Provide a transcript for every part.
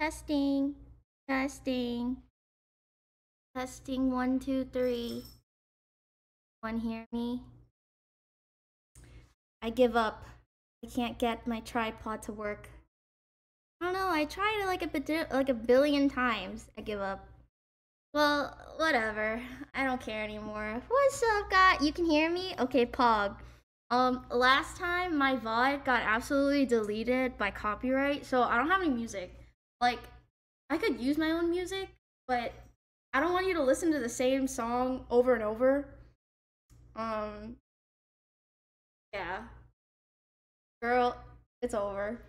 Testing. Testing. Testing one, two, three. One hear me? I give up. I can't get my tripod to work. I don't know. I tried like a like a billion times. I give up. Well, whatever. I don't care anymore. What's up, guy? You can hear me? Okay, Pog. Um, last time my VOD got absolutely deleted by copyright, so I don't have any music. Like, I could use my own music, but I don't want you to listen to the same song over and over. Um, yeah. Girl, it's over.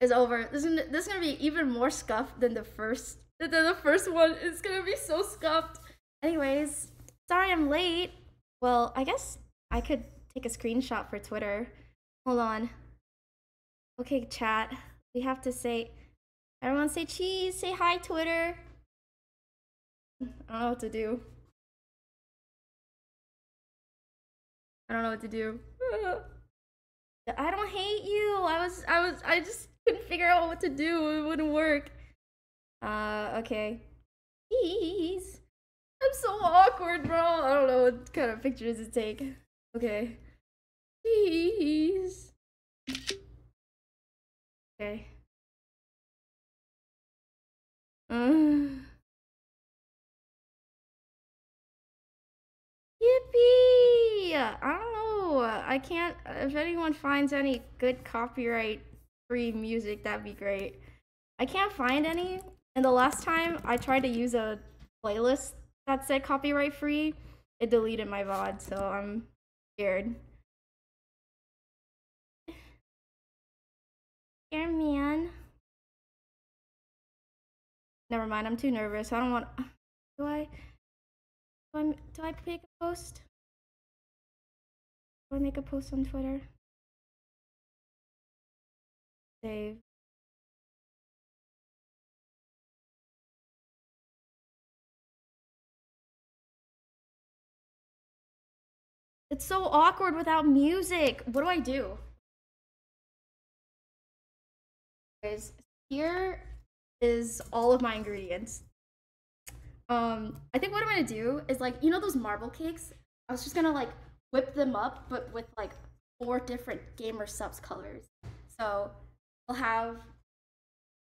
It's over. This is this is gonna be even more scuffed than the first than the first one. It's gonna be so scuffed. Anyways, sorry I'm late. Well, I guess I could take a screenshot for Twitter. Hold on. Okay, chat. We have to say everyone say cheese, say hi Twitter. I don't know what to do. I don't know what to do. I don't hate you. I was I was I just couldn't figure out what to do. It wouldn't work. Uh okay. Cheese. I'm so awkward, bro. I don't know what kind of pictures to take. Okay. Cheese. Okay. Uh. Yippee! I don't know. I can't. If anyone finds any good copyright free music, that'd be great. I can't find any. And the last time I tried to use a playlist that said copyright free, it deleted my VOD, so I'm scared. Man. Never mind, I'm too nervous. I don't want. Do I? Do I, do I make a post? Do I make a post on Twitter? Save. It's so awkward without music. What do I do? Guys, here is all of my ingredients. Um, I think what I'm gonna do is like, you know those marble cakes? I was just gonna like whip them up, but with like four different Gamer Supps colors. So we'll have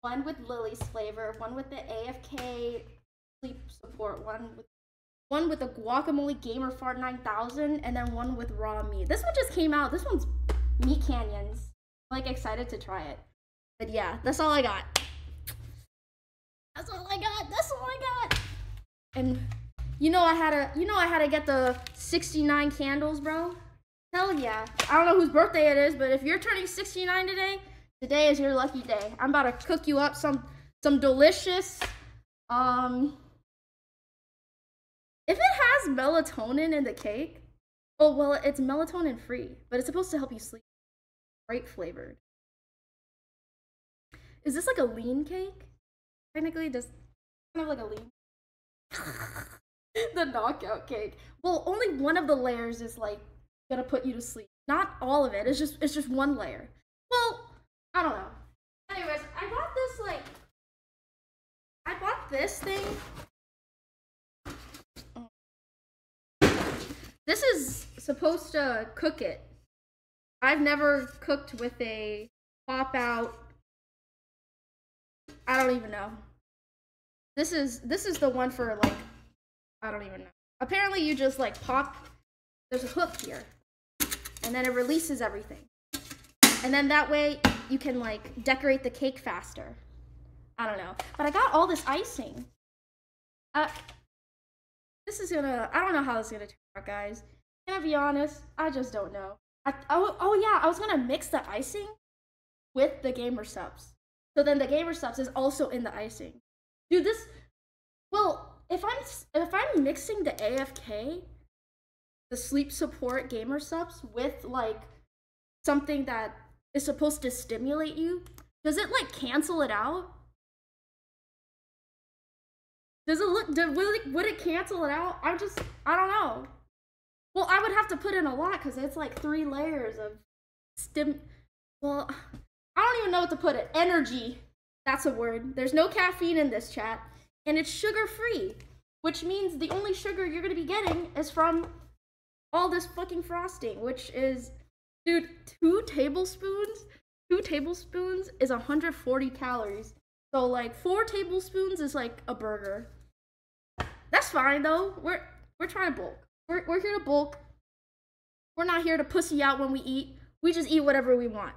one with Lily's flavor, one with the AFK sleep support, one with one with the guacamole gamer fart 9000, and then one with raw meat. This one just came out. This one's Meatcanyon's. I'm, like excited to try it. But yeah, that's all I got. That's all I got. That's all I got. And you know I had to, you know I had to get the 69 candles, bro. Hell yeah. I don't know whose birthday it is, but if you're turning 69 today, today is your lucky day. I'm about to cook you up some some delicious um if it has melatonin in the cake, oh well it's melatonin free, but it's supposed to help you sleep. Grape flavored. Is this like a lean cake? Technically just kind of like a lean the knockout cake. Well, only one of the layers is like gonna put you to sleep. Not all of it. It's just it's just one layer. Well, I don't know. Anyways, I bought this like I bought this thing. This is supposed to cook it. I've never cooked with a pop out. I don't even know. This is this is the one for like I don't even know. Apparently you just like pop there's a hook here. And then it releases everything. And then that way you can like decorate the cake faster. I don't know. But I got all this icing. Uh this is gonna I don't know how this is gonna turn out, guys. Can I be honest? I just don't know. I, oh, oh yeah, I was gonna mix the icing with the Gamer Supps. So then the Gamer Supps is also in the icing. Dude, this. Well, if I'm if I'm mixing the AFK, the sleep support Gamer Supps with like something that is supposed to stimulate you, does it like cancel it out? Does it look? Did, would, it, would it cancel it out? I'm just I don't know. Well, I would have to put in a lot because it's like three layers of stim. Well, I don't even know what to put it. Energy. That's a word. There's no caffeine in this chat. And it's sugar free, which means the only sugar you're going to be getting is from all this fucking frosting, which is, dude, two tablespoons. Two tablespoons is 140 calories. So, like, four tablespoons is like a burger. That's fine though. We're we're trying to bulk. We're we're here to bulk. We're not here to pussy out when we eat. We just eat whatever we want.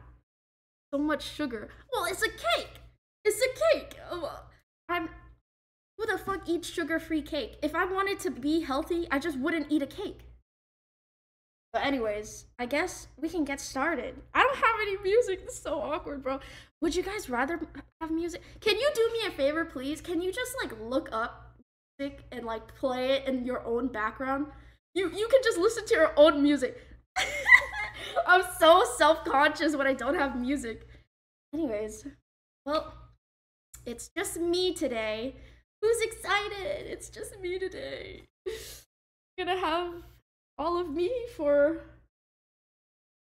So much sugar. Well, it's a cake. It's a cake. Oh, I'm. Who the fuck eats sugar-free cake? If I wanted to be healthy, I just wouldn't eat a cake. But anyways, I guess we can get started. I don't have any music. This is so awkward, bro. Would you guys rather have music? Can you do me a favor, please? Can you just like look up music and like play it in your own background. You you can just listen to your own music. I'm so self-conscious when I don't have music. Anyways, well, it's just me today. Who's excited? It's just me today. I'm gonna have all of me for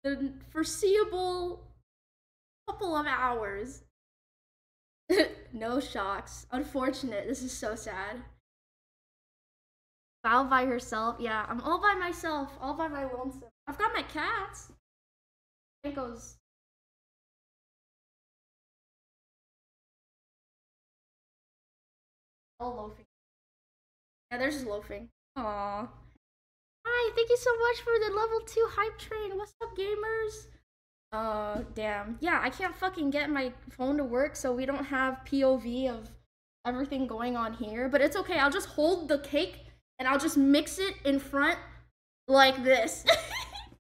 the foreseeable couple of hours. no shocks. Unfortunate. This is so sad. Val by herself. Yeah, I'm all by myself, all by my lonesome. I've got my cats. It goes. All loafing. Yeah, there's loafing. Aww. Hi, thank you so much for the level 2 hype train. What's up, gamers? Uh, damn. Yeah, I can't fucking get my phone to work, so we don't have POV of everything going on here. But it's okay, I'll just hold the cake and I'll just mix it in front like this.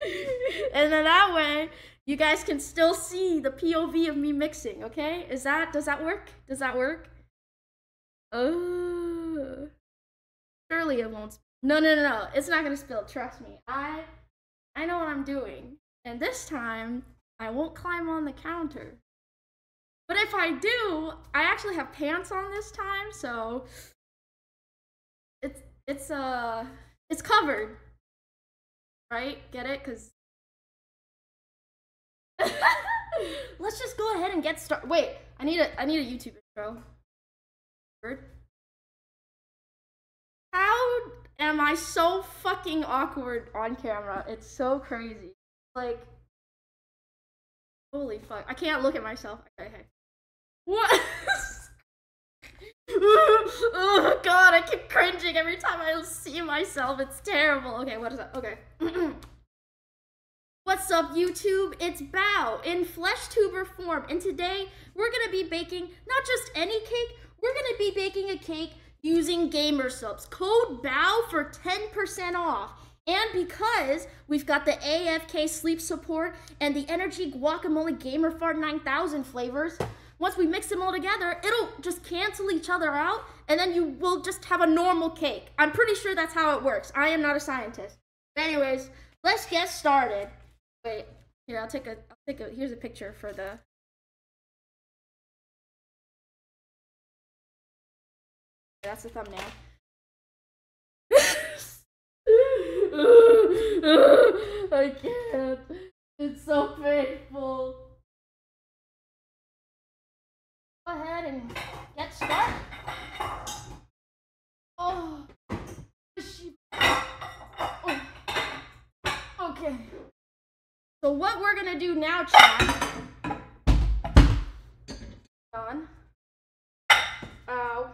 and then that way you guys can still see the POV of me mixing, okay? Is that does that work? Does that work? Oh. Surely it won't No, no, no, no. It's not going to spill, trust me. I I know what I'm doing. And this time I won't climb on the counter. But if I do, I actually have pants on this time, so it's it's uh it's covered. Right? Get it? Cuz Let's just go ahead and get started. Wait, I need a I need a YouTube intro. How am I so fucking awkward on camera? It's so crazy. Like Holy fuck. I can't look at myself. Okay, okay. What? oh god, I keep cringing every time I see myself. It's terrible. Okay, what is that? Okay. What's up, YouTube? It's Bao in flesh tuber form, and today we're gonna be baking not just any cake, we're gonna be baking a cake using Gamer Supps. Code BAO for 10% off. And because we've got the AFK sleep support and the Energy Guacamole Gamer Fart 9000 flavors, once we mix them all together, it'll just cancel each other out, and then you will just have a normal cake. I'm pretty sure that's how it works. I am not a scientist. But anyways, let's get started. Wait, here I'll take a I'll take a here's a picture for the That's the thumbnail. I can't. It's so painful. Go ahead and get started. Oh. oh. Okay. So what we're gonna do now, Chad? On. Ow. Oh.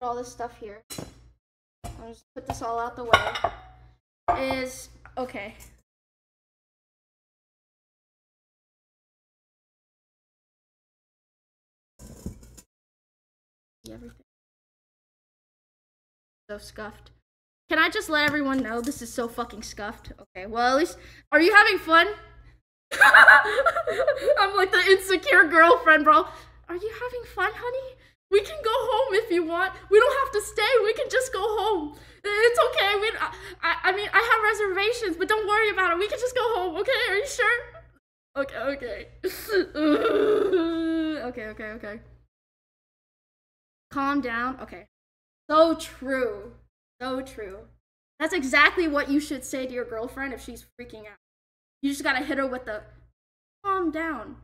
All this stuff here. I'll just put this all out the way. Is okay. Everything. So scuffed. Can I just let everyone know this is so fucking scuffed? Okay, well, at least, are you having fun? I'm like the insecure girlfriend, bro. Are you having fun, honey? We can go home if you want. We don't have to stay. We can just go home. It's okay. We, I, I mean, I have reservations, but don't worry about it. We can just go home, okay? Are you sure? Okay, okay. okay, okay, okay. Calm down. Okay. So true. So true. That's exactly what you should say to your girlfriend if she's freaking out. You just gotta hit her with the calm down.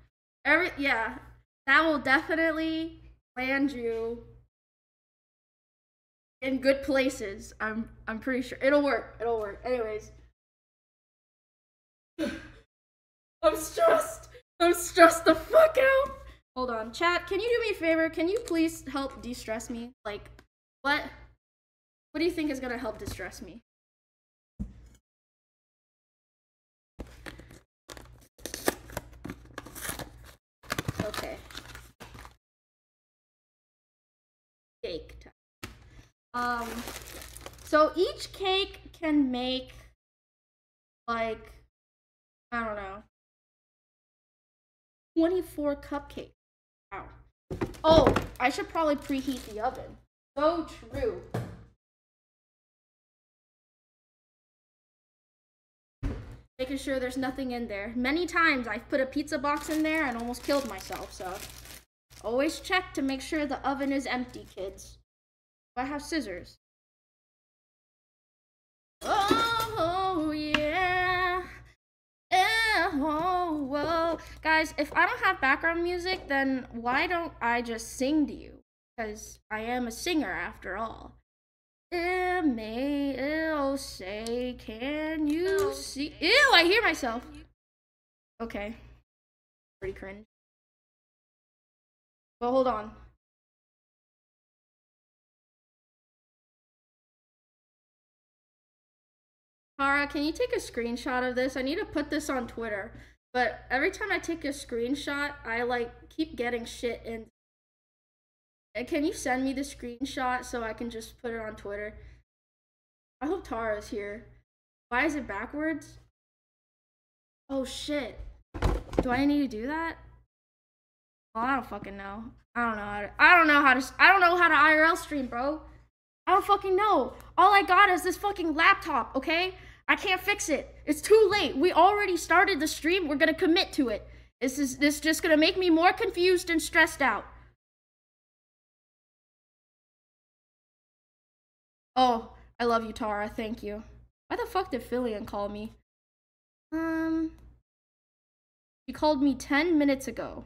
Every yeah, that will definitely land you in good places. I'm I'm pretty sure it'll work. It'll work. Anyways. I'm stressed. I'm stressed the fuck out. Hold on. Chat, can you do me a favor? Can you please help de-stress me? Like, what? What do you think is gonna help distress me? Okay. Cake time. Um, so each cake can make like I don't know 24 cupcakes. Oh, I should probably preheat the oven. So true. Making sure there's nothing in there. Many times I've put a pizza box in there and almost killed myself, so always check to make sure the oven is empty, kids. I have scissors. Oh, oh yeah. Oh, whoa. Guys, if I don't have background music, then why don't I just sing to you? Because I am a singer after all. M A L say, can you see? Ew, I hear myself. Okay. Pretty cringe. Well, hold on. Tara, can you take a screenshot of this? I need to put this on Twitter. But every time I take a screenshot, I like keep getting shit in. Uh, Can you send me the screenshot so I can just put it on Twitter? I hope Tara's here. Why is it backwards? Oh shit. Do I need to do that? Well, I don't fucking know. I don't know how to. I don't know how to. I don't know how to IRL stream, bro. I don't fucking know. All I got is this fucking laptop, okay? I can't fix it. It's too late. We already started the stream. We're gonna commit to it. This is this just gonna make me more confused and stressed out. Oh, I love you, Tara. Thank you. Why the fuck did Filian call me? Um, he called me 10 minutes ago.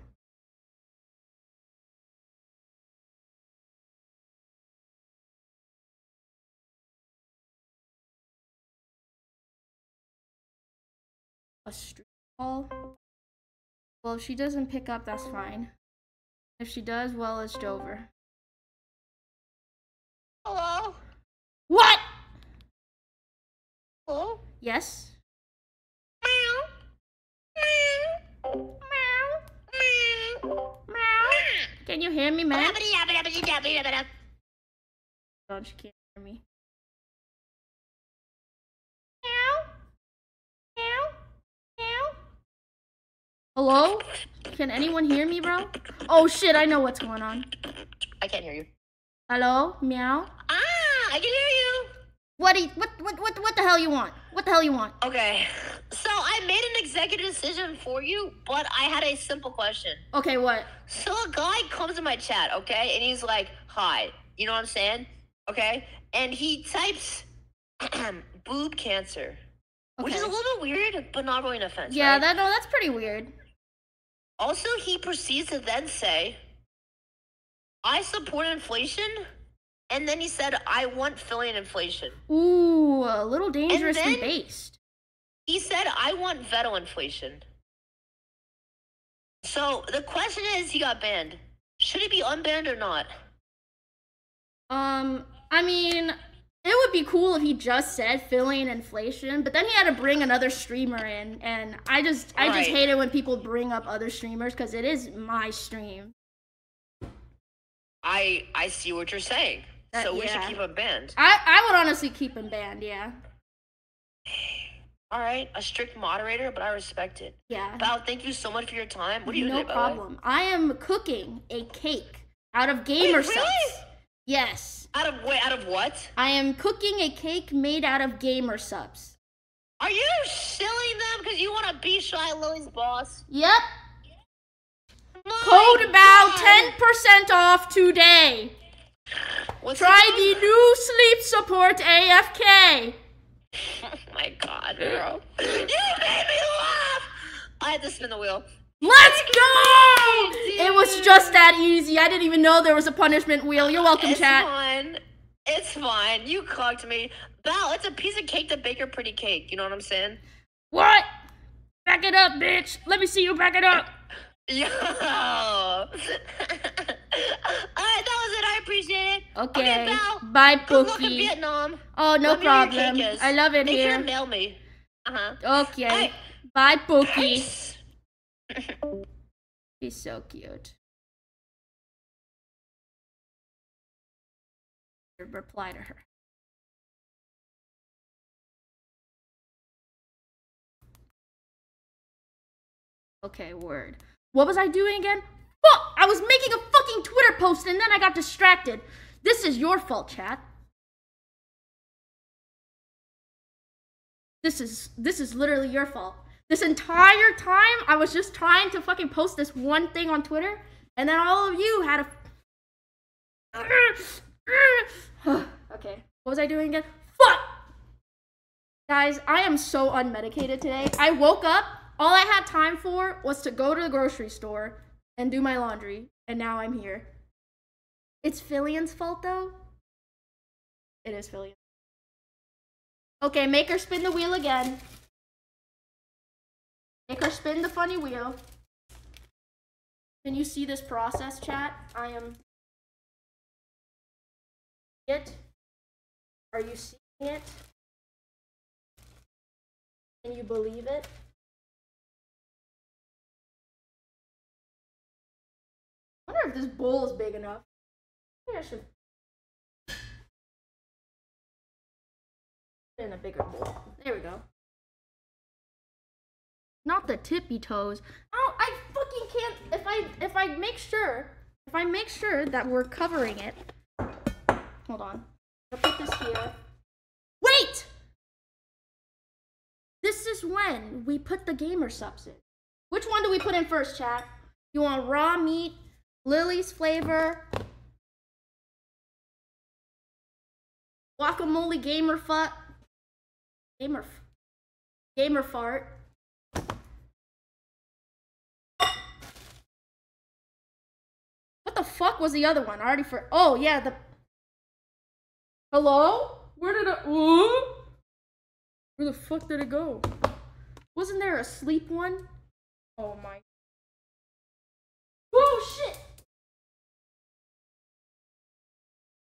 A stream call? Well, if she doesn't pick up, that's fine. If she does, well, it's Dover. Hello? What? Hello? Yes? Meow. Meow. Meow. Meow? Can you hear me, man? Oh, she can't hear me. Meow? Meow? Hello? Can anyone hear me, bro? Oh shit, I know what's going on. I can't hear you. Hello? Meow? Ah, I can hear you. What do you, what, what, what, what the hell you want? What the hell you want? Okay, so I made an executive decision for you, but I had a simple question. Okay, what? So a guy comes in my chat, okay, and he's like, "Hi," you know what I'm saying? Okay, and he types boob cancer, which is a little bit weird, but not really an offense. Yeah, right? that no, that's pretty weird. Also, he proceeds to then say, I support inflation. And then he said, I want Filian inflation. Ooh, a little dangerously based. He said, I want veto inflation. So the question is, he got banned. Should he be unbanned or not? Um, I mean, it would be cool if he just said Filian inflation, but then he had to bring another streamer in, and I just, I just hate it when people bring up other streamers because it is my stream. I I see what you're saying. Uh, so we should keep him banned. I, I would honestly keep him banned. Yeah, All right, a strict moderator, but I respect it. yeah. Val, thank you so much for your time. What are you no doing? way? problem. I am cooking a cake out of gamer really? Yes, Out of wait, out of what? I am cooking a cake made out of Gamer Supps. Are you shilling them because you want to be Shylily's boss? Yep. My Code about 10% off today. What's Try the the new sleep support AFK. Oh my god, bro. You made me laugh! I had to spin the wheel. Let's go! It was just that easy. I didn't even know there was a punishment wheel. You're welcome, It's chat. fine. It's fine. You cooked me. Val, it's a piece of cake to bake your pretty cake. You know what I'm saying? What? Back it up, bitch. Let me see you back it up. Yo. Alright, that was it. I appreciate it. Okay. Val. Bye, Good luck in Pookie. Vietnam. Oh, no Let problem. I love it Make sure here. to mail me. Uh huh. Okay. Alright. Bye, Pookie. He's so cute. Reply to her. Okay, word. What was I doing again? Fuck! I was making a fucking Twitter post and then I got distracted. This is your fault, chat. This is this is literally your fault. This entire time I was just trying to fucking post this one thing on Twitter and then all of you had a Okay. What was I doing again? Fuck! Guys, I am so unmedicated today. I woke up, all I had time for was to go to the grocery store and do my laundry, and now I'm here. It's Filian's fault though. It is Fillian. Okay, make her spin the wheel again. Make her spin the funny wheel. Can you see this process, chat? I am. It. Are you seeing it? Can you believe it? I wonder if this bowl is big enough. Maybe I should in a bigger bowl. There we go. Not the tippy toes. Oh, I fucking can't. If I if I make sure if I make sure that we're covering it. Hold on. I'll put this here. Wait. This is when we put the Gamer Supps in. Which one do we put in first, chat? You want raw meat, Lily's flavor, guacamole gamer fut, gamer, gamer fart. What the fuck was the other one? I already for. Oh yeah, the. Hello? Where did it? Ooh? Where the fuck did it go? Wasn't there a sleep one? Oh my. Oh shit!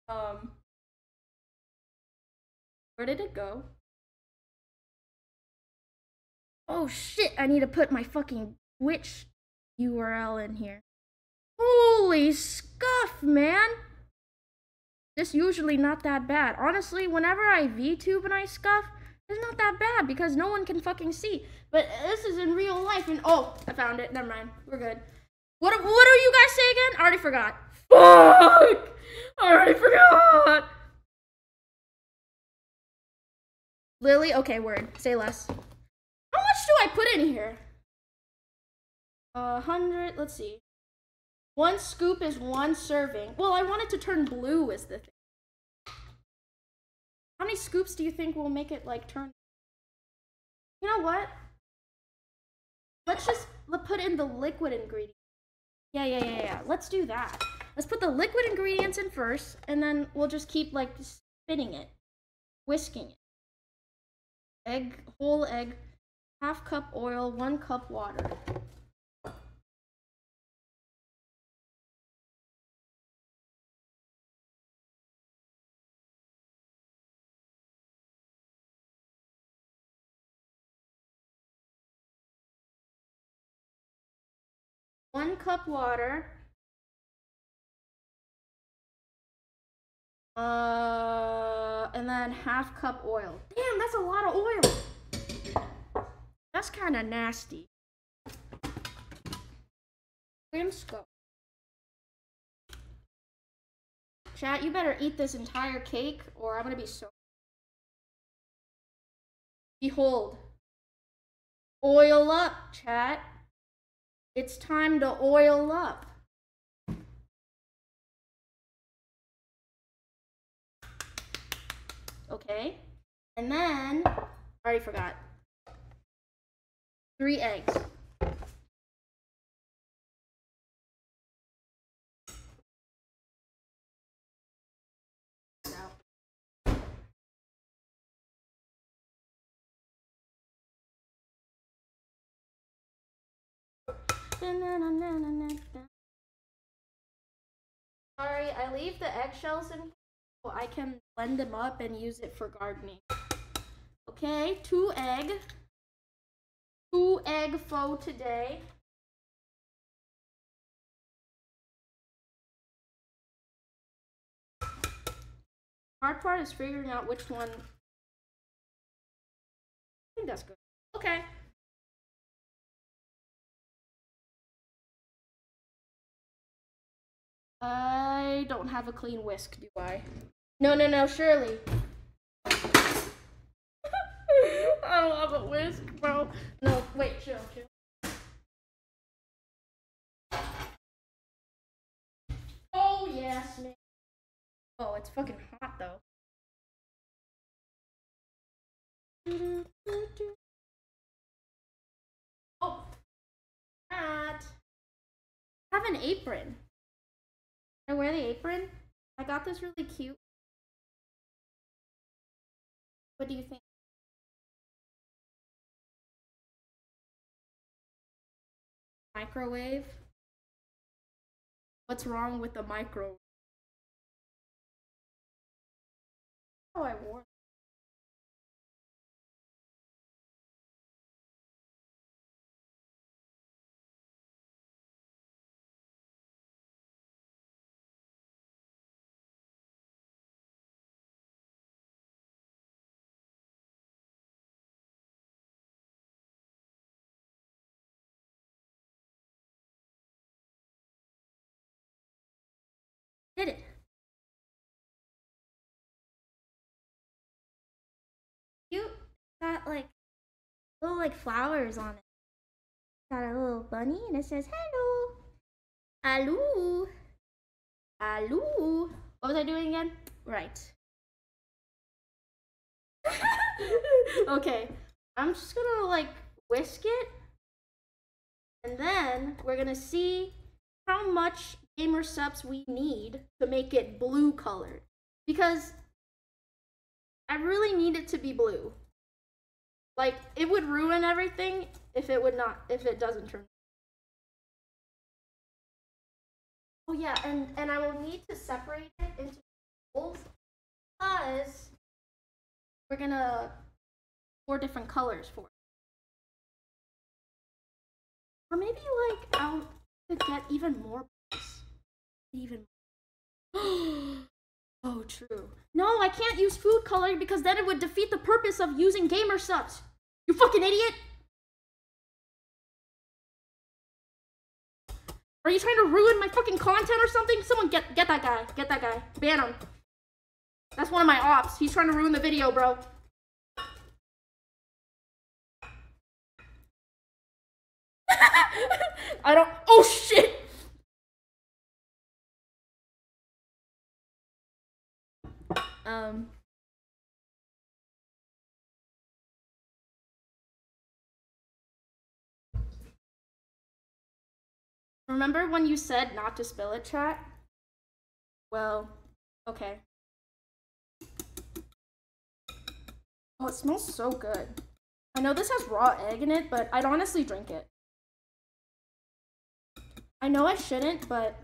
Um. Where did it go? Oh shit, I need to put my fucking Twitch URL in here. Holy scuff, man! This usually not that bad. Honestly, whenever I VTube and I scuff, it's not that bad because no one can fucking see. But this is in real life and oh, I found it. Never mind. We're good. What what do you guys say again? I already forgot. Fuck! I already forgot. Lily, okay, word. Say less. How much do I put in here? A hundred. Let's see. One scoop is one serving. Well, I want it to turn blue. Is the thing. How many scoops do you think will make it like turn? You know what? Let's just put in the liquid ingredient. Yeah, yeah, yeah, yeah. Let's do that. Let's put the liquid ingredients in first, and then we'll just keep like spinning it, whisking it. Egg, whole egg, half cup oil, one cup water. One cup water. Uh, and then half cup oil. Damn, that's a lot of oil. That's kind of nasty. Brimsco. Chat, you better eat this entire cake or I'm gonna be so. Behold. Oil up, chat. It's time to oil up. Okay. And then, I already forgot. Three eggs. Sorry, I leave the eggshells in so I can blend them up and use it for gardening. Okay, two egg. Two egg faux today. Hard part is figuring out which one. I think that's good. Okay. I don't have a clean whisk, do I? No, no, no, Shirley. I don't have a whisk, bro. No, wait, chill, chill. Oh, yes, man. Oh, it's fucking hot, though. Oh, that. Have an apron. I wear the apron. I got this really cute. What do you think? Microwave? What's wrong with the microwave? Oh, I wore. Like little like flowers on it. Got a little bunny and it says hello. Hello. Hello. What was I doing again? Right. okay. I'm just gonna like whisk it. And then we're gonna see how much Gamer Supps we need to make it blue colored. Because I really need it to be blue. Like it would ruin everything if it would not if it doesn't turn. Oh yeah, and and I will need to separate it into bowls because we're gonna four different colors for it. Or maybe like I'll get even more bowls. Even Oh, true. No, I can't use food coloring because then it would defeat the purpose of using Gamer Supps. You fucking idiot! Are you trying to ruin my fucking content or something? Someone get get that guy. Get that guy. Ban him. That's one of my ops. He's trying to ruin the video, bro. I don't. Oh shit! Um. Remember when you said not to spill it, chat? Well, okay. Oh, it smells so good. I know this has raw egg in it, but I'd honestly drink it. I know I shouldn't, but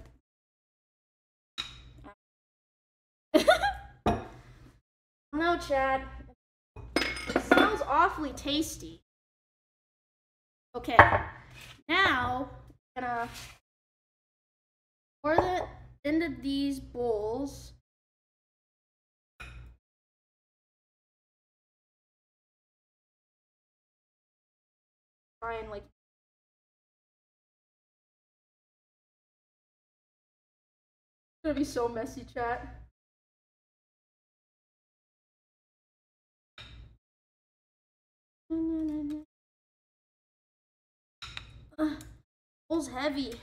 no, Chad. It sounds awfully tasty. Okay, now gonna pour it into these bowls. Try and like It's gonna be so messy, chat. Ugh, bowl's heavy.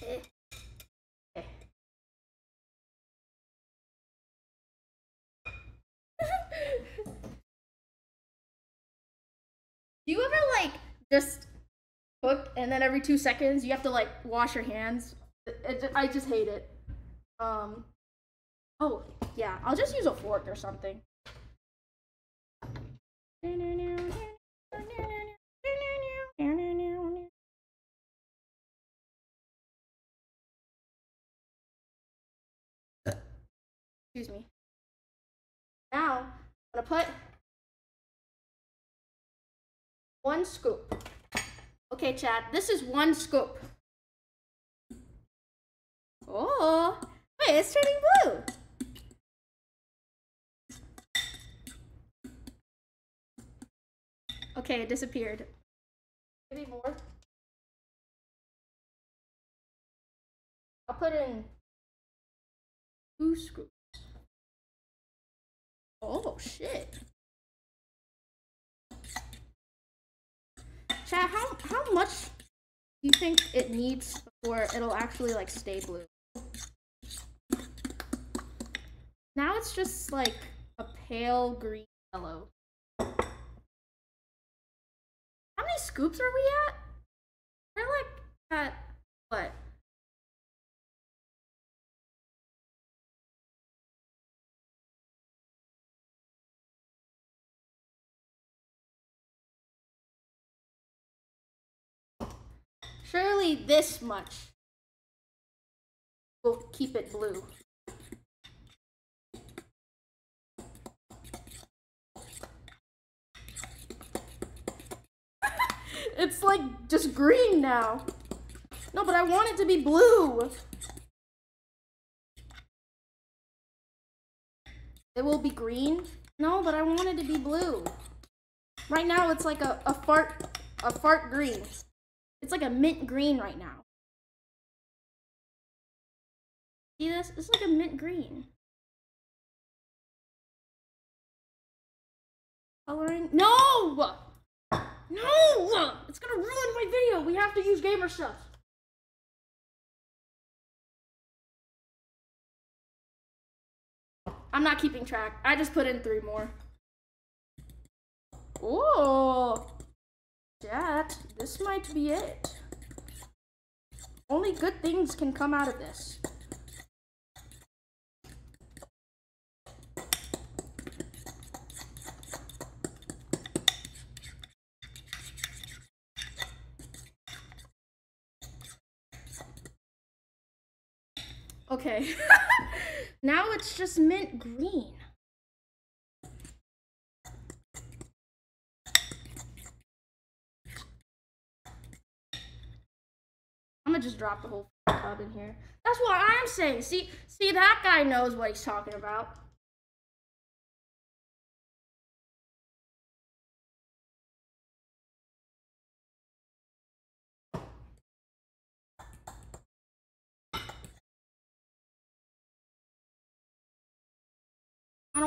Do you ever like just cook and then every two seconds you have to like wash your hands? It, it, I just hate it. Um, Oh, yeah. I'll just use a fork or something. Excuse me. Now, I'm gonna put one scoop. Okay, Chad, this is one scoop. Oh, wait, it's turning blue. Okay, it disappeared. Maybe more. I'll put in two screws. Oh shit. Chad, how how much do you think it needs before it'll actually like stay blue? Now it's just like a pale green yellow. How many scoops are we at? We're like at what? Surely this much will keep it blue. It's like just green now. No, but I want it to be blue. It will be green? No, but I want it to be blue. Right now it's like a, a fart a fart green. It's like a mint green right now. See this? It's like a mint green. Coloring? No! No! It's gonna ruin my video. We have to use gamer stuff. I'm not keeping track. I just put in three more. Oh, that, this might be it. Only good things can come out of this. Okay. now it's just mint green. I'm gonna just drop the whole tub in here. That's what I'm saying. See, see, that guy knows what he's talking about.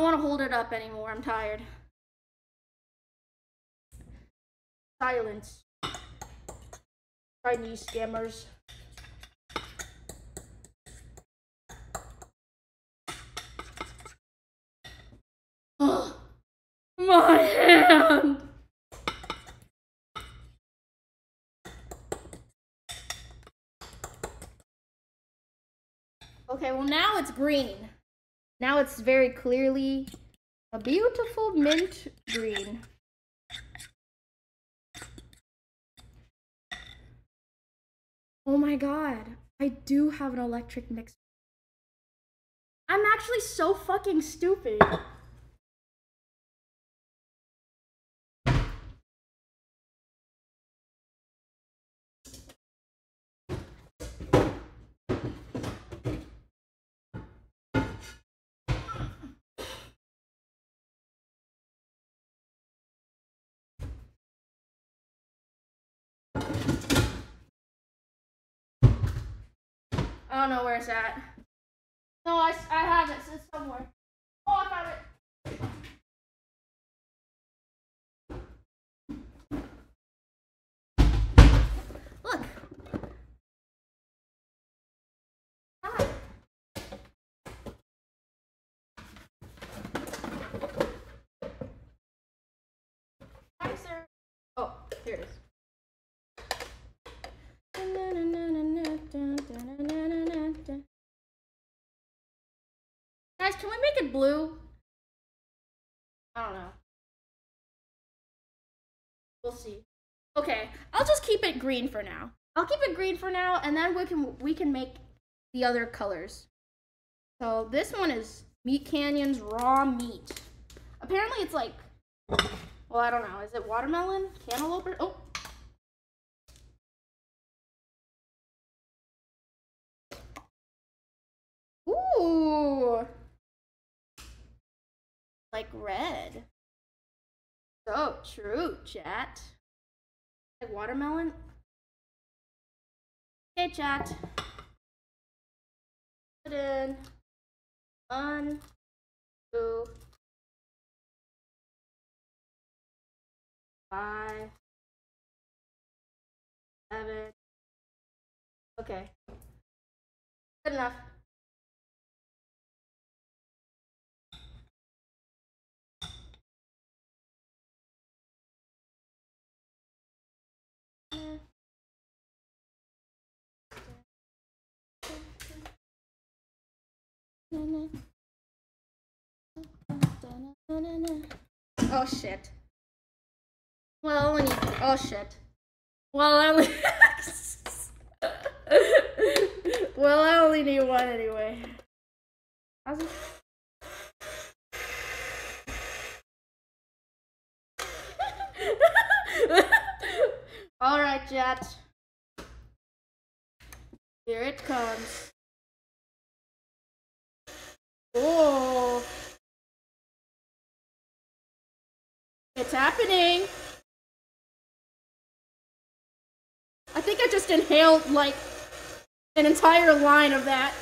Want to hold it up anymore. I'm tired. Silence. Chinese scammers. Oh, my hand! Okay, well now it's green. Now it's very clearly a beautiful mint green. Oh my god, I do have an electric mixer. I'm actually so fucking stupid. I don't know where it's at. No, I, I have it. It's somewhere. Oh, I found it. Look. Hi. Hi, sir. Oh, here it is. Can I blue? I don't know. We'll see. Okay, I'll just keep it green for now. I'll keep it green for now, and then we can we can make the other colors. So this one is Meatcanyon's raw meat. Apparently, it's like, well, I don't know. Is it watermelon, cantaloupe? Or, oh, Like red. So true, chat. Like watermelon. Okay, chat. Put in one, two, five, seven. Okay. Good enough. Oh shit. Well, only need. Oh shit. Well, I only. well, I only need one anyway. How's it? All right, Jet. Here it comes. Oh. It's happening. I think I just inhaled like an entire line of that.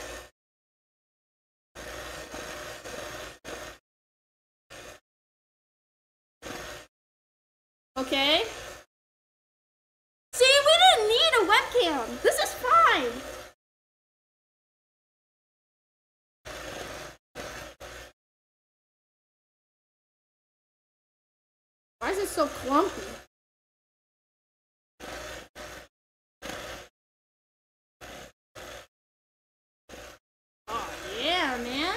Okay. See, we didn't need a webcam. This is fine. Why so clumpy? Oh, yeah, man.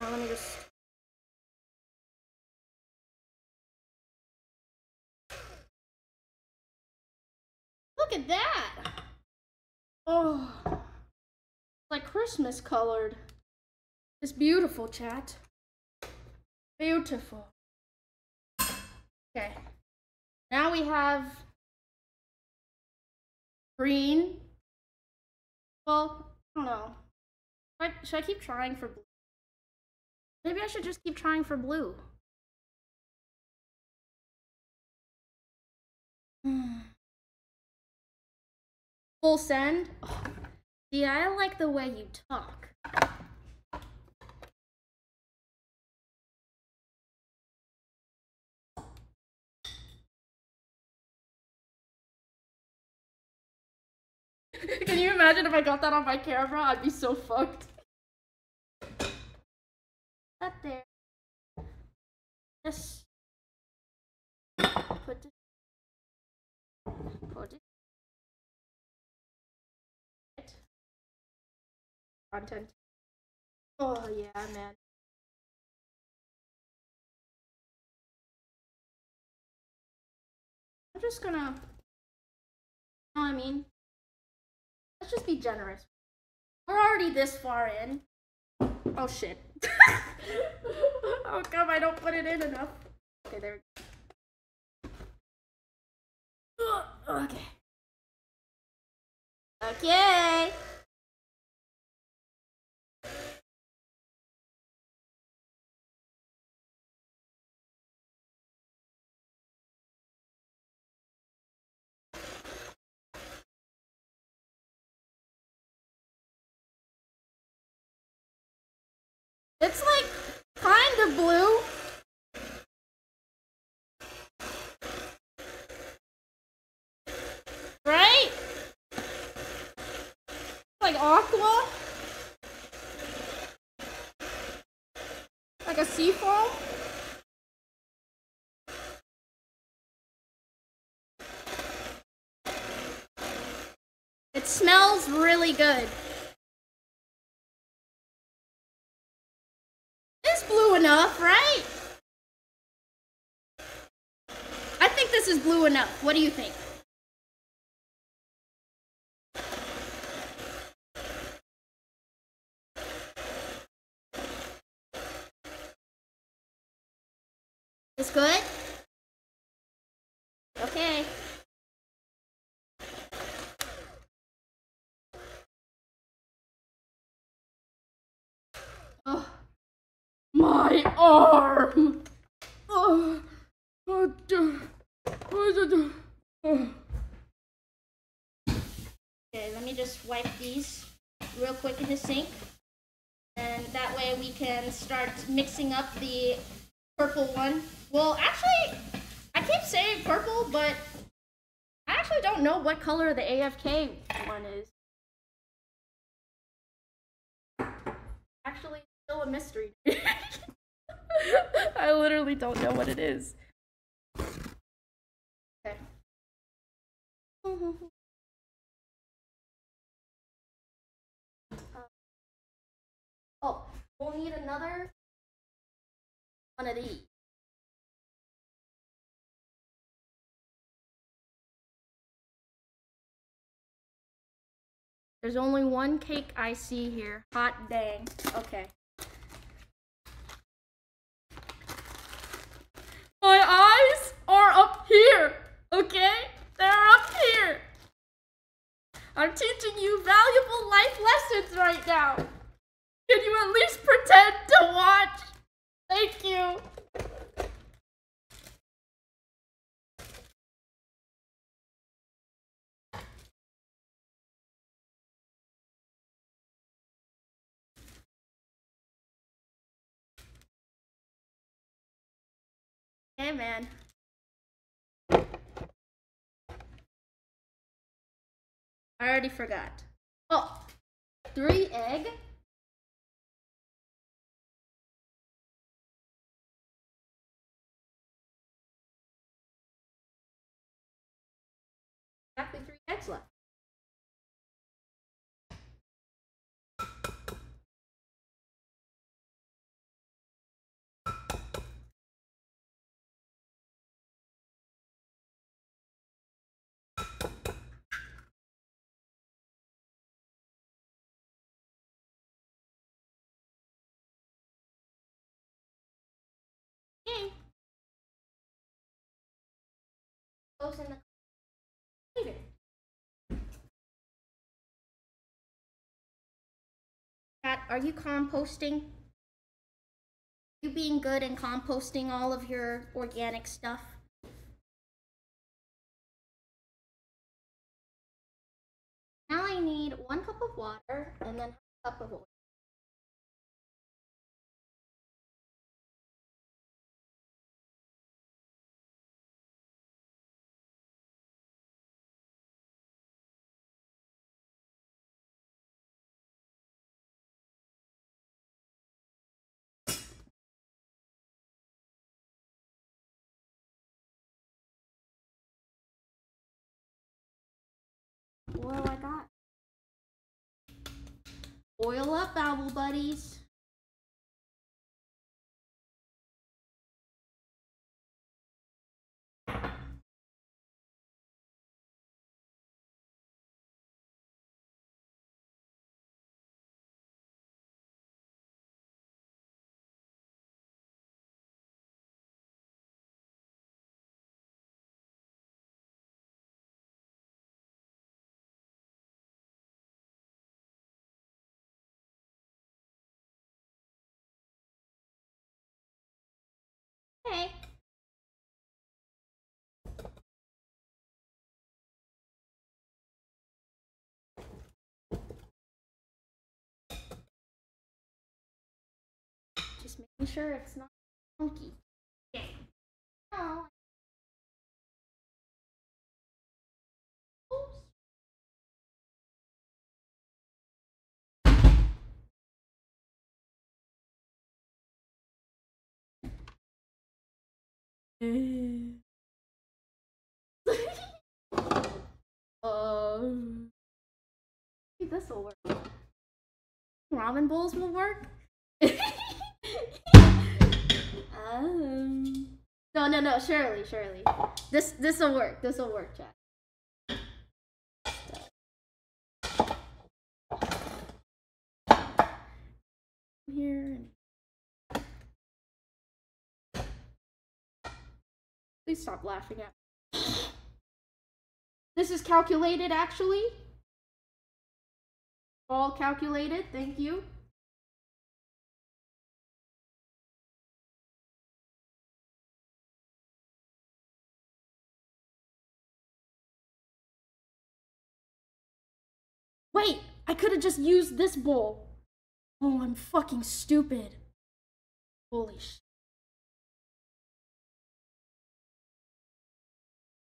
Let me just. Look at that! Oh, like Christmas colored. It's beautiful, chat. Beautiful. Okay. Now we have green. Well, I don't know. Should I, should I keep trying for blue? Maybe I should just keep trying for blue. Full send? Oh, see, I like the way you talk. Imagine if I got that on my camera? I'd be so fucked. Up there. Put it. Put it. Content. Oh yeah, man. I'm just gonna. You know what I mean? Let's just be generous. We're already this far in. Oh shit. oh come, I don't put it in enough. Okay, there we go. Okay. Okay. It's like kind of blue. Right? Like aqua? Like a sea foam? It smells really good. It's blue enough, right? I think this is blue enough. What do you think? This good? Okay. Oh, my arm. Oh, oh. Oh. Oh. Okay, let me just wipe these real quick in the sink. And that way we can start mixing up the purple one. Well, actually, I keep saying purple, but I actually don't know what color the AFK one is. Actually, still a mystery. I literally don't know what it is. Okay. Uh, oh, we'll need another one of these. There's only one cake I see here. Hot dang. Okay. My eyes are up here, okay? They're up here. I'm teaching you valuable life lessons right now. Can you at least pretend to watch? Thank you. Hey, man. I already forgot. Oh, three egg. Eggs left. Yay. In the Cat, are you composting? You being good and composting all of your organic stuff? Now I need one cup of water and then a cup of oil. Oil up, owl buddies. Making sure it's not funky. Okay. Oh. Um. This will work. Ramen bowls will work. Um, no, no, no. Surely, surely. This this will work. This will work, chat. Here. Please stop laughing at me. This is calculated, actually. All calculated. Thank you. Wait, I could have just used this bowl. Oh, I'm fucking stupid. Holy sh.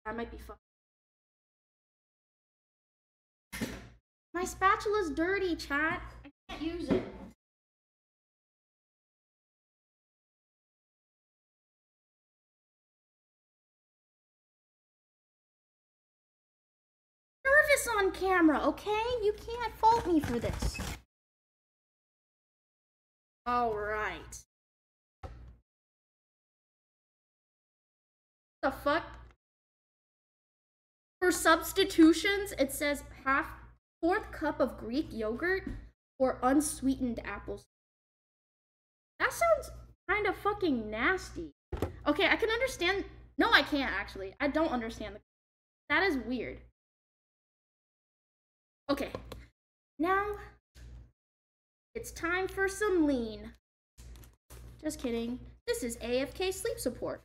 I might be fucking. My spatula's dirty, chat. I can't use it. Nervous on camera, okay? You can't fault me for this. All right. The fuck? For substitutions, it says half fourth cup of Greek yogurt or unsweetened apples. That sounds kind of fucking nasty. Okay, I can understand. No, I can't actually. I don't understand. That is weird. Okay, now it's time for some lean. Just kidding. This is AFK sleep support.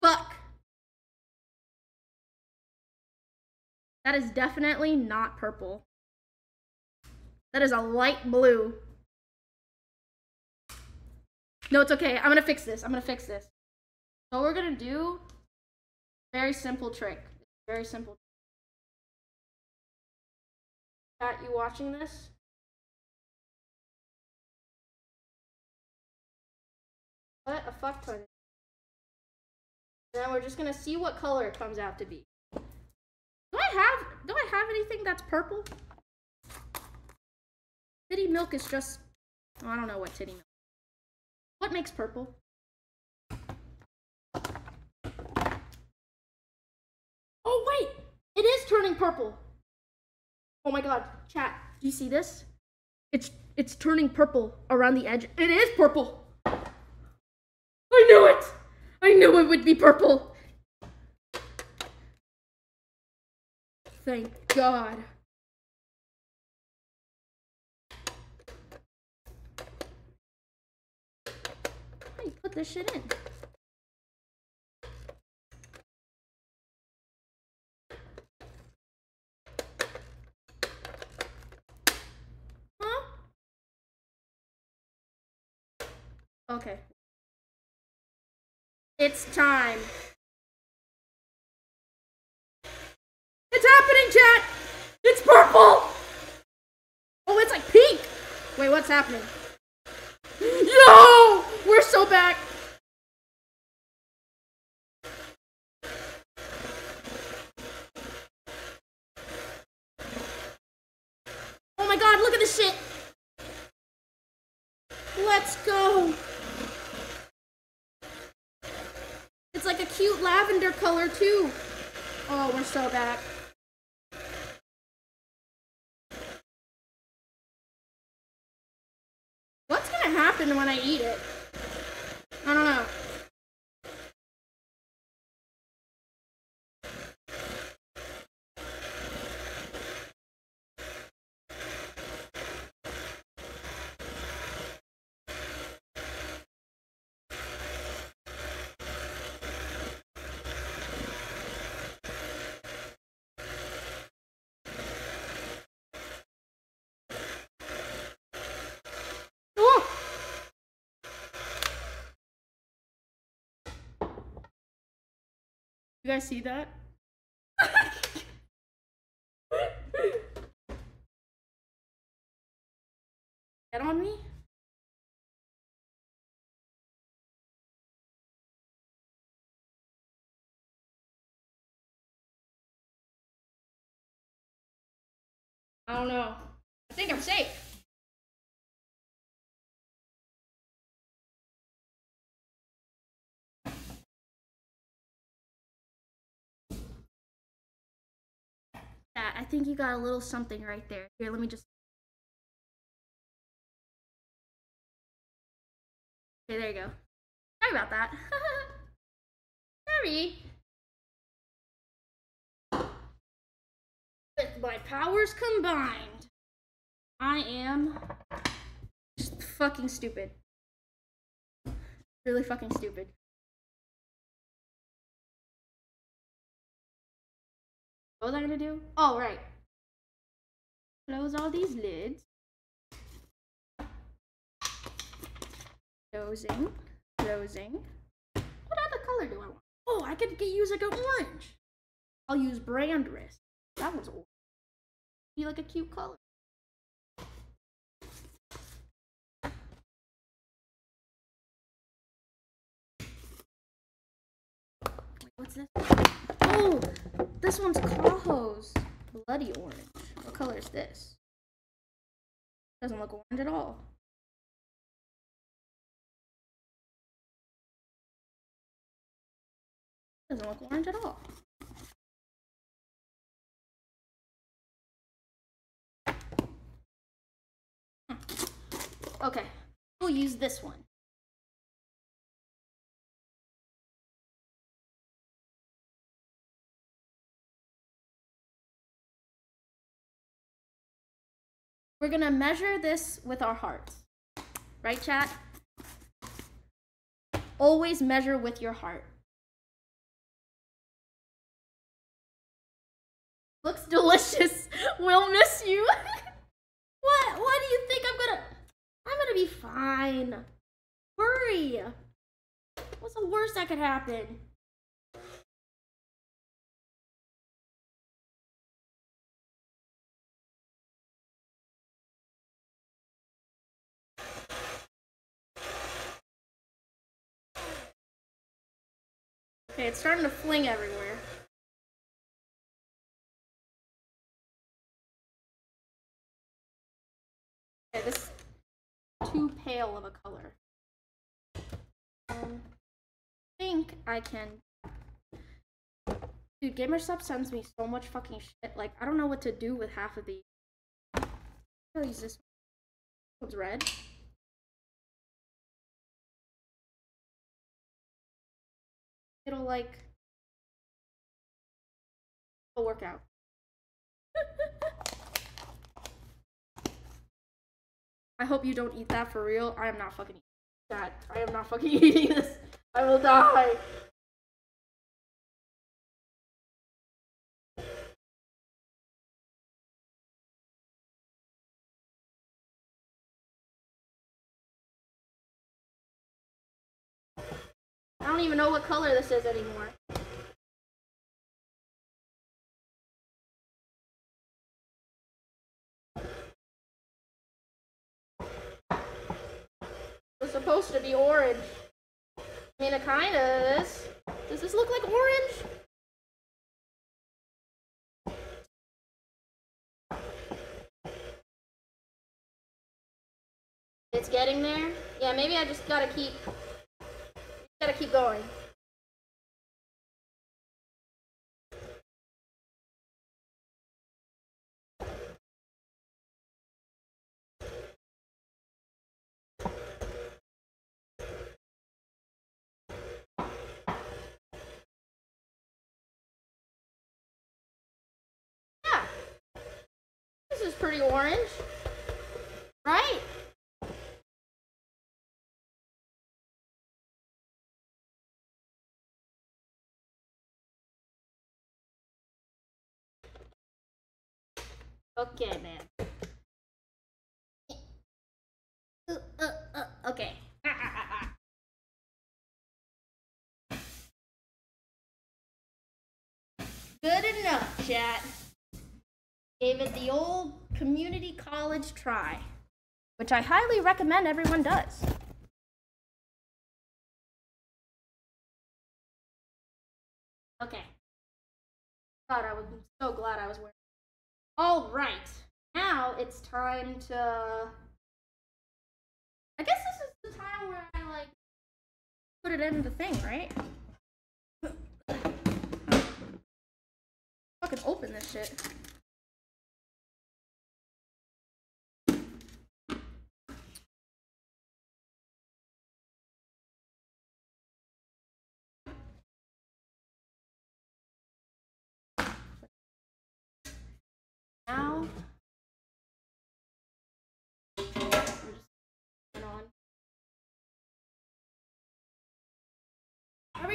Fuck. That is definitely not purple. That is a light blue. No, it's okay. I'm gonna fix this. I'm gonna fix this. So we're gonna do, very simple trick. Very simple. Chat, you watching this? What a fuck ton. Then we're just gonna see what color it comes out to be. Do I have do I have anything that's purple? Titty milk is just oh, I don't know what titty milk. What makes purple? Oh wait! It is turning purple! Oh my god, chat, do you see this? It's it's turning purple around the edge. It is purple! I knew it! I knew it would be purple! Thank God. How do you put this shit in? Huh? Okay. It's time. It's happening, chat! It's purple! Oh, it's like pink! Wait, what's happening? Yo! We're so back! Oh my god, look at this shit! Let's go! It's like a cute color too. Oh, we're so back. What's gonna happen when I eat it? You guys see that? Get on me? I don't know. I think I'm safe. Yeah, I think you got a little something right there. Here, let me just. Okay, there you go. Sorry about that. Sorry. With my powers combined, I am just fucking stupid. Really fucking stupid. What was I gonna do? Oh, right. Close all these lids. Closing, closing. What other color do I want? Oh, I could get, use like an orange. I'll use brand Brandress. That one's orange. Be like a cute color. What's this? Oh, this one's Kaho's bloody orange. What color is this? Doesn't look orange at all. Doesn't look orange at all. Hmm. Okay, we'll use this one. We're gonna measure this with our hearts. Right, chat? Always measure with your heart. Looks delicious. We'll miss you. what? What do you think I'm gonna? I'm gonna be fine. Worry. What's the worst that could happen? Okay, it's starting to fling everywhere. Okay, this is too pale of a color. Um, I think I can. Dude, Gamer Supps sends me so much fucking shit. Like, I don't know what to do with half of these. I'll use this one. One's red. It'll like. It'll work out. I hope you don't eat that for real. I am not fucking eating that. I am not fucking eating this. I will die. Don't even know what color this is anymore. It's supposed to be orange. I mean, it kind of is. Does this look like orange? It's getting there. Yeah, maybe I just gotta keep gotta keep going. Yeah. This is pretty orange. Right? Okay, man. Uh, uh, uh, okay. Good enough, chat. Gave it the old community college try, which I highly recommend everyone does. Okay. God, I was so glad I was wearing. All right. now it's time to. I guess this is the time where I like put it in the thing, right? Fucking open this shit.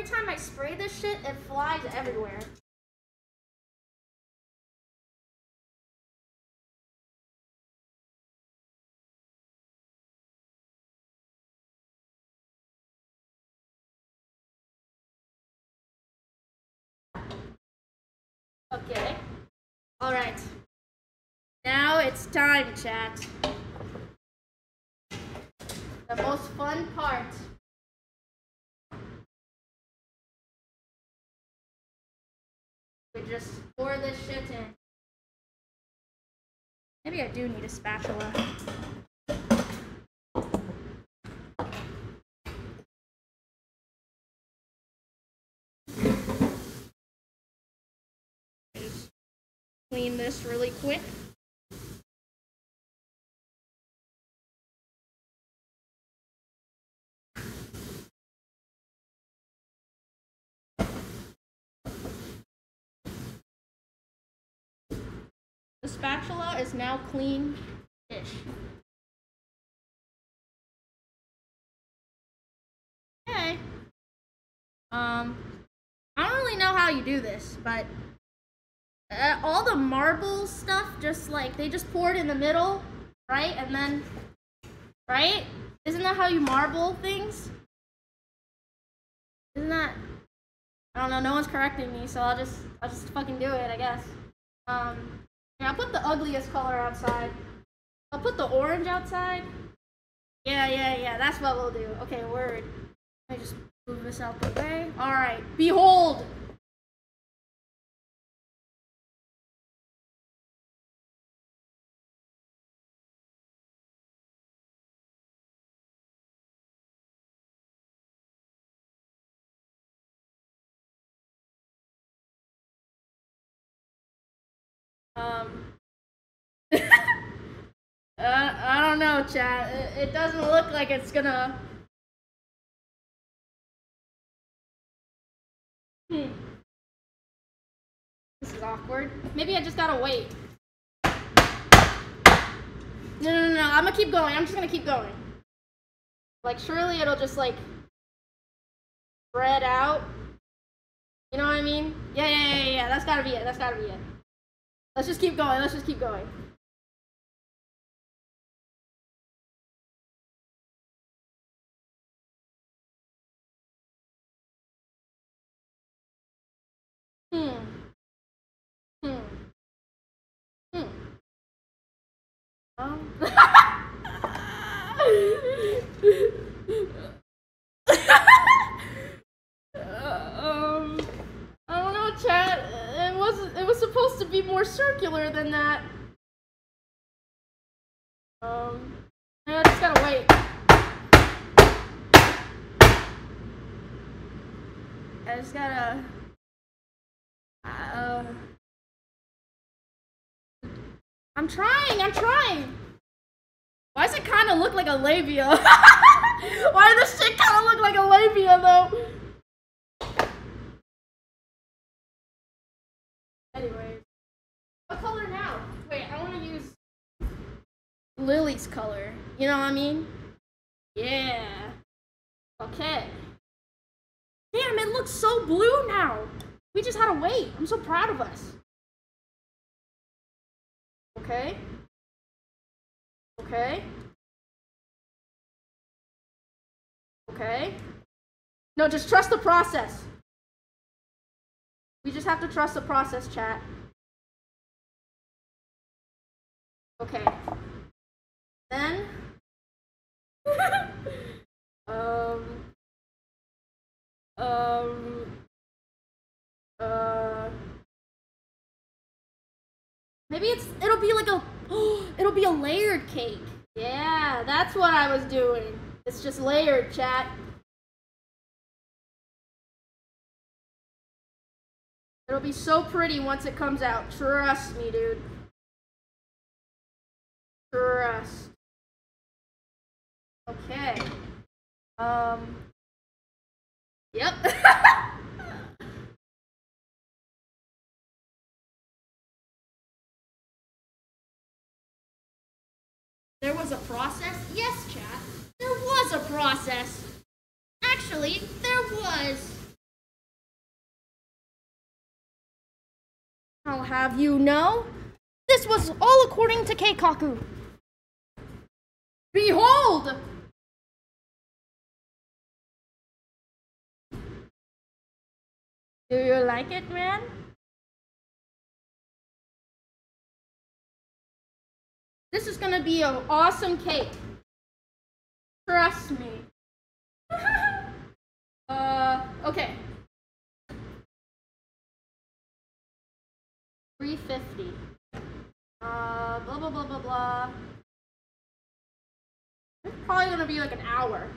Every time I spray this shit, it flies everywhere. Okay. All right. Now it's time, chat. The most fun part. We just pour this shit in. Maybe I do need a spatula. Just clean this really quick. The spatula is now clean-ish. Okay. Um, I don't really know how you do this, but uh, all the marble stuff just like they just pour it in the middle, right? And then, right? Isn't that how you marble things? Isn't that? I don't know. No one's correcting me, so I'll just I'll just fucking do it, I guess. Um, yeah, I'll put the ugliest color outside. I'll put the orange outside. Yeah, yeah, yeah. That's what we'll do. Okay, word. Me just move this out the way. All right. Behold. Know, chat. It, it doesn't look like it's gonna. Hmm. This is awkward. Maybe I just gotta wait. No, no, no, no. I'm gonna keep going. I'm just gonna keep going. Like, surely it'll just, like, spread out. You know what I mean? Yeah, yeah, yeah, yeah. That's gotta be it. That's gotta be it. Let's just keep going. Let's just keep going. Um. I don't know, chat. It was it was supposed to be more circular than that. Um. I just gotta wait. I just gotta. Uh, I'm trying. I'm trying. Why does it kind of look like a labia? Why does this shit kind of look like a labia though? Anyway, what color now? Wait, I want to use Lily's color. You know what I mean? Yeah. Okay. Damn, it looks so blue now. We just had to wait. I'm so proud of us. Okay. Okay. Okay. No, just trust the process. We just have to trust the process, chat. Okay. Then. um. Um. Uh. Maybe it's it'll be like a It'll be a layered cake. Yeah, that's what I was doing. It's just layered, chat. It'll be so pretty once it comes out. Trust me, dude. Trust. Okay. Um. Yep. a process? Yes, chat. There was a process. Actually, there was. I'll have you know, this was all according to Keikaku. Behold! Do you like it, man? This is gonna be an awesome cake. Trust me. uh, okay. 350. Uh, blah, blah, blah, blah, blah. It's probably gonna be like an hour.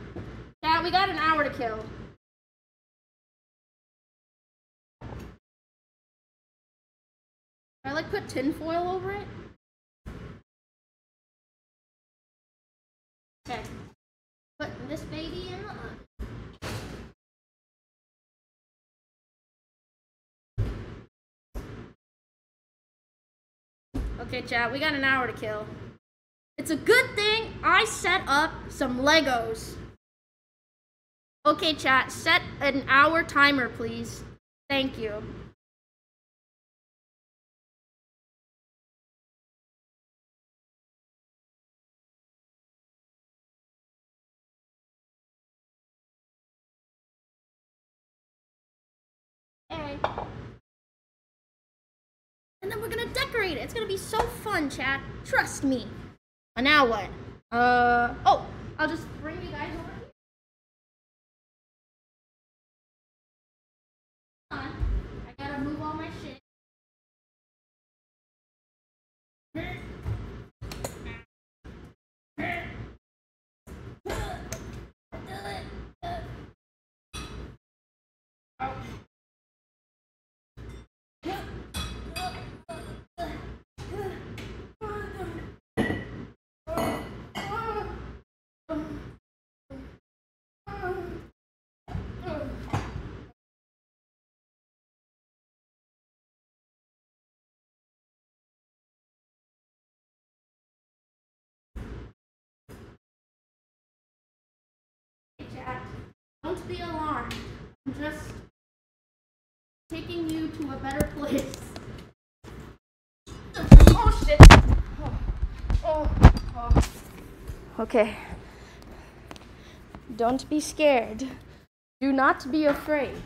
Yeah, we got an hour to kill. I like put tin foil over it. Okay. Put this baby in the oven. Okay, chat, we got an hour to kill. It's a good thing I set up some Legos. Okay, chat, set an hour timer, please. Thank you. And then we're gonna decorate it. It's gonna be so fun, chat. Trust me. Uh, now what? Uh oh, I'll just bring you guys over here. I gotta move all my don't be alarmed. I'm just taking you to a better place. Oh shit! Oh, oh, oh. Okay. Don't be scared. Do not be afraid.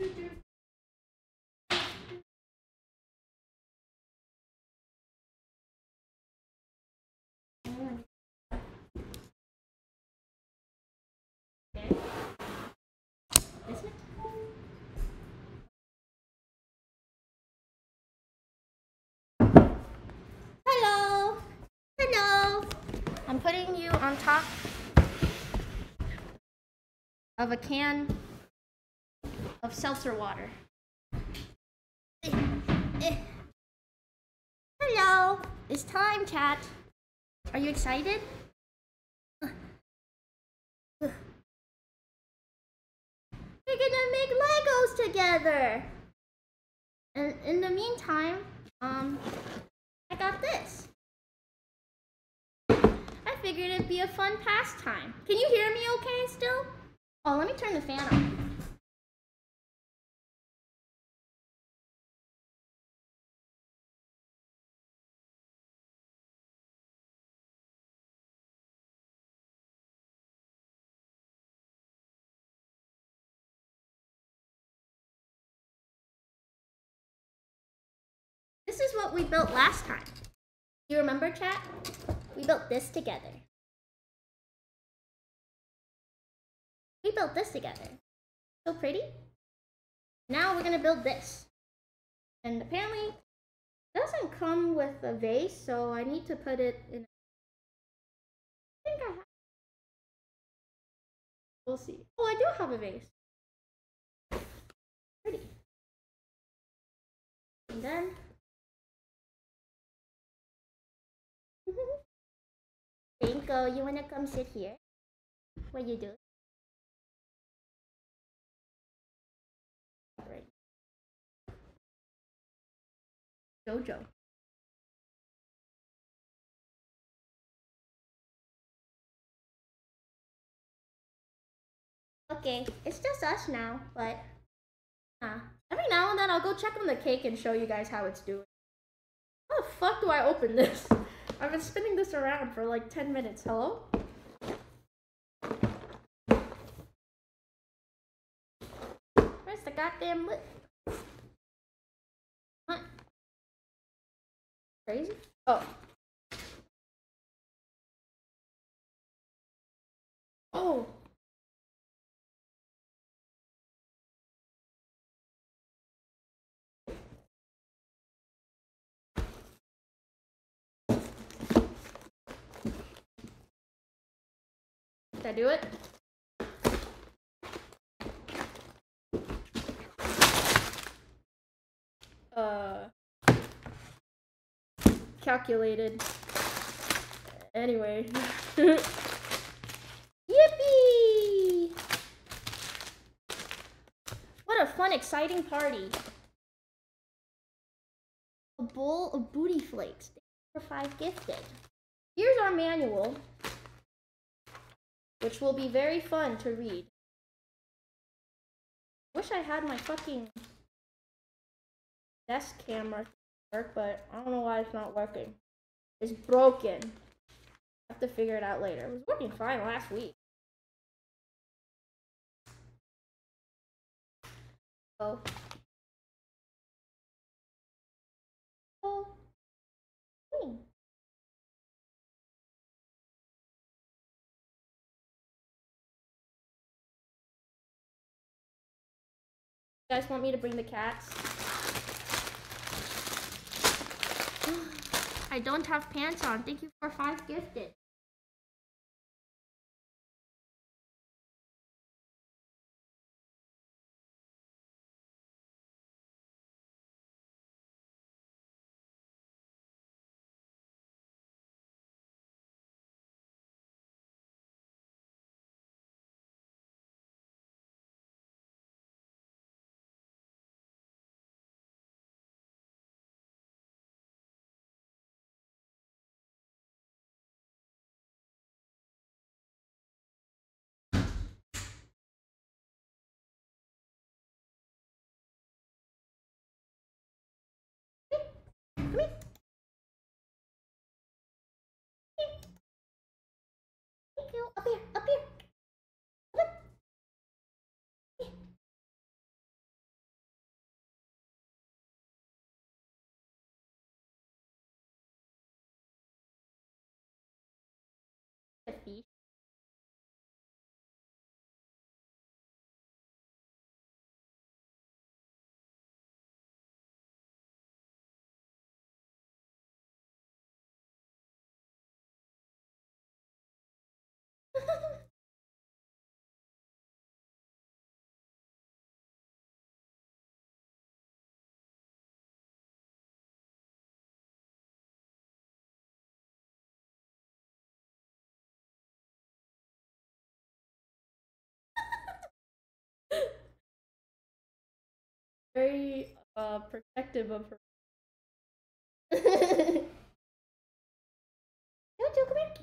Hello. Hello. I'm putting you on top of a can of seltzer water. Hello. It's time, chat. Are you excited? You're gonna make Legos together. And in the meantime, um, I got this. I figured it'd be a fun pastime. Can you hear me okay still? Oh, let me turn the fan on. What we built last time. You remember, chat? We built this together. We built this together. So pretty. Now we're gonna build this. And apparently, it doesn't come with a vase, so I need to put it in. I think I have. We'll see. Oh, I do have a vase. Pretty. And then Twinkle, you wanna come sit here? What you do? Jojo. Okay, it's just us now, but uh, every now and then I'll go check on the cake and show you guys how it's doing. How the fuck do I open this? I've been spinning this around for like 10 minutes. Hello? Where's the goddamn lid? What? Crazy? Oh. Oh. I do it? Uh, calculated. Anyway. Yippee! What a fun, exciting party. A bowl of booty flakes. Five gifted. Here's our manual which will be very fun to read. Wish I had my fucking desk camera work, but I don't know why it's not working. It's broken. I have to figure it out later. It was working fine last week. Oh. Oh. Guys want me to bring the cats? I don't have pants on. Thank you for five gifted. Up here, very uh protective of her. Jojo, come here.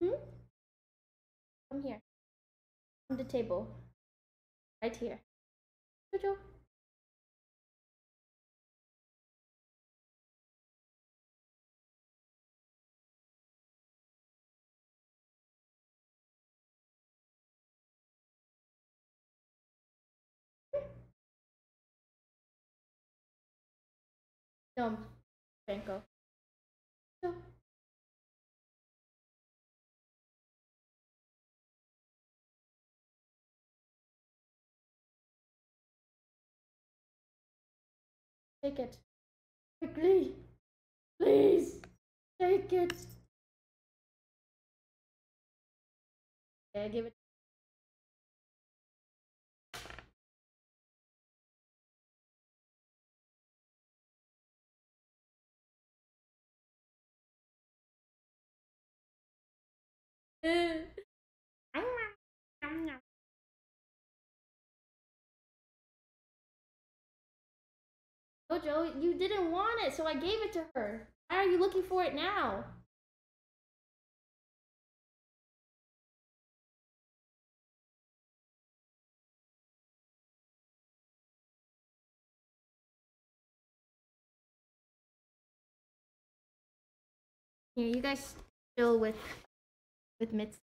Hmm? Come here. On the table. Right here. Jojo. No, Franco. Take it. Quickly. Please. Take it. Okay, give it. Jojo, you didn't want it, so I gave it to her. Why are you looking for it now? Here, you guys chill with with Mitz.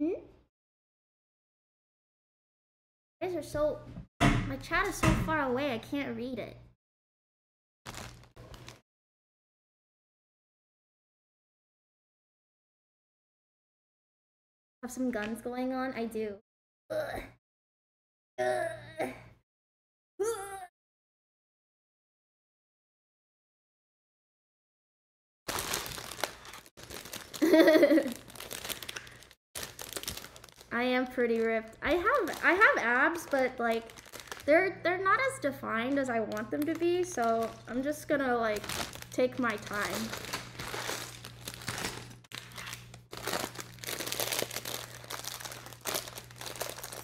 Hmm? You are so. My chat is so far away, I can't read it. Have some guns going on? I do. Ugh. Ugh. Ugh. I am pretty ripped. I have I have abs, but like they're they're not as defined as I want them to be, so I'm just gonna like take my time.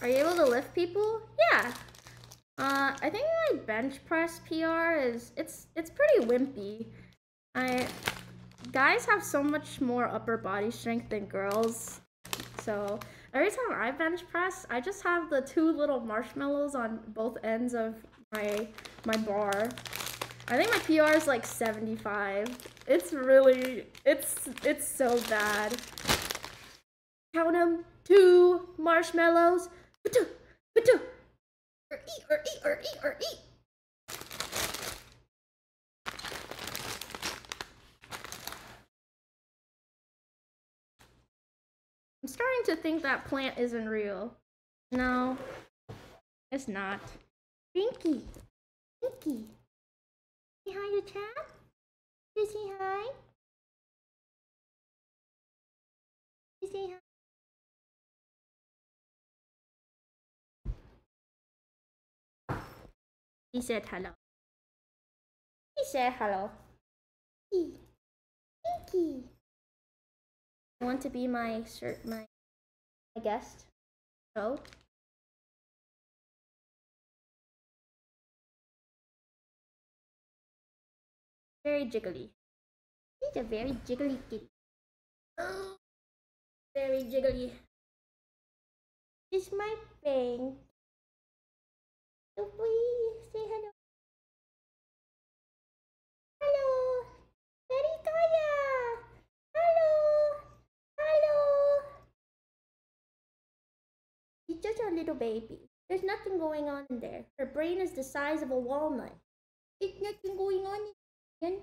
Are you able to lift people? Yeah. Uh, I think my bench press PR is it's it's pretty wimpy. I guys have so much more upper body strength than girls, so every time I bench press, I just have the two little marshmallows on both ends of my my bar. I think my PR is like 75. It's really it's it's so bad. Count them. Two marshmallows. Or eat, or eat, or eat, or eat. Starting to think that plant isn't real. No, it's not. Pinky, Pinky. Say hi to chat. You say hi. You say hi. He said hello. He said hello. Pinky. Pinky. You want to be my shirt, my, my guest? So. Very jiggly. He's a very jiggly kitty. Oh, very jiggly. It's my thing. So say hello. Hello. Betty Kaya. Hello. Hello. Just a little baby. There's nothing going on in there. Her brain is the size of a walnut. There's nothing going on in there,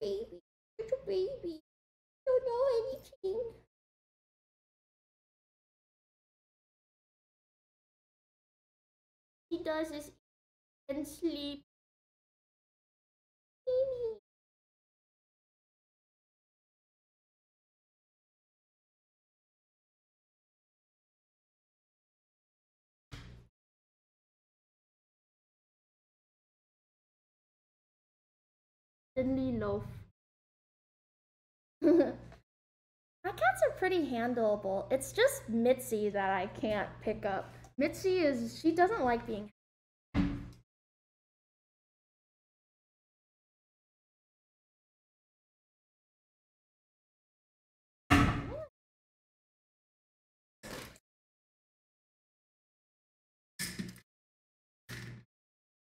Baby. Little baby. Don't know anything. He does is and sleep. Baby. Suddenly loaf. My cats are pretty handleable. It's just Mitzi that I can't pick up. Mitzi is she doesn't like being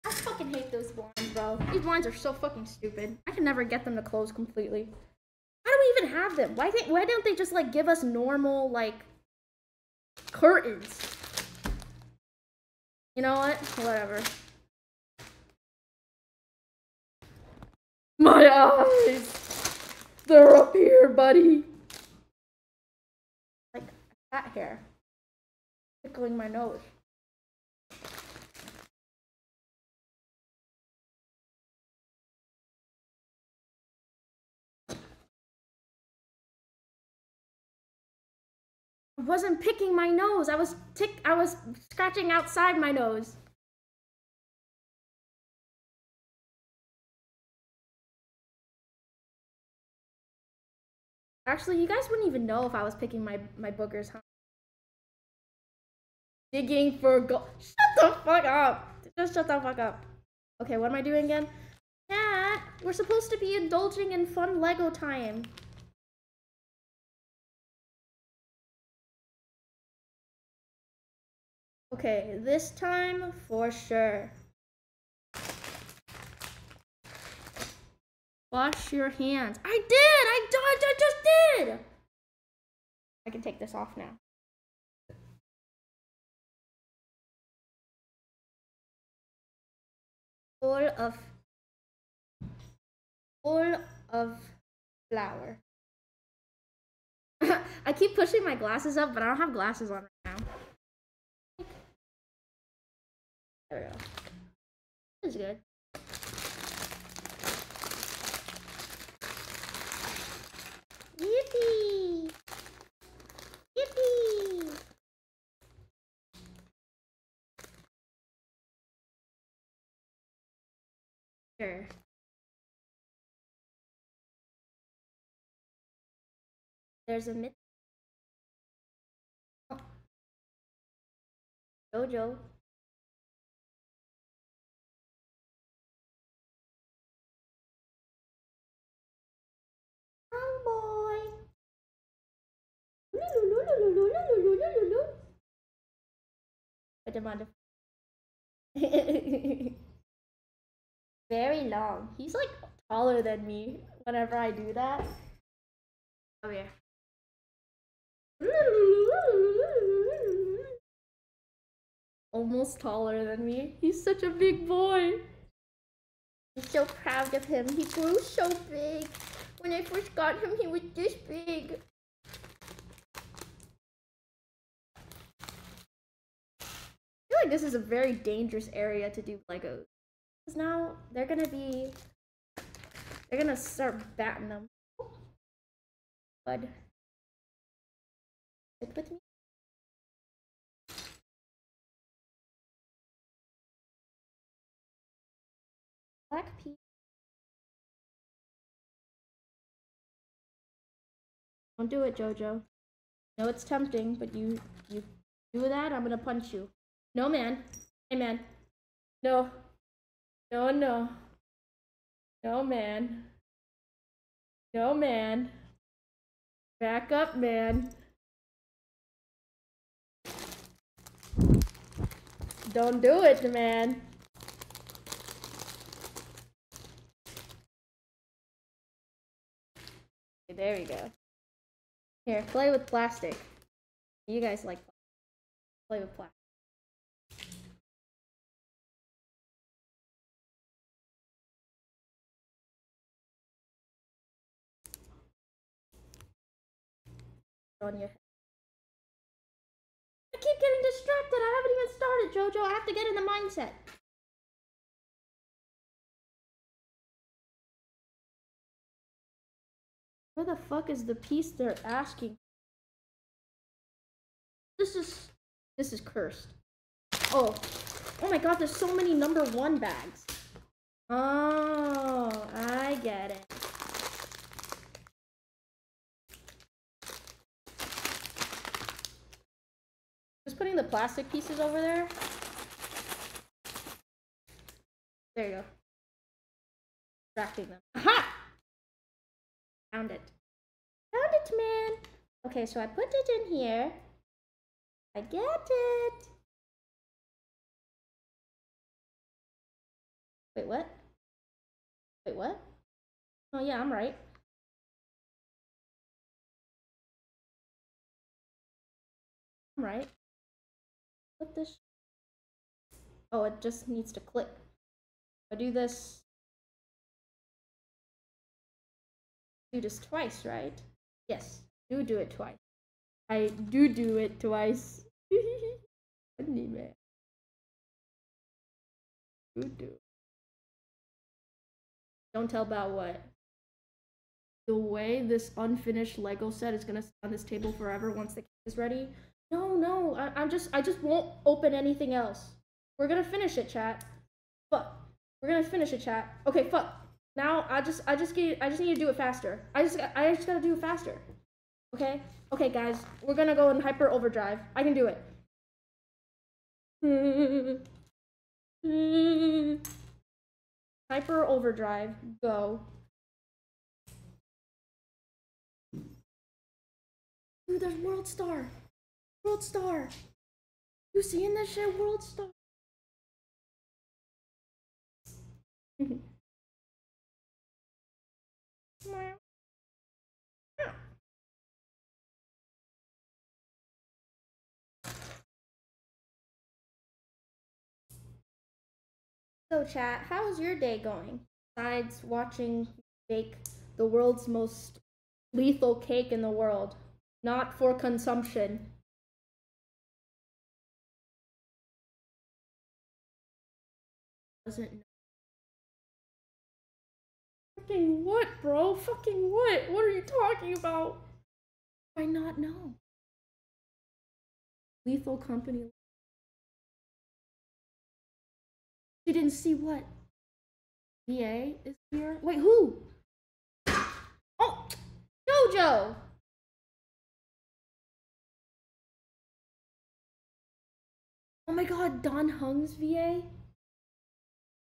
I fucking hate those blinds, bro. These blinds are so fucking stupid. I can never get them to close completely. Why do we even have them? Why, they, why don't they just like give us normal like curtains? You know what? Whatever. My eyes! They're up here, buddy! Like cat hair. Tickling my nose. Wasn't picking my nose. I was tick I was scratching outside my nose. Actually, you guys wouldn't even know if I was picking my my boogers, huh? Digging for gold. Shut the fuck up. Just shut the fuck up. Okay, what am I doing again? Cat, we're supposed to be indulging in fun Lego time. Okay, this time for sure. Wash your hands. I did! I dodged! I just did! I can take this off now. Full of full of flour. I keep pushing my glasses up, but I don't have glasses on right now. There we go. This is good. Yippee! Yippee! Sure. There's a myth. Oh. Jojo. Young boy. What a motherfucker. Very long. He's like taller than me whenever I do that. Oh yeah. Almost taller than me. He's such a big boy. I'm so proud of him. He grew so big. When I first got him, he was this big. I feel like this is a very dangerous area to do Legos. Because now they're gonna be. They're gonna start batting them. Bud. Sit with me. Black pea. Don't do it, Jojo. No, it's tempting, but you you do that, I'm gonna punch you. No, man. Hey, man. No. No, no. No, man. No, man. Back up, man. Don't do it, man. there we go. Here, play with plastic. You guys like plastic. play with plastic. On your head. I keep getting distracted. I haven't even started, Jojo. I have to get in the mindset. Where the fuck is the piece they're asking? This is this is cursed. Oh. Oh my god, there's so many number one bags. Oh, I get it. Just putting the plastic pieces over there. There you go. Distracting them. Aha! Found it. Found it, man. Okay, so I put it in here. I get it. Wait, what? Wait, what? Oh, yeah, I'm right. I'm right. Put this. Oh, it just needs to click. I do this. Do this twice, right? Yes, do do it twice. I do do it twice. Funny man. Do do. Don't tell about what. The way this unfinished Lego set is gonna sit on this table forever once the cake is ready. No, no, I, I'm just, I just won't open anything else. We're gonna finish it, chat. Fuck. We're gonna finish it, chat. Okay, fuck. Now I just, I just get, I just need to do it faster. I just, I just gotta do it faster. Okay. Okay, guys, we're gonna go in hyper overdrive. I can do it. hyper overdrive. Go. Dude, there's World Star. World Star. You seeing this shit? World Star. So, chat, how's your day going? Besides watching bake the world's most lethal cake in the world, not for consumption. Doesn't know. Fucking what, bro? Fucking what? What are you talking about? Why not know? Lethal company. You didn't see what? VA is here? Wait, who? Oh, Jojo! Oh my god, Dan Heng's VA?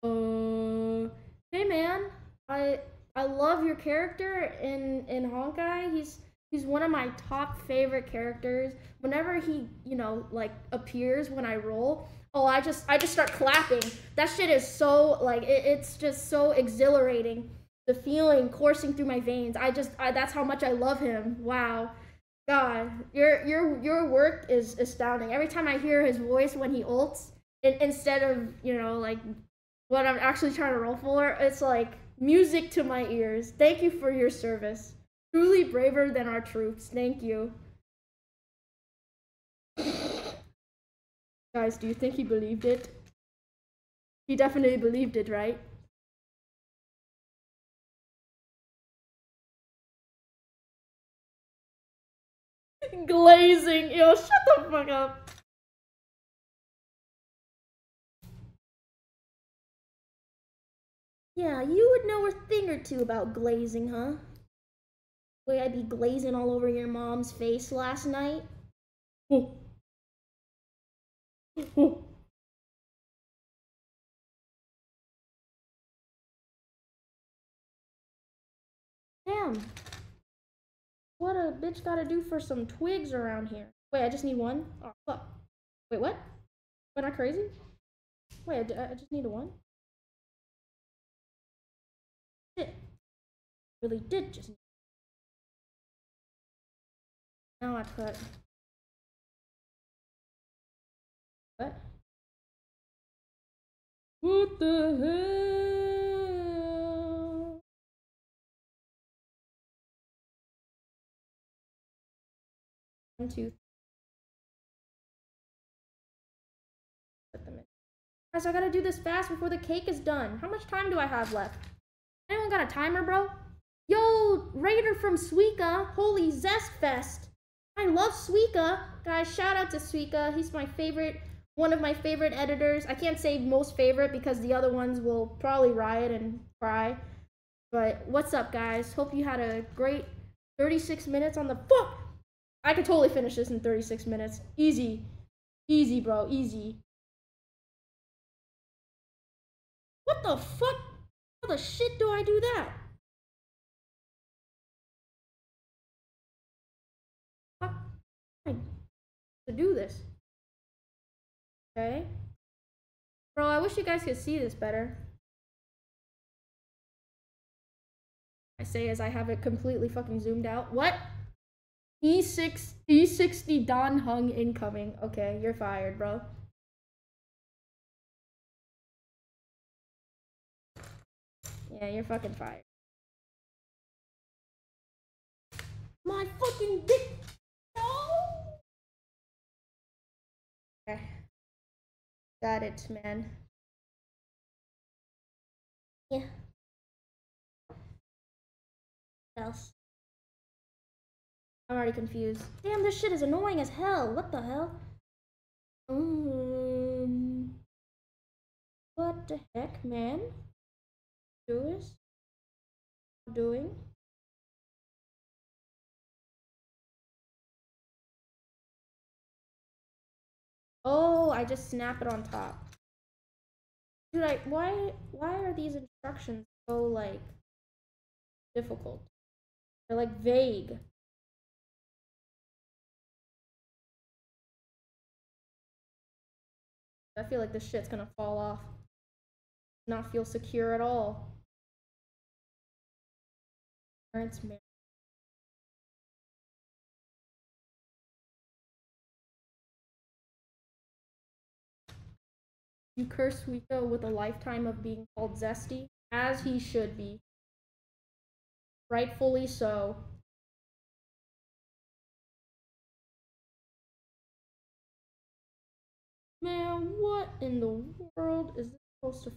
Uh, hey man, I I love your character in in Honkai. He's he's one of my top favorite characters. Whenever he, you know, like appears when I roll, oh, I just I just start clapping. That shit is so like it, it's just so exhilarating. The feeling coursing through my veins. I just I, that's how much I love him. Wow. God, your your your work is astounding. Every time I hear his voice when he ults, in, instead of you know like what I'm actually trying to roll for, it's like music to my ears. Thank you for your service. Truly braver than our troops. Thank you. Guys, do you think he believed it? He definitely believed it, right? Glazing. Yo, shut the fuck up. Yeah, you would know a thing or two about glazing, huh? Way I'd be glazing all over your mom's face last night. Damn. What a bitch gotta do for some twigs around here. Wait, I just need one? Oh, fuck. Wait, what? Am I crazy? Wait, I, I just need a one? Shit. Really did just Now I put. What? What the hell? One, two. Put them in. Guys, I gotta do this fast before the cake is done. How much time do I have left? Anyone got a timer, bro? Yo, Raider from Suika. Holy Zest Fest. I love Suika. Guys, shout out to Suika. He's my favorite, one of my favorite editors. I can't say most favorite because the other ones will probably riot and cry. But what's up, guys? Hope you had a great 36 minutes on the fuck. I could totally finish this in 36 minutes. Easy. Easy, bro. Easy. What the fuck? How the shit do I do that? Fuck. I to do this. Okay. Bro, I wish you guys could see this better. I say as I have it completely fucking zoomed out. What? E6 E60 Dan Heng incoming. Okay, you're fired, bro. Yeah, you're fucking fired. My fucking dick. No. Okay. Got it, man. Yeah. What else? I'm already confused. Damn, this shit is annoying as hell. What the hell? Um. What the heck, man? Do this? Doing? Oh, I just snap it on top. Dude, I, why, why are these instructions so, like, difficult? They're, like, vague. I feel like this shit's gonna fall off. Not feel secure at all. Parents married. You curse Suika with a lifetime of being called Zesty, as he should be. Rightfully so. Man, what in the world is this supposed to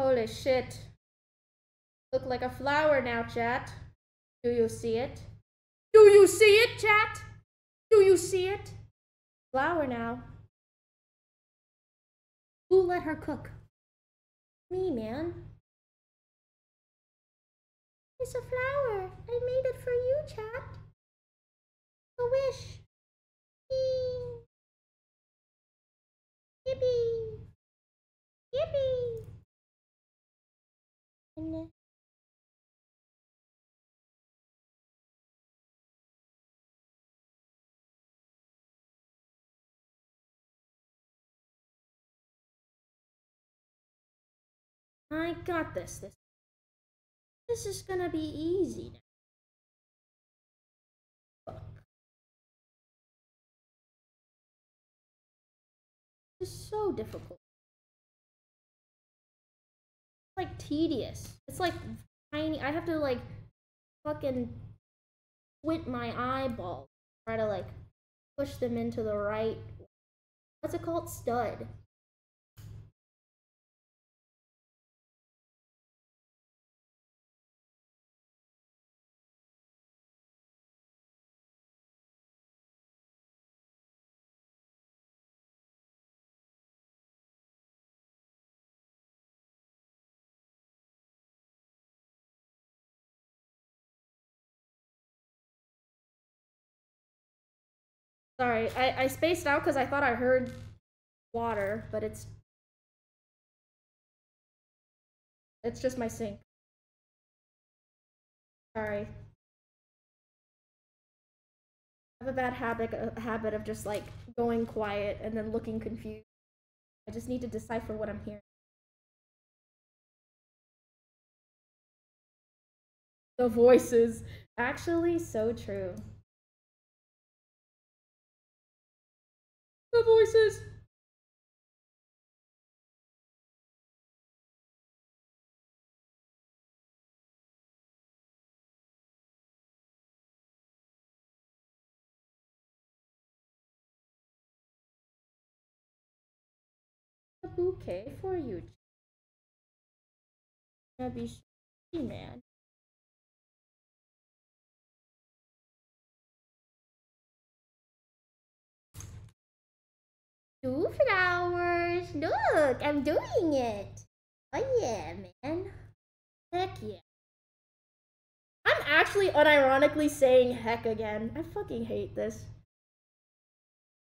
Holy shit. Look like a flower now, chat. Do you see it? Do you see it, chat? Do you see it? Flower now. Who let her cook? Me, man. It's a flower. I made it for you, chat. A wish. Yee. Yippee. Yippee. I got this. This this is gonna be easy now. This is so difficult. Like tedious. It's like tiny. I have to like fucking squint my eyeball, try to like push them into the right. What's it called? Stud. Sorry, I, I spaced out because I thought I heard water, but it's it's just my sink. Sorry. I have a bad habit a habit of just like going quiet and then looking confused. I just need to decipher what I'm hearing. The voices. Actually, so true. The voices. A bouquet for you. Gonna be man. Two flowers. Look, I'm doing it. Oh yeah, man. Heck yeah. I'm actually unironically saying heck again. I fucking hate this.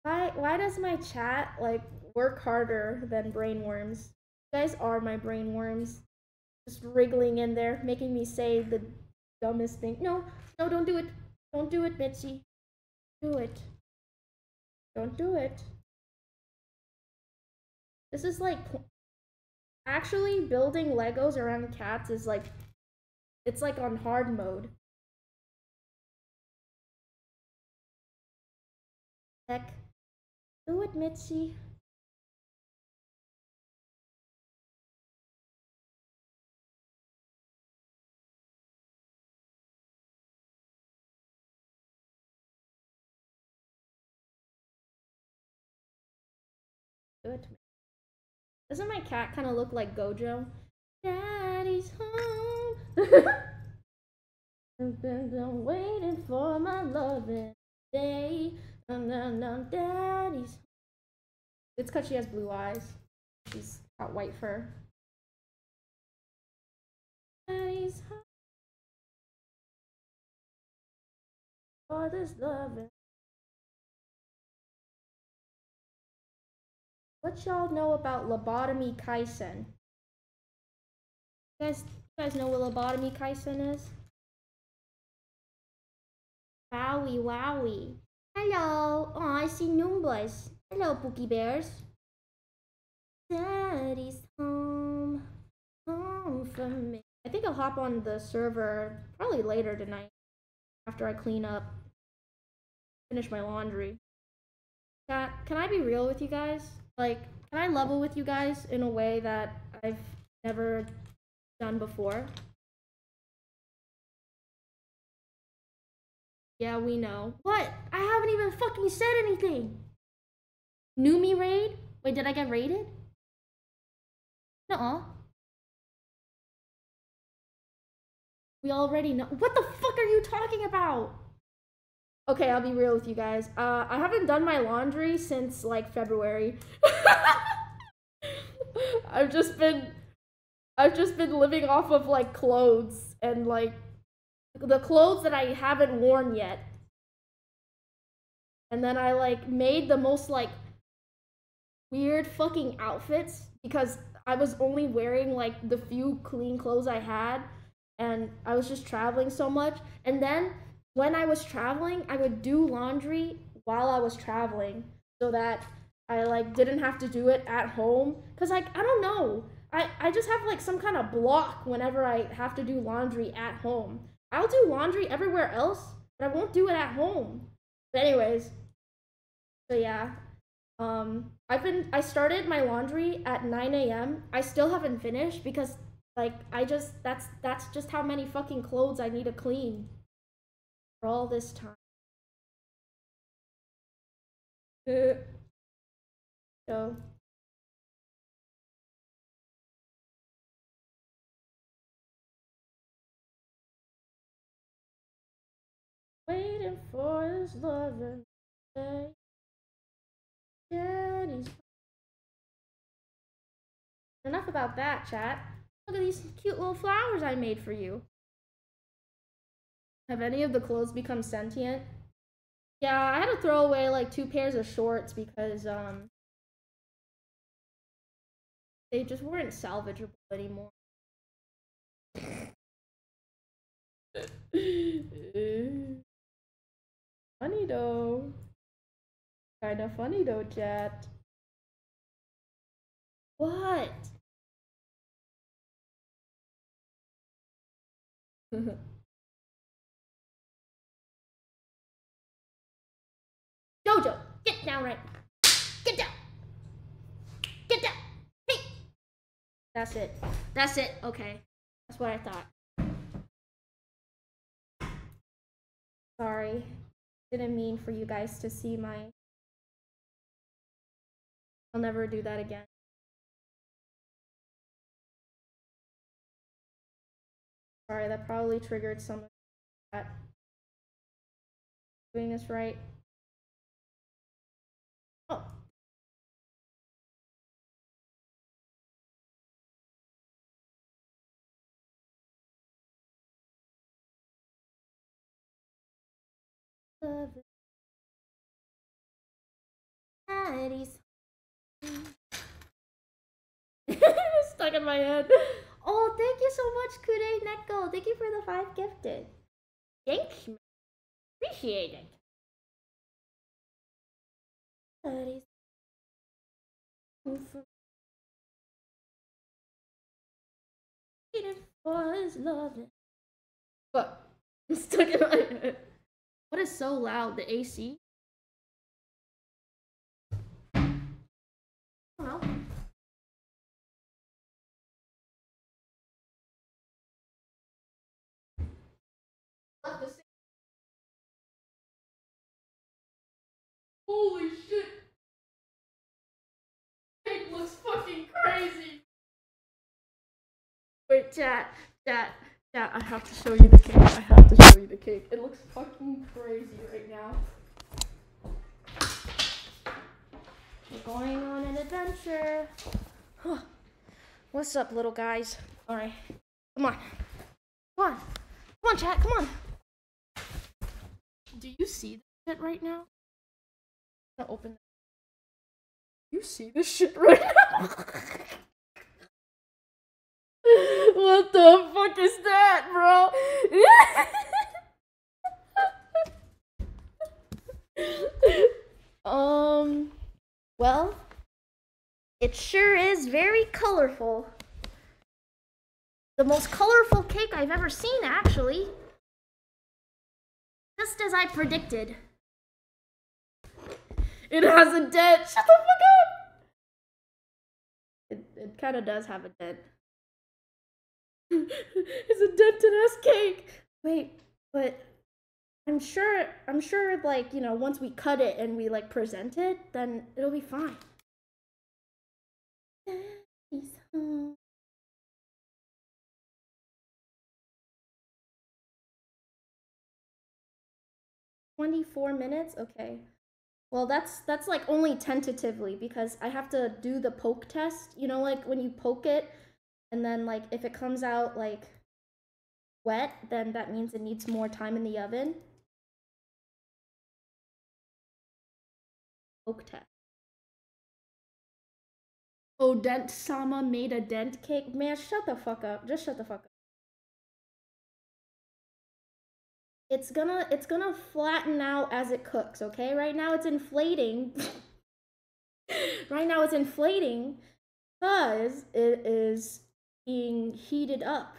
Why why does my chat like work harder than brainworms? You guys are my brainworms. Just wriggling in there, making me say the dumbest thing. No, no, don't do it. Don't do it, Mitzi. Do it. Don't do it. This is like actually building Legos around cats is like it's like on hard mode. Heck. Do it, Mitzi. Do it. Doesn't my cat kind of look like Gojo? Daddy's home. I've been waiting for my loving day. Dun, dun, dun, daddy's. It's because she has blue eyes. She's got white fur. Daddy's home. For this loving. What y'all know about lobotomy kaisen? You guys, you guys know what lobotomy kaisen is? Wowie wowie. Hello. Oh, I see Noombas. Hello, Pookie Bears. Daddy's home. Home me. I think I'll hop on the server probably later tonight after I clean up. Finish my laundry. Cat, can I be real with you guys? Like, can I level with you guys in a way that I've never done before? Yeah, we know. What? I haven't even fucking said anything. Me raid? Wait, did I get raided? Nuh-uh. We already know. What the fuck are you talking about? Okay, I'll be real with you guys. Uh, I haven't done my laundry since like February. I've just been, I've just been living off of like clothes and like the clothes that I haven't worn yet. And then I like made the most like weird fucking outfits because I was only wearing like the few clean clothes I had and I was just traveling so much. And then when I was traveling, I would do laundry while I was traveling so that I like didn't have to do it at home cuz like I don't know. I I just have like some kind of block whenever I have to do laundry at home. I'll do laundry everywhere else, but I won't do it at home. But anyways, so yeah. Um I've been I started my laundry at 9 a.m. I still haven't finished because like I just that's that's just how many fucking clothes I need to clean all this time. Uh, so waiting for his loving day. Enough about that, chat. Look at these cute little flowers I made for you. Have any of the clothes become sentient? Yeah, I had to throw away like two pairs of shorts because um they just weren't salvageable anymore. funny though. Kinda funny though, chat. What? Jojo, get down right. Get down. Get down. Hey. That's it. That's it. Okay. That's what I thought. Sorry. Didn't mean for you guys to see my. I'll never do that again. Sorry, that probably triggered some of that. Doing this right. Love stuck in my head. Oh, thank you so much, Kude Neko. Thank you for the five gifted. Thanks. man. Appreciate it. For his loving. What? I'm stuck in my head. What is so loud? The AC? I don't know. Holy shit! It looks fucking crazy! Wait, chat, chat, chat, I have to show you the cake. I have to show you the cake. It looks fucking crazy right now. We're going on an adventure. Huh. What's up, little guys? Alright. Come on. Come on. Come on, chat, come on. Do you see that right now? I'm gonna open. You see this shit right now? what the fuck is that, bro? um, well, it sure is very colorful. The most colorful cake I've ever seen, actually. Just as I predicted. It has a dent. Shut the fuck up. It, it kind of does have a dent. it's a dented cake. Wait, but I'm sure. I'm sure. Like you know, once we cut it and we like present it, then it'll be fine. Daddy's home. Twenty-four minutes. Okay. Well, that's that's like only tentatively because I have to do the poke test. You know, like when you poke it, and then like if it comes out like wet, then that means it needs more time in the oven. Poke test. Oh, Dent Sama made a dent cake. Man, shut the fuck up. Just shut the fuck up. It's gonna it's gonna flatten out as it cooks, okay? Right now it's inflating. right now it's inflating because it is being heated up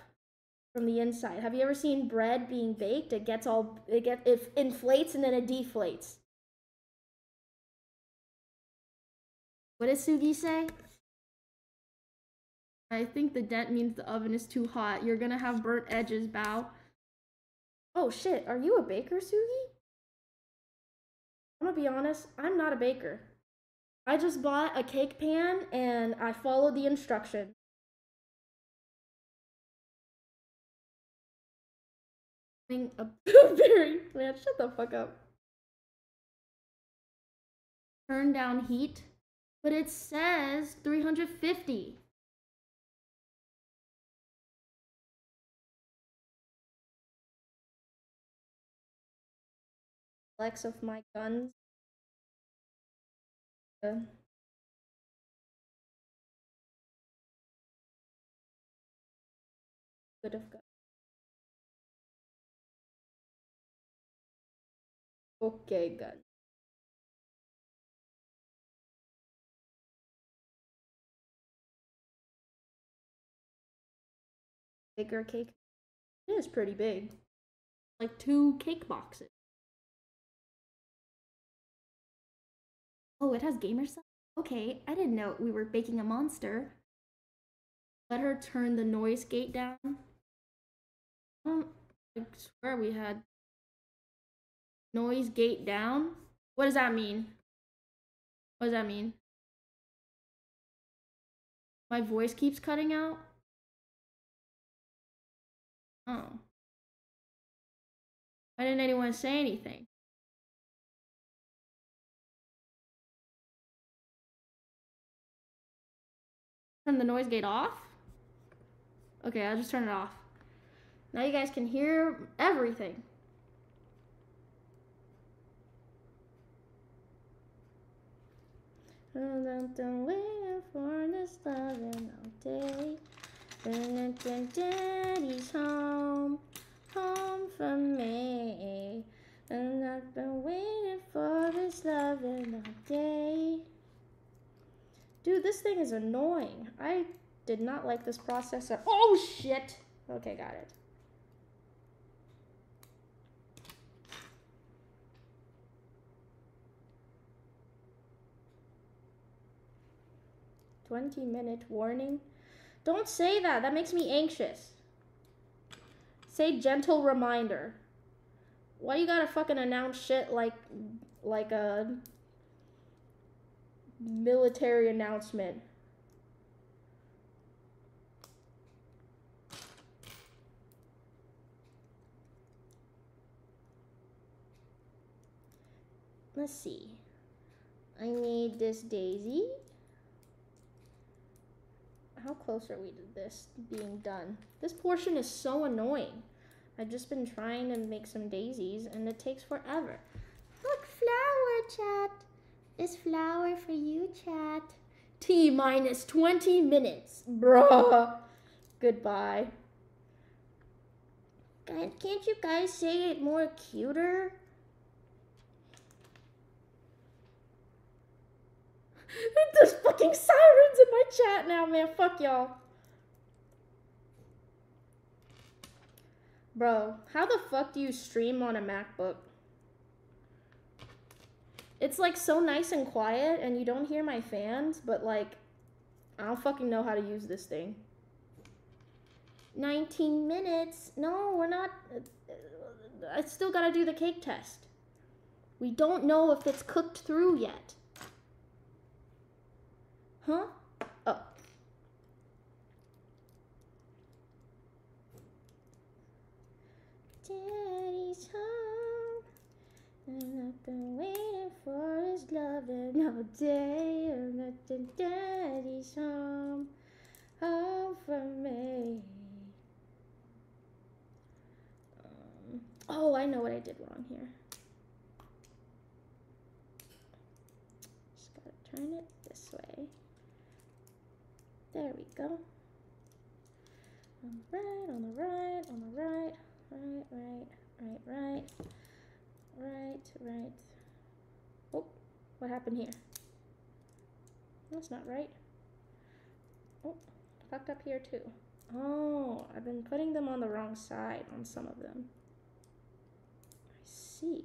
from the inside. Have you ever seen bread being baked? It gets all it get it inflates and then it deflates. What did Sugi say? I think the dent means the oven is too hot. You're gonna have burnt edges, Bao. Oh shit, are you a baker, Sugi? I'm gonna be honest, I'm not a baker. I just bought a cake pan and I followed the instructions. A blueberry man, shut the fuck up. Turn down heat, but it says 350. flex of my guns. Uh, Good of. Okay, good. Bigger cake. It is pretty big. Like two cake boxes. Oh, it has gamer? Okay, I didn't know we were baking a monster. Let her turn the noise gate down. Um, I swear we had noise gate down. What does that mean? What does that mean? My voice keeps cutting out? Oh. Why didn't anyone say anything? Turn the noise gate off? Okay, I'll just turn it off. Now you guys can hear everything. I've been waiting for this loving all day. And then daddy's home, home from me. And I've been waiting for this loving all day. Dude, this thing is annoying. I did not like this processor. Oh shit! Okay, got it. Twenty minute warning. Don't say that. That makes me anxious. Say gentle reminder. Why you gotta fucking announce shit like like a military announcement? Let's see. I need this daisy. How close are we to this being done? This portion is so annoying. I've just been trying to make some daisies and it takes forever. Look, flower chat. This flower for you, chat. T minus 20 minutes. Bruh. Goodbye. Can't you guys say it more cuter? There's fucking sirens in my chat now, man. Fuck y'all. Bro, how the fuck do you stream on a MacBook? It's like so nice and quiet and you don't hear my fans, but like, I don't fucking know how to use this thing. 19 minutes. No, we're not. I still gotta do the cake test. We don't know if it's cooked through yet. Huh? Oh. Daddy's home, and I've been waiting for his loving all day. And that daddy's home, home for me. Um, oh, I know what I did wrong here. Just gotta turn it. There we go. On the right, on the right, on the right, right, right, right, right, right, right. Oh, what happened here? That's not right. Oh, fucked up here too. Oh, I've been putting them on the wrong side on some of them. I see.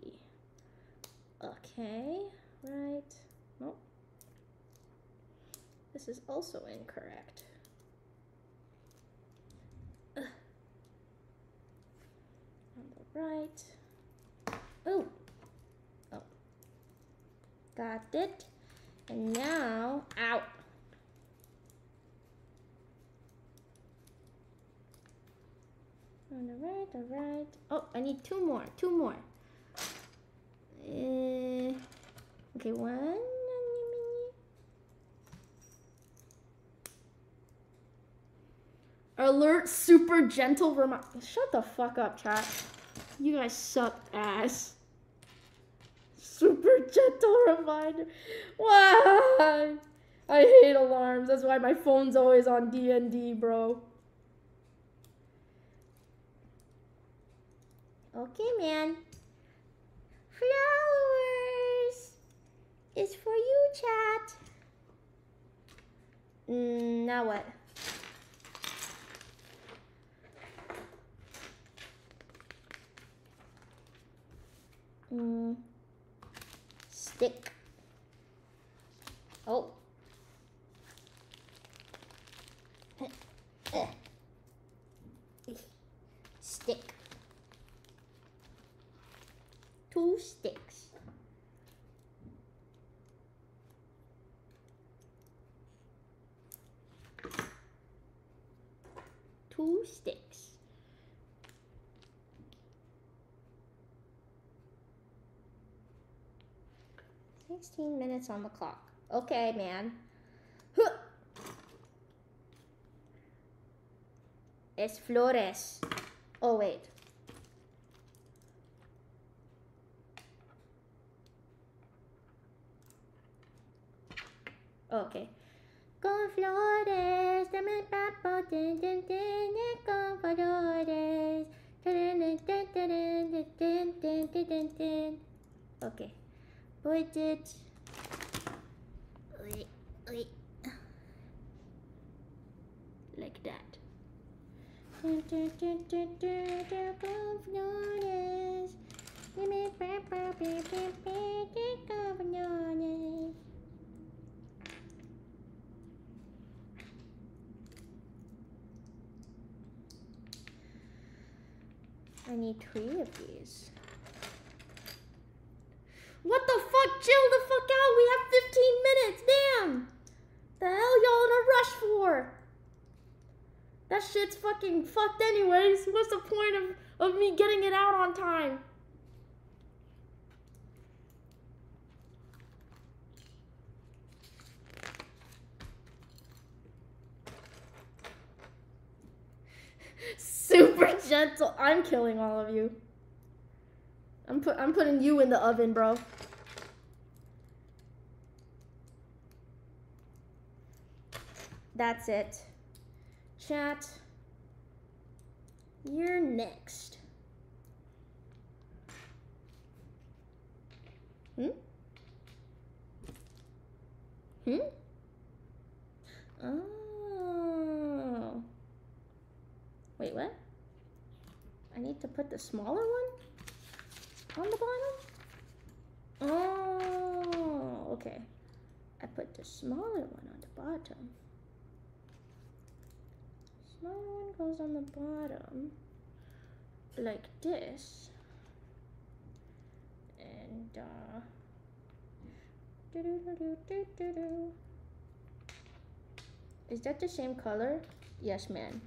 Okay, right. Nope. This is also incorrect. Ugh. On the right. Oh. Oh. Got it. And now, out. On the right, the right. Oh, I need two more, two more. Uh, okay, one. Alert super gentle reminder. Shut the fuck up, chat. You guys suck ass. Super gentle reminder. Why? I hate alarms. That's why my phone's always on D&D, bro. Okay, man. Flower chat. Mm, now what? Mm, stick. Oh. Stick. Two sticks. Two sticks. 16 minutes on the clock. Okay, man. Huh. It's Flores. Oh, wait. Okay. Con flores, dame con Okay avoid it. Like that. I need three of these. What the fuck? Chill the fuck out. We have 15 minutes. Damn. The hell y'all in a rush for? That shit's fucking fucked anyways. What's the point of, of me getting it out on time? Super gentle. I'm killing all of you. I'm put I'm putting you in the oven, bro. That's it. Chat. You're next. Hmm? Hmm? Oh. Wait, what? I need to put the smaller one on the bottom? Oh, okay. I put the smaller one on the bottom. Smaller one goes on the bottom like this. And, uh. Is that the same color? Yes, man.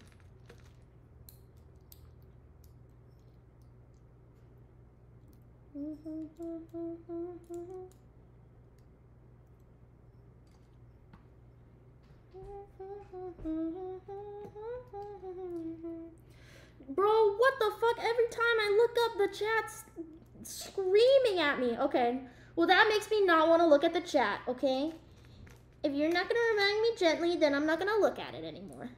Bro, what the fuck? Every time I look up, the chat's screaming at me. Okay, well, that makes me not want to look at the chat, okay? If you're not going to remind me gently, then I'm not going to look at it anymore.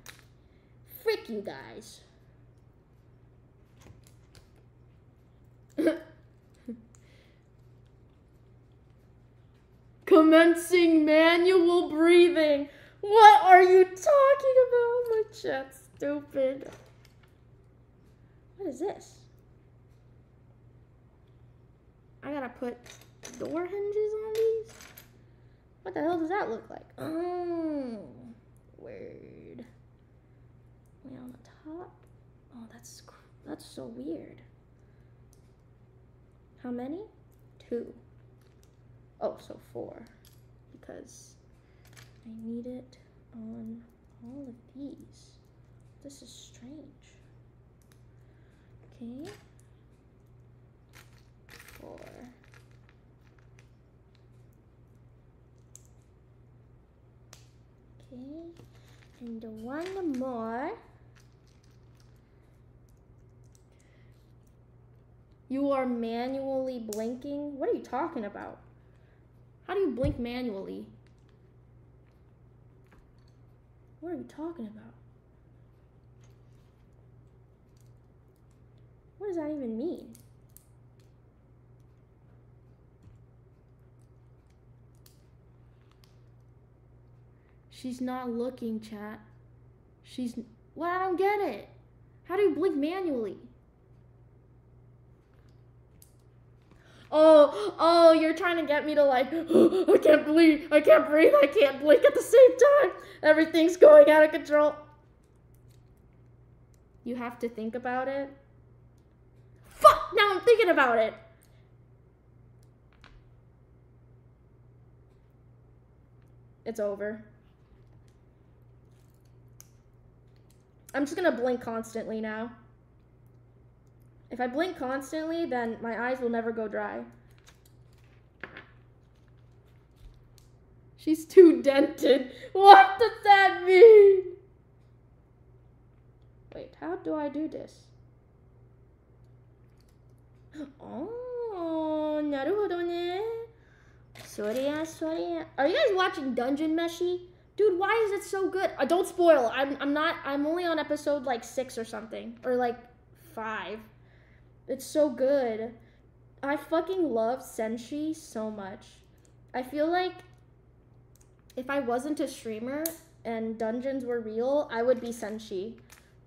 Frick you guys. Commencing manual breathing. What are you talking about? My chat's stupid. What is this? I gotta put door hinges on these? What the hell does that look like? Oh, weird. Way on the top? Oh, that's that's so weird. How many? Two. Oh, so four. Because I need it on all of these. This is strange. Okay. Four. Okay. And one more. You are manually blinking? What are you talking about? How do you blink manually? What are you talking about? What does that even mean? She's not looking, chat. She's. What? I don't get it. How do you blink manually? Oh, oh, you're trying to get me to like, I can't breathe, I can't breathe, I can't blink at the same time. Everything's going out of control. You have to think about it. Fuck! Now I'm thinking about it. It's over. I'm just gonna blink constantly now. If I blink constantly, then my eyes will never go dry. She's too dented. What does that mean? Wait, how do I do this? Oh, naruhodo ne. Sorry, ah, sorry. Ah. Are you guys watching Dungeon Meshi? Dude, why is it so good? Uh, don't spoil. I'm, I'm not. I'm only on episode like six or something, or like five. It's so good. I fucking love Senshi so much. I feel like if I wasn't a streamer and dungeons were real, I would be Senshi.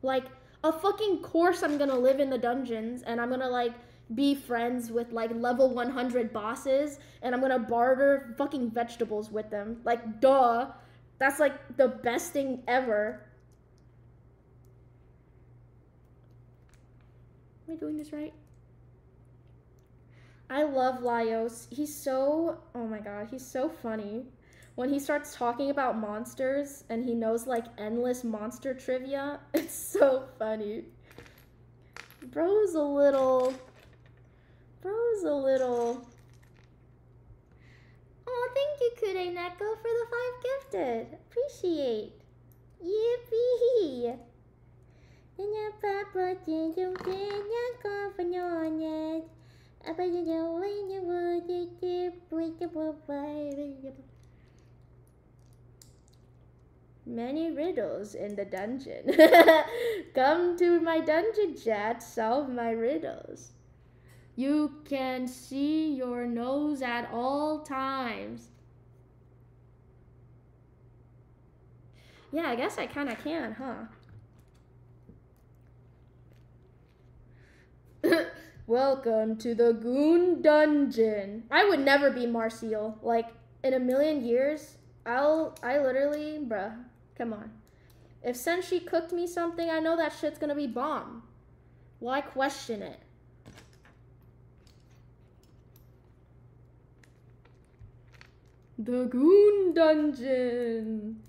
Like, a fucking course I'm gonna live in the dungeons and I'm gonna like be friends with like level 100 bosses and I'm gonna barter fucking vegetables with them. Like, duh. That's like the best thing ever. Am I doing this right? I love Laios. He's so, oh my god, he's so funny. When he starts talking about monsters and he knows like endless monster trivia, it's so funny. Bro's a little, bro's a little. Oh, thank you, Kureneko, for the five gifted. Appreciate. Yippee! Many riddles in the dungeon. Come to my dungeon chat, solve my riddles. You can see your nose at all times. Yeah, I guess I kind of can, huh? Welcome to the Goon Dungeon. I would never be Marcille. Like, in a million years, I'll, I literally, bruh, come on. If Senshi cooked me something, I know that shit's gonna be bomb. Why question it? The Goon Dungeon.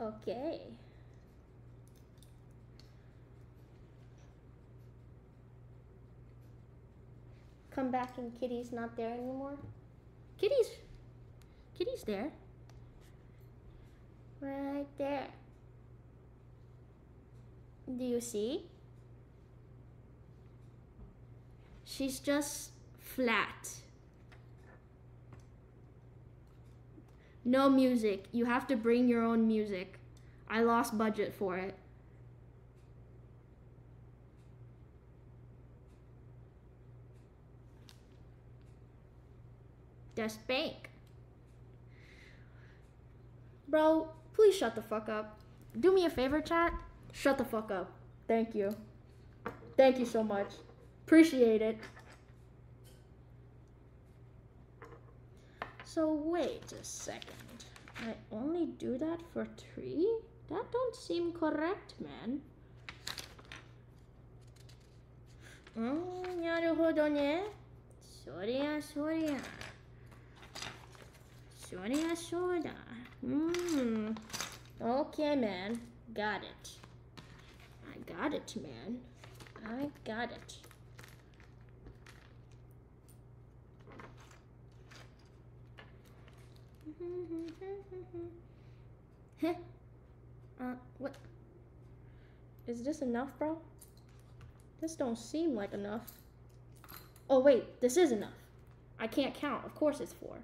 Okay. Come back and Kitty's not there anymore. Kitty's Kitty's there. Right there. Do you see? She's just flat. No music. You have to bring your own music. I lost budget for it. Just bank. Bro, please shut the fuck up. Do me a favor, chat. Shut the fuck up. Thank you. Thank you so much. Appreciate it. So wait a second. I only do that for three? That don't seem correct, man. うん、なるほどね。そりゃそりゃ。そりゃそうだ。うん。Okay, man. Got it. I got it, man. I got it. Heh. Uh, what? Is this enough, bro? This don't seem like enough. Oh, wait, this is enough. I can't count. Of course it's four.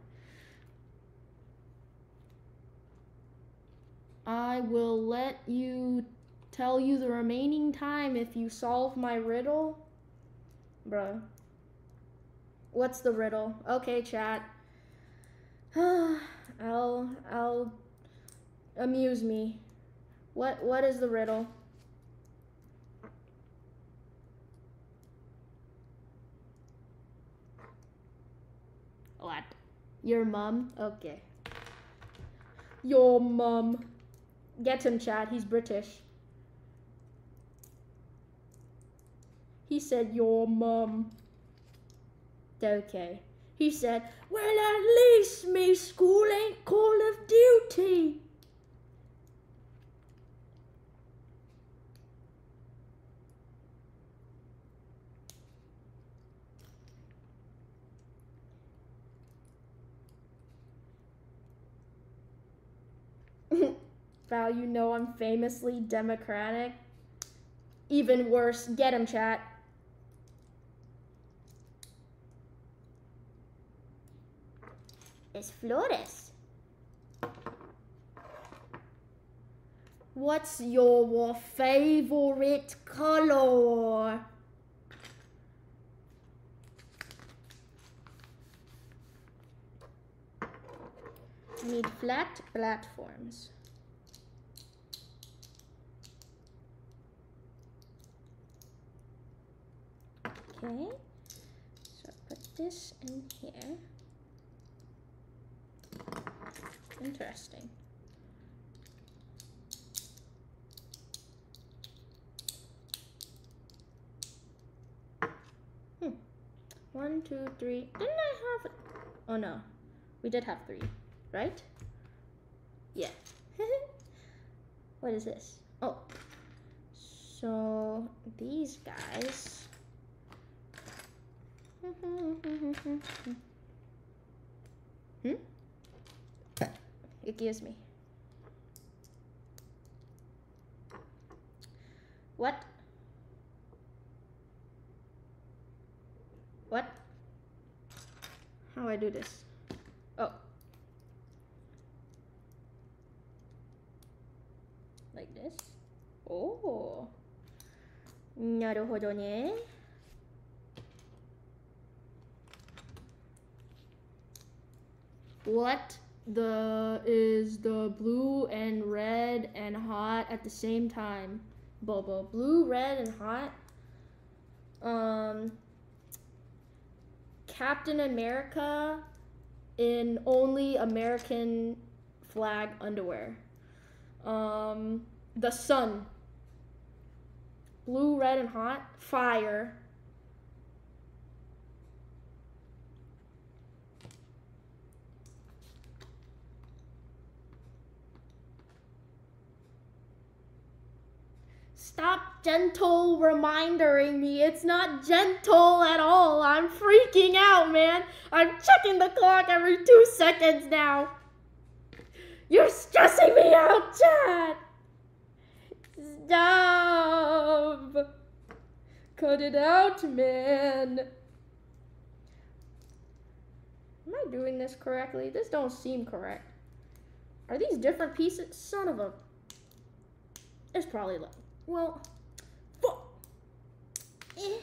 I will let you tell you the remaining time if you solve my riddle. Bruh. What's the riddle? Okay, chat. I'll I'll amuse me. What what is the riddle? What? Your mum? Okay. Your mum. Get him, Chad. He's British. He said, Your mum. Okay. He said, Well, at least me school ain't Call of Duty. Val, you know I'm famously democratic. Even worse, get him, chat. Flores. What's your favorite color? Need flat platforms. Okay, so put this in here. Interesting. Hmm. One, two, three. Didn't I have? Oh no, we did have three, right? Yeah. what is this? Oh, so these guys. hmm? hmm. hmm. hmm Excuse me. What? What? How do I do this? Oh. Like this? Oh. なるほどね。What The is the blue and red and hot at the same time? Bobo. Blue, red, and hot. Um Captain America in only American flag underwear. Um the sun. Blue, red, and hot. Fire. Stop gentle reminding me. It's not gentle at all. I'm freaking out, man. I'm checking the clock every two seconds now. You're stressing me out, Chad. Stop. Cut it out, man. Am I doing this correctly? This don't seem correct. Are these different pieces? Son of a... It's probably like... Well, fuck. Eh.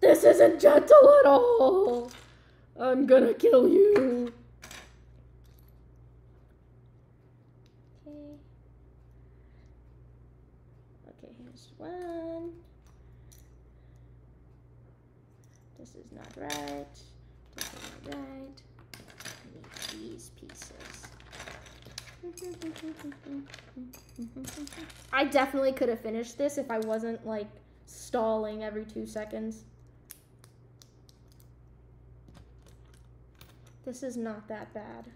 This isn't gentle at all. I'm gonna kill you. Okay. Okay, here's one. This is not right. This is not right. I need these pieces. I definitely could have finished this if I wasn't like stalling every two seconds. This is not that bad.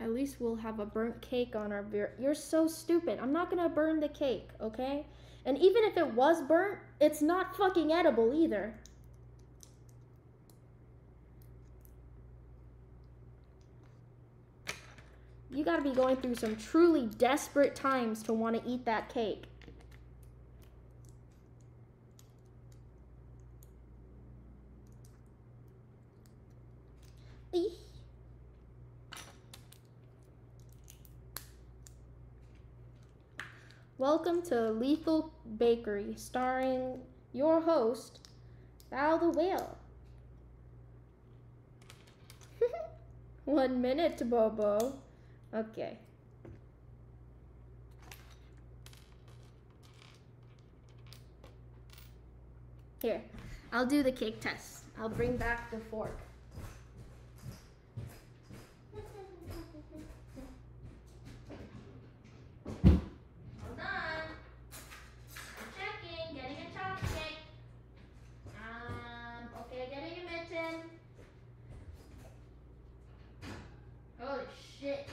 At least we'll have a burnt cake on our beer. You're so stupid. I'm not gonna burn the cake, okay? And even if it was burnt, it's not fucking edible either. You gotta be going through some truly desperate times to want to eat that cake. Welcome to Lethal Bakery, starring your host, Bao the Whale. One minute, Bobo. Okay. Here, I'll do the cake test. I'll bring back the fork. Hold on. I'm checking, getting a chopstick. Um, okay, getting a mitten. Holy shit.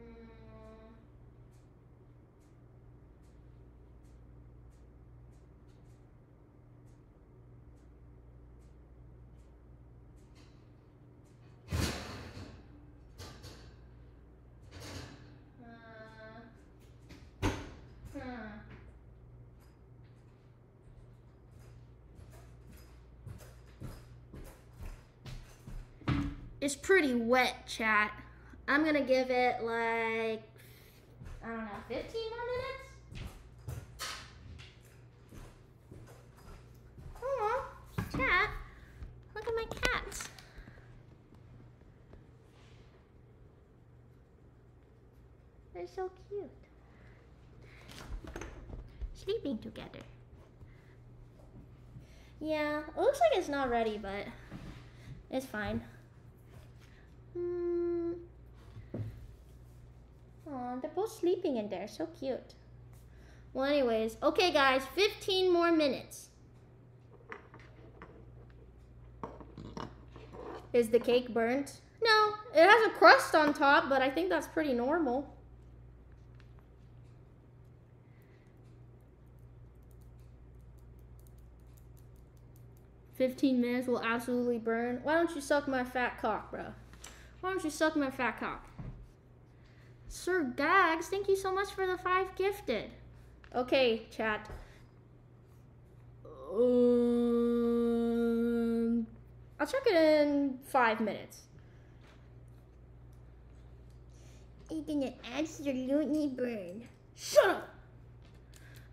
Mm. Uh, huh. It's pretty wet, chat. I'm gonna give it like, I don't know, 15 more minutes? Chat, look at my cats. They're so cute. Sleeping together. Yeah, it looks like it's not ready, but it's fine. Hmm. Aw, they're both sleeping in there. So cute. Well, anyways, okay, guys, 15 more minutes. Is the cake burnt? No, it has a crust on top, but I think that's pretty normal. Fifteen minutes will absolutely burn. Why don't you suck my fat cock, bro? Why don't you suck my fat cock? Sir Gags, thank you so much for the five gifted. Okay, chat. Um, I'll check it in five minutes. It's gonna absolutely burn. Shut up!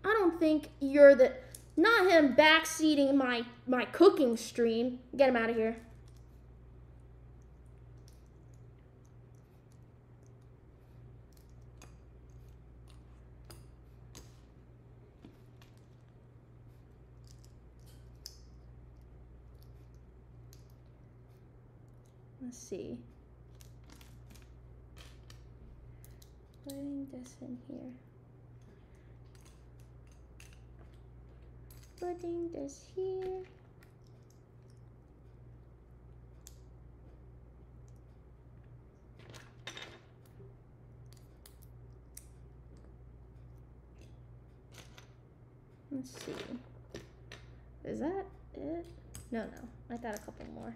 I don't think you're the not him backseating my my cooking stream. Get him out of here. See. Putting this in here. Putting this here. Let's see. Is that it? No, no. I got a couple more.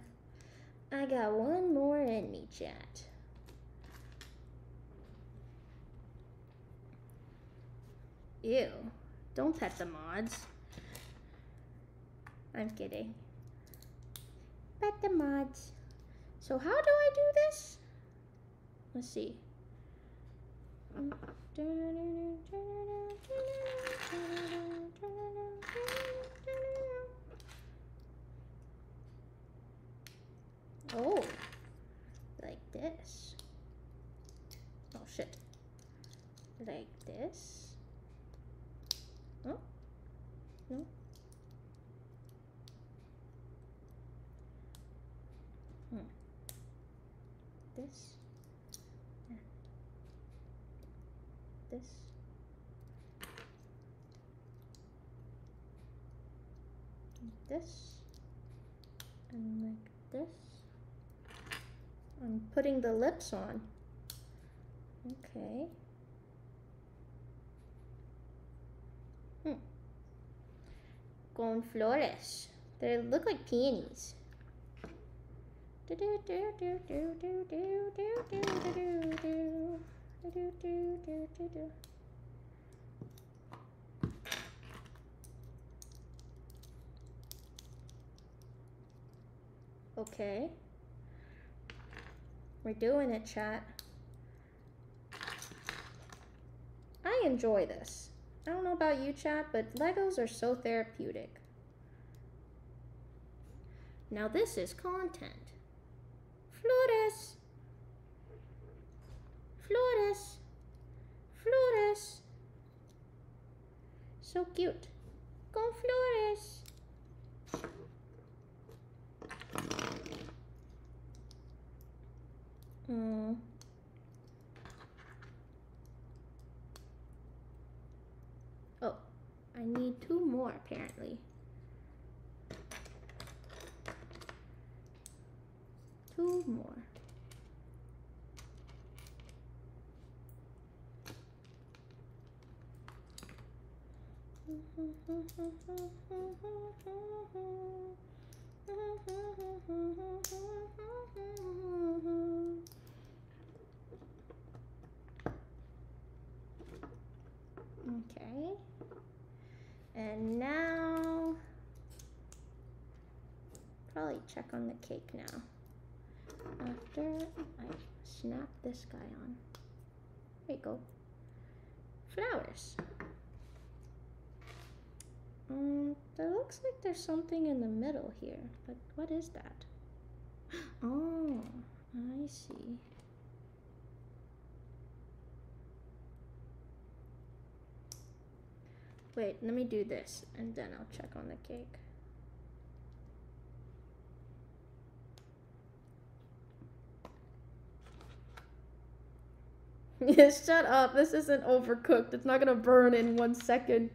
I got one more in me, chat. Ew. Don't pet the mods. I'm kidding. Pet the mods. So how do I do this? Let's see. Oh, like this. Oh shit. Like this. Oh, no. Hmm. This. This. This. And like this putting the lips on. Okay. Hmm. Gonflores. They look like peonies. Okay. We're doing it, chat. I enjoy this. I don't know about you, chat, but Legos are so therapeutic. Now this is content. Flores. Flores. Flores. So cute. Con flores. Mm. Oh, I need two more apparently. Two more. Okay. And now, probably check on the cake now. After I snap this guy on. There you go. Flowers. Um, there looks like there's something in the middle here, but what is that? Oh, I see. Wait, let me do this and then I'll check on the cake. Shut up. This isn't overcooked. It's not gonna burn in one second.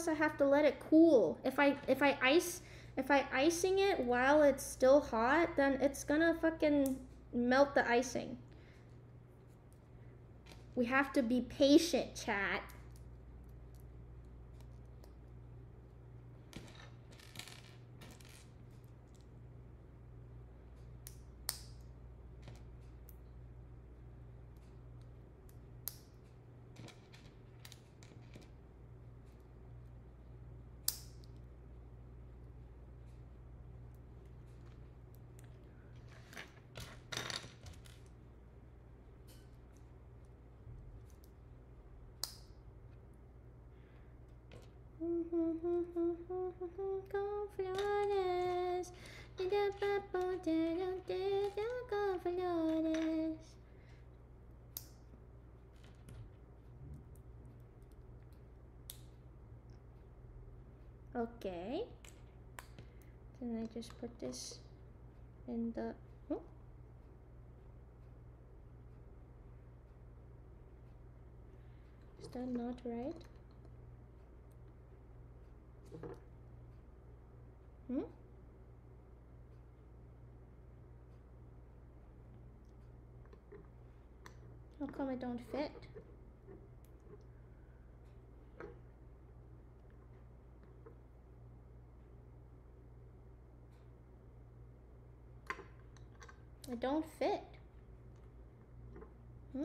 Plus I have to let it cool. If I if I ice if I icing it while it's still hot, then it's gonna fucking melt the icing. We have to be patient, chat. Con flores, de la papo de de con flores. Okay. Then I just put this in the. Oh. Is that not right? Hmm? It don't fit? It don't fit. Hmm?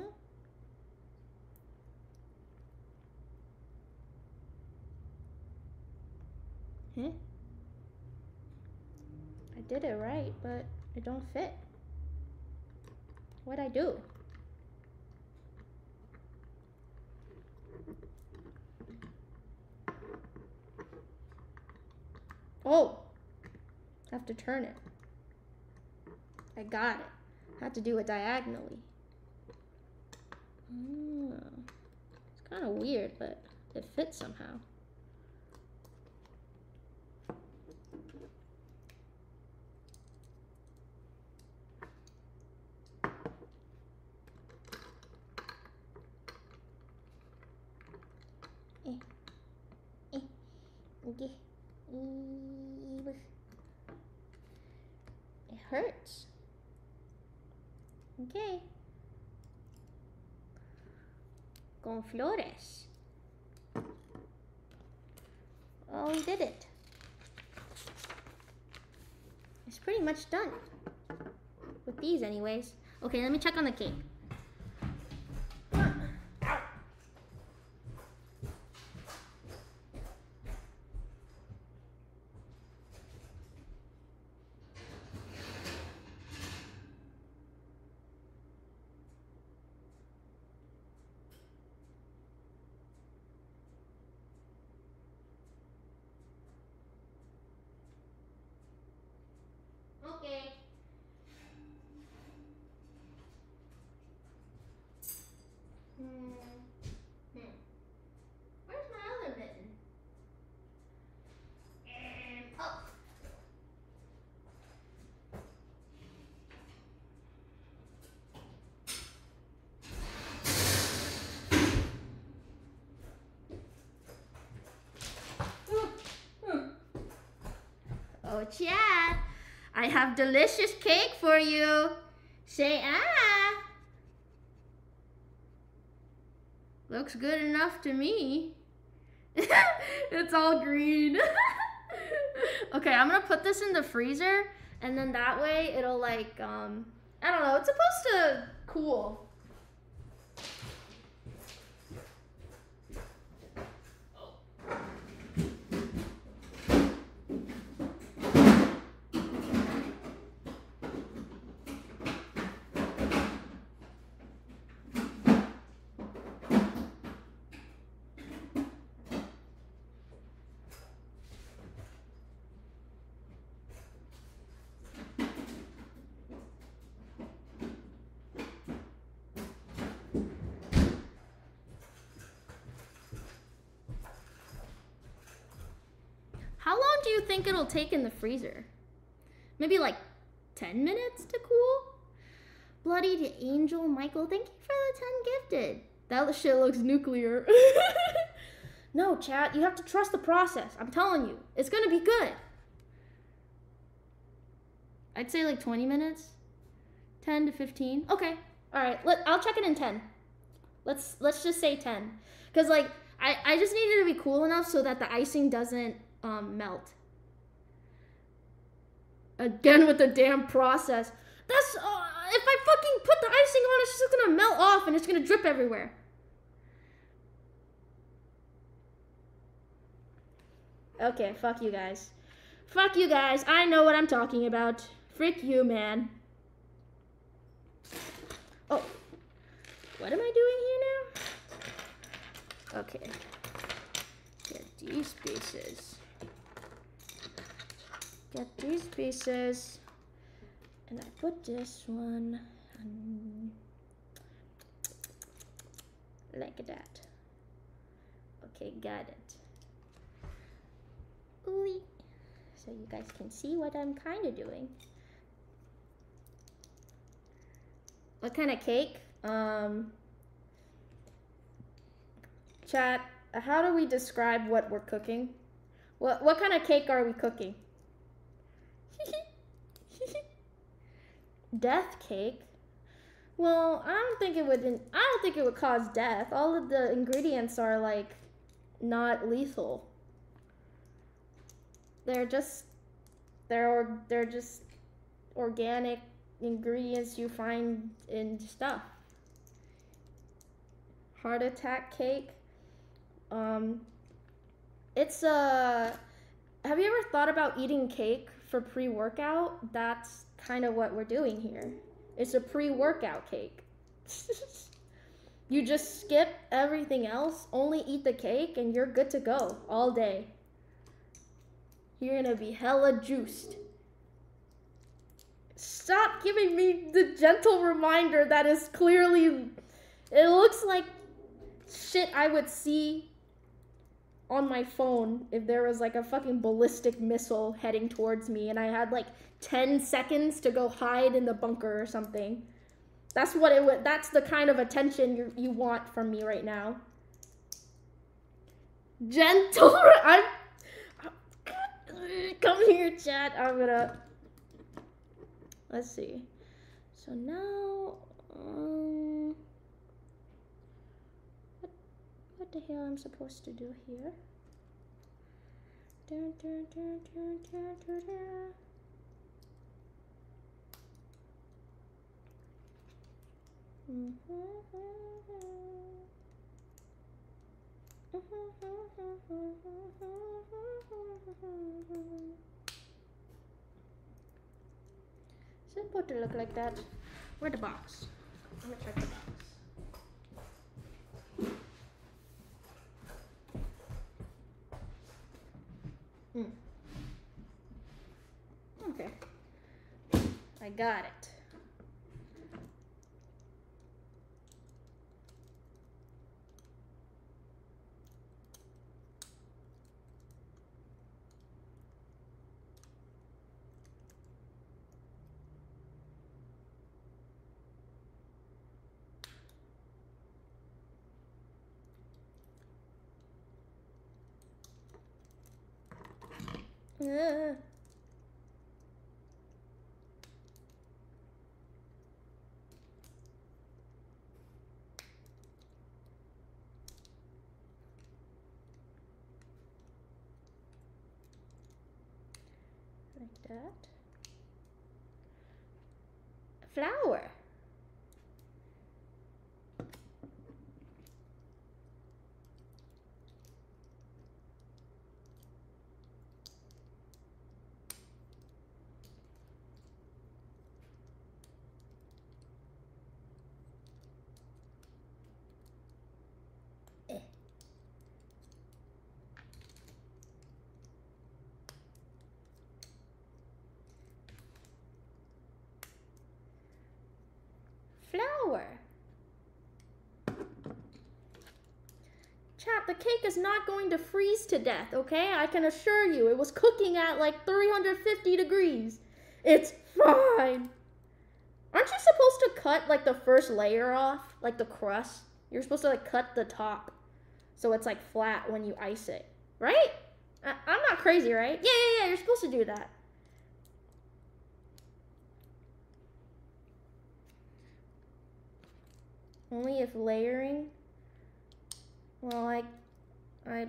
Huh? I did it right, but it don't fit. What'd I do? Oh! I have to turn it. I got it. I have to do it diagonally. Mm. It's kind of weird, but it fits somehow. Eh. Eh. Okay. Ew. It hurts. Okay. Con flores. Oh, we did it. It's pretty much done. With these anyways. Okay, let me check on the cake. Okay. Hmm. Hmm. Where's my other mitten? And oh. Oh, Chad, I have delicious cake for you. Say ah. Looks good enough to me. it's all green. okay, I'm gonna put this in the freezer and then that way it'll like, um, I don't know, it's supposed to cool. How long do you think it'll take in the freezer? Maybe like 10 minutes to cool? Bloodied Angel Michael, thank you for the 10 gifted. That shit looks nuclear. no, chat, you have to trust the process. I'm telling you, it's gonna be good. I'd say like 20 minutes. 10 to 15. Okay. All right. Let, I'll check it in 10. Let's let's just say 10. Cuz like I I just need it to be cool enough so that the icing doesn't um melt. Again with the damn process. That's uh, if I fucking put the icing on it's just to melt off and it's to drip everywhere. Okay, fuck you guys. Fuck you guys. I know what I'm talking about. Frick you, man. Oh. What am I doing here now? Okay. Get these pieces. Get these pieces. And I put this one on like that. Okay, got it. Ooh. So you guys can see what I'm kind of doing. What kind of cake? Um, chat, how do we describe what we're cooking? What, what kind of cake are we cooking? Death cake? Well, I don't think it would. I don't think it would cause death. All of the ingredients are like not lethal. They're just they're or, they're just organic ingredients you find in stuff. Heart attack cake. Um, it's a. Have you ever thought about eating cake for pre-workout? That's kind of what we're doing here. It's a pre-workout cake. you just skip everything else, only eat the cake, and you're good to go all day. You're gonna be hella juiced. Stop giving me the gentle reminder that is clearly. It looks like shit I would see on my phone if there was like a fucking ballistic missile heading towards me and I had like 10 seconds to go hide in the bunker or something. That's what it would that's the kind of attention you you want from me right now. Gentle I'm Come here, chat. I'm gonna Let's see. So now um what the hell am I'm supposed to do here. Is it supposed to look like that? Where the box? Let me check the box. Hmm. Okay. I got it. Like that. Flower. Eh. Flower. Chat, the cake is not going to freeze to death, okay? I can assure you, it was cooking at like 350 degrees. It's fine. Aren't you supposed to cut like the first layer off, like the crust? You're supposed to like cut the top so it's like flat when you ice it, right? I- I'm not crazy, right? Yeah, yeah, yeah. You're supposed to do that. Only if layering. Well, I, I,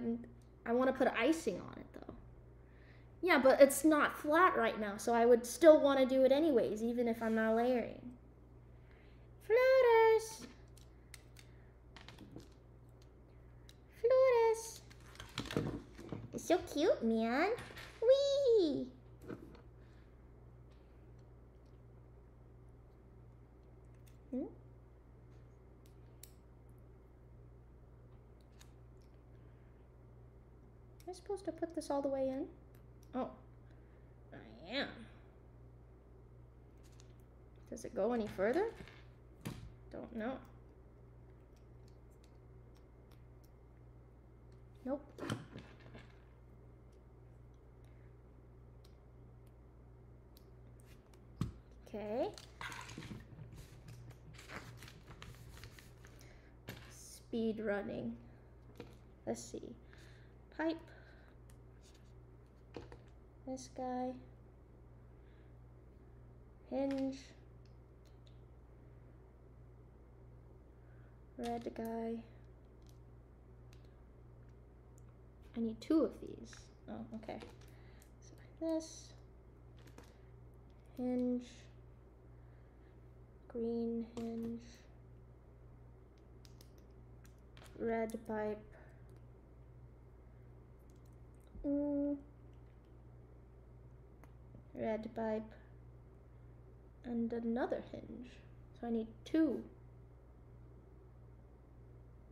I want to put icing on it though. Yeah, but it's not flat right now, so I would still want to do it anyways, even if I'm not layering. Floaters. Flores. It's so cute, man. Wee. Supposed to put this all the way in? Oh, I am. Does it go any further? Don't know. Nope. Okay. Speed running. Let's see. Pipe. This guy. Hinge. Red guy. I need two of these. Oh, okay. So this. Hinge. Green hinge. Red pipe. Red pipe. And another hinge. So I need two.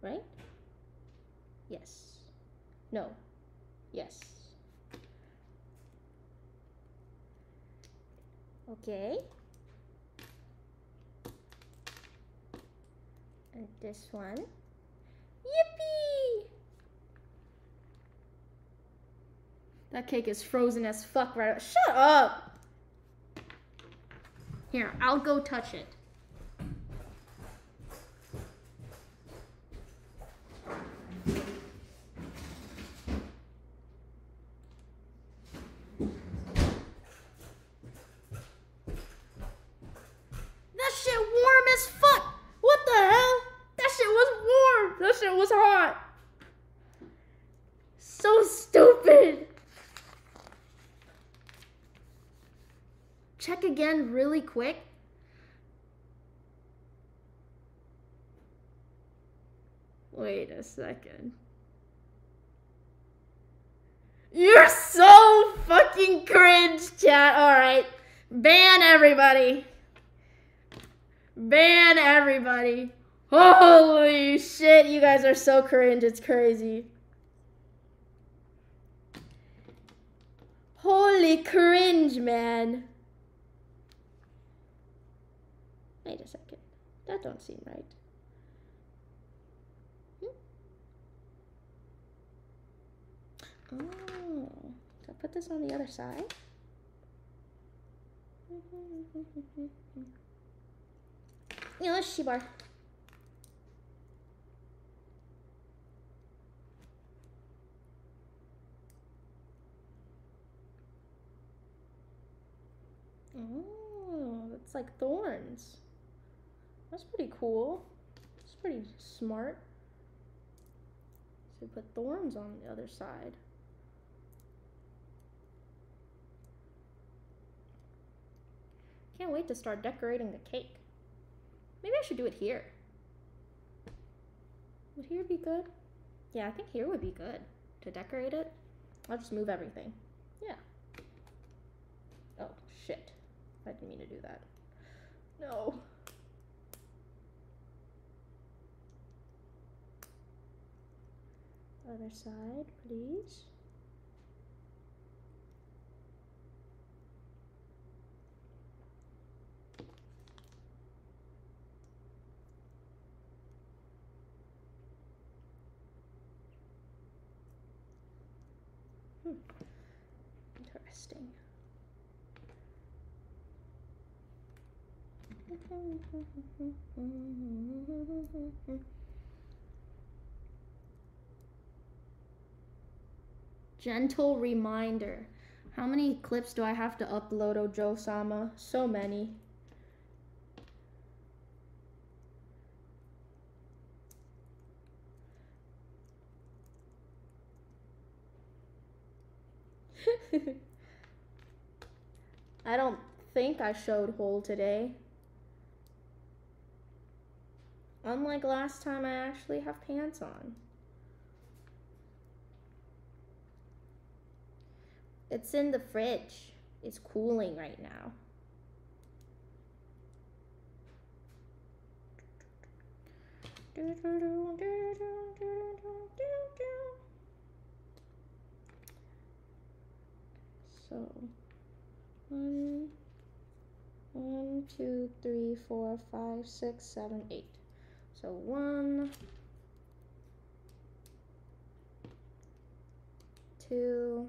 Right? Yes. No. Yes. Okay. And this one. Yippee! That cake is frozen as fuck right Shut up! Here, I'll go touch it. That shit warm as fuck. What the hell? That shit was warm. That shit was hot. So stupid. Check again really quick. Wait a second. You're so fucking cringe, chat. Alright. Ban everybody. Ban everybody. Holy shit, you guys are so cringe. It's crazy. Holy cringe, man. Wait a second. That don't seem right. Hmm? Oh, I put this on the other side. You know, Shibar. Oh, it's like thorns. That's pretty cool. It's pretty smart. So put thorns on the other side. Can't wait to start decorating the cake. Maybe I should do it here. Would here be good? Yeah, I think here would be good to decorate it. I'll just move everything. Yeah. Oh, shit. I didn't mean to do that. No. Other side, please. Hmm. Interesting. Gentle reminder. How many clips do I have to upload, oh, Ojo Sama? So many. I don't think I showed hole today. Unlike last time, I actually have pants on. It's in the fridge. It's cooling right now. So, one, one, two, three, four, five, six, seven, eight. So one, two,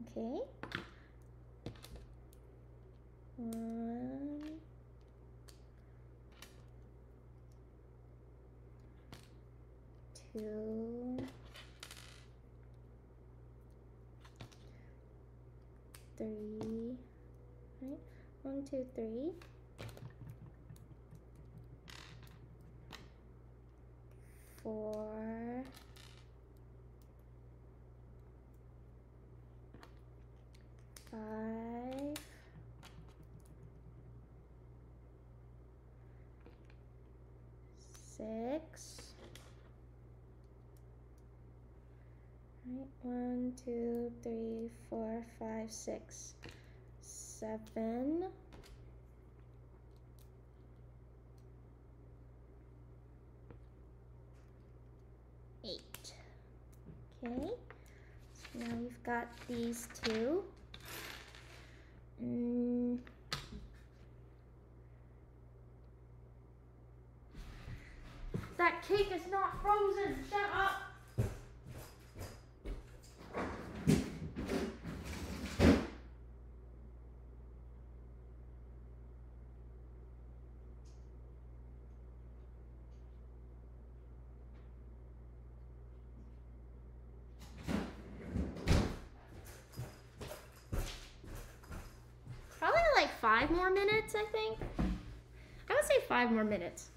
Okay. One, two, three, right? One, two, three. Four, five, six. Right, one, two, three, four, five, six, seven. Eight. Okay. So now we've got these two. Mm. That cake is not frozen. Shut up. Five more minutes, I think. I would say five more minutes.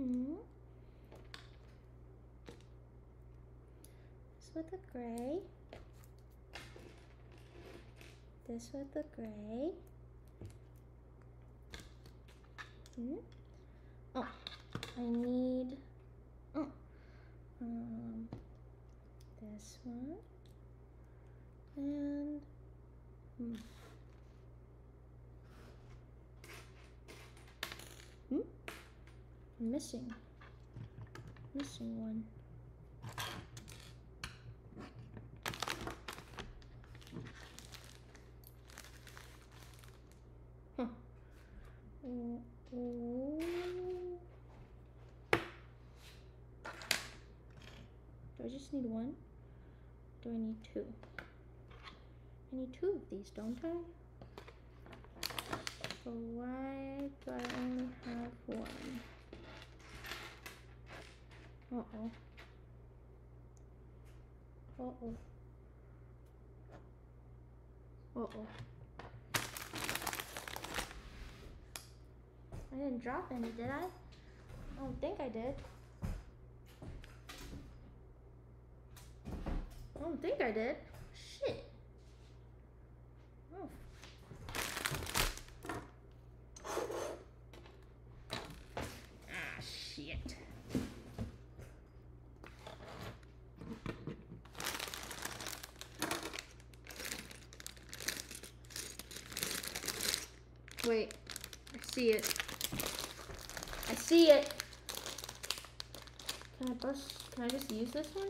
Hmm. This with the gray. This with the gray. Hmm. Oh, I need. Oh. Um. This one. And. Hmm? Missing. Missing one. Huh. Do I just need one? Do I need two? I need two of these, don't I? So why do I only have one? Uh-oh. Uh-oh. Uh-oh. I didn't drop any, did I? I don't think I did. I don't think I did. Shit. Oh. Ah, shit. Wait, I see it. I see it. Can I bust? Can I just use this one?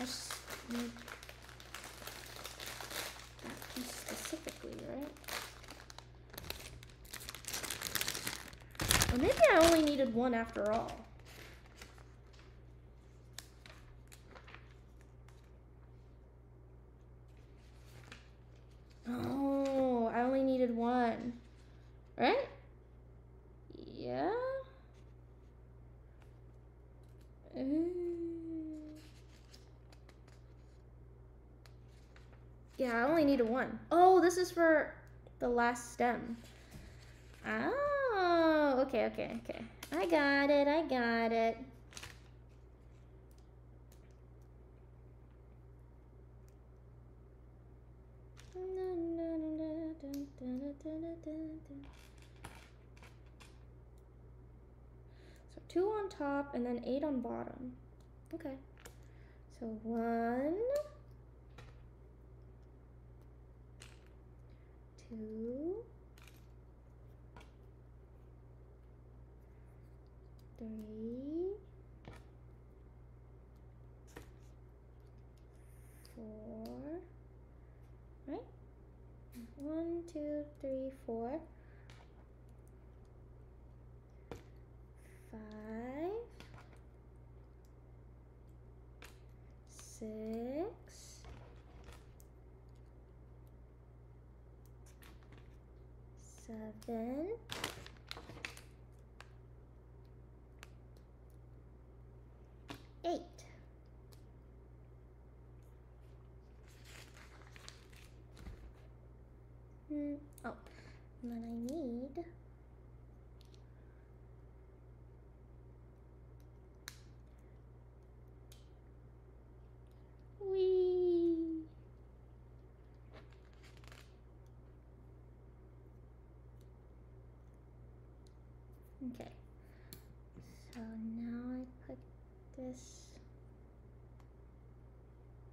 I just need that piece specifically, right? Or maybe I only needed one after all. Oh, I only needed one. Right? Yeah? Uh, Yeah, I only needed one. Oh, this is for the last stem. Oh, okay, okay, okay. I got it, I got it. So two on top and then eight on bottom. Okay. So one, two, three, four, right? One, two, three, four, five, six, seven, eight. Hmm. Oh, and then I need. this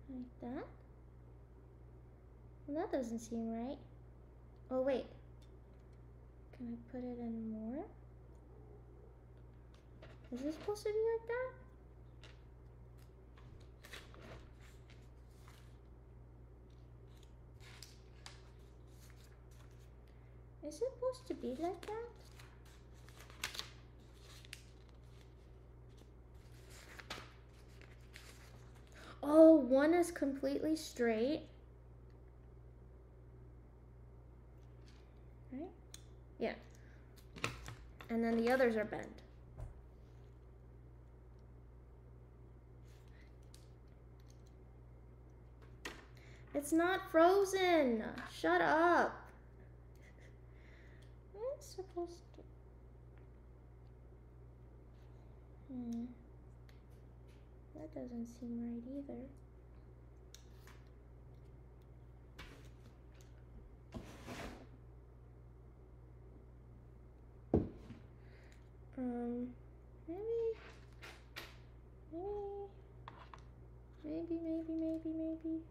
like that. Well, that doesn't seem right. Oh, wait. Can I put it in more? Is it supposed to be like that? Is it supposed to be like that? Oh, one is completely straight. Right? Yeah. And then the others are bent. It's not frozen. Shut up. It's supposed to. Hmm. Doesn't seem right either. Um, maybe, maybe, maybe, maybe, maybe, maybe.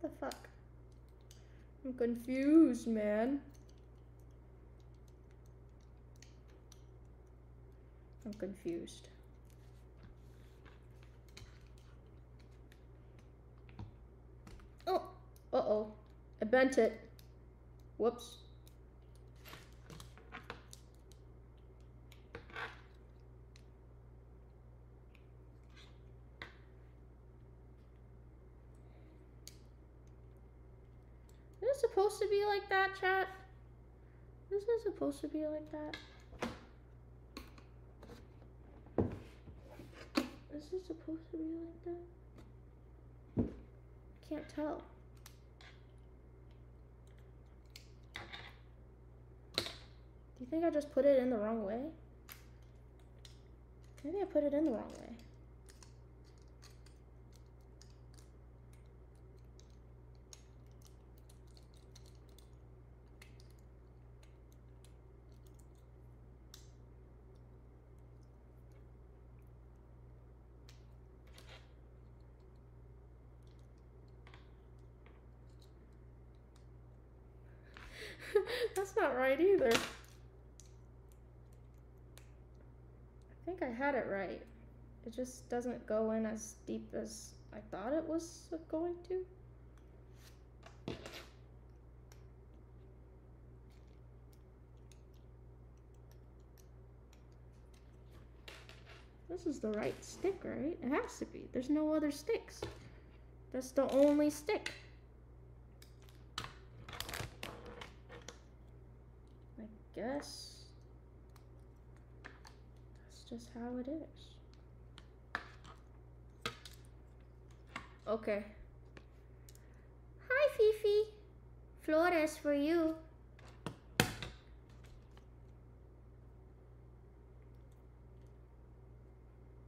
What the fuck? I'm confused, man. I'm confused. Oh, uh-oh. I bent it. Whoops. Is it supposed to be like that, chat? This is supposed to be like that? Is it supposed to be like that? Can't tell. Do you think I just put it in the wrong way? Maybe I put it in the wrong way. That's not right either. I think I had it right. It just doesn't go in as deep as I thought it was going to. This is the right stick, right? It has to be. There's no other sticks. That's the only stick. I guess that's just how it is. Okay. Hi, Fifi. Flores for you.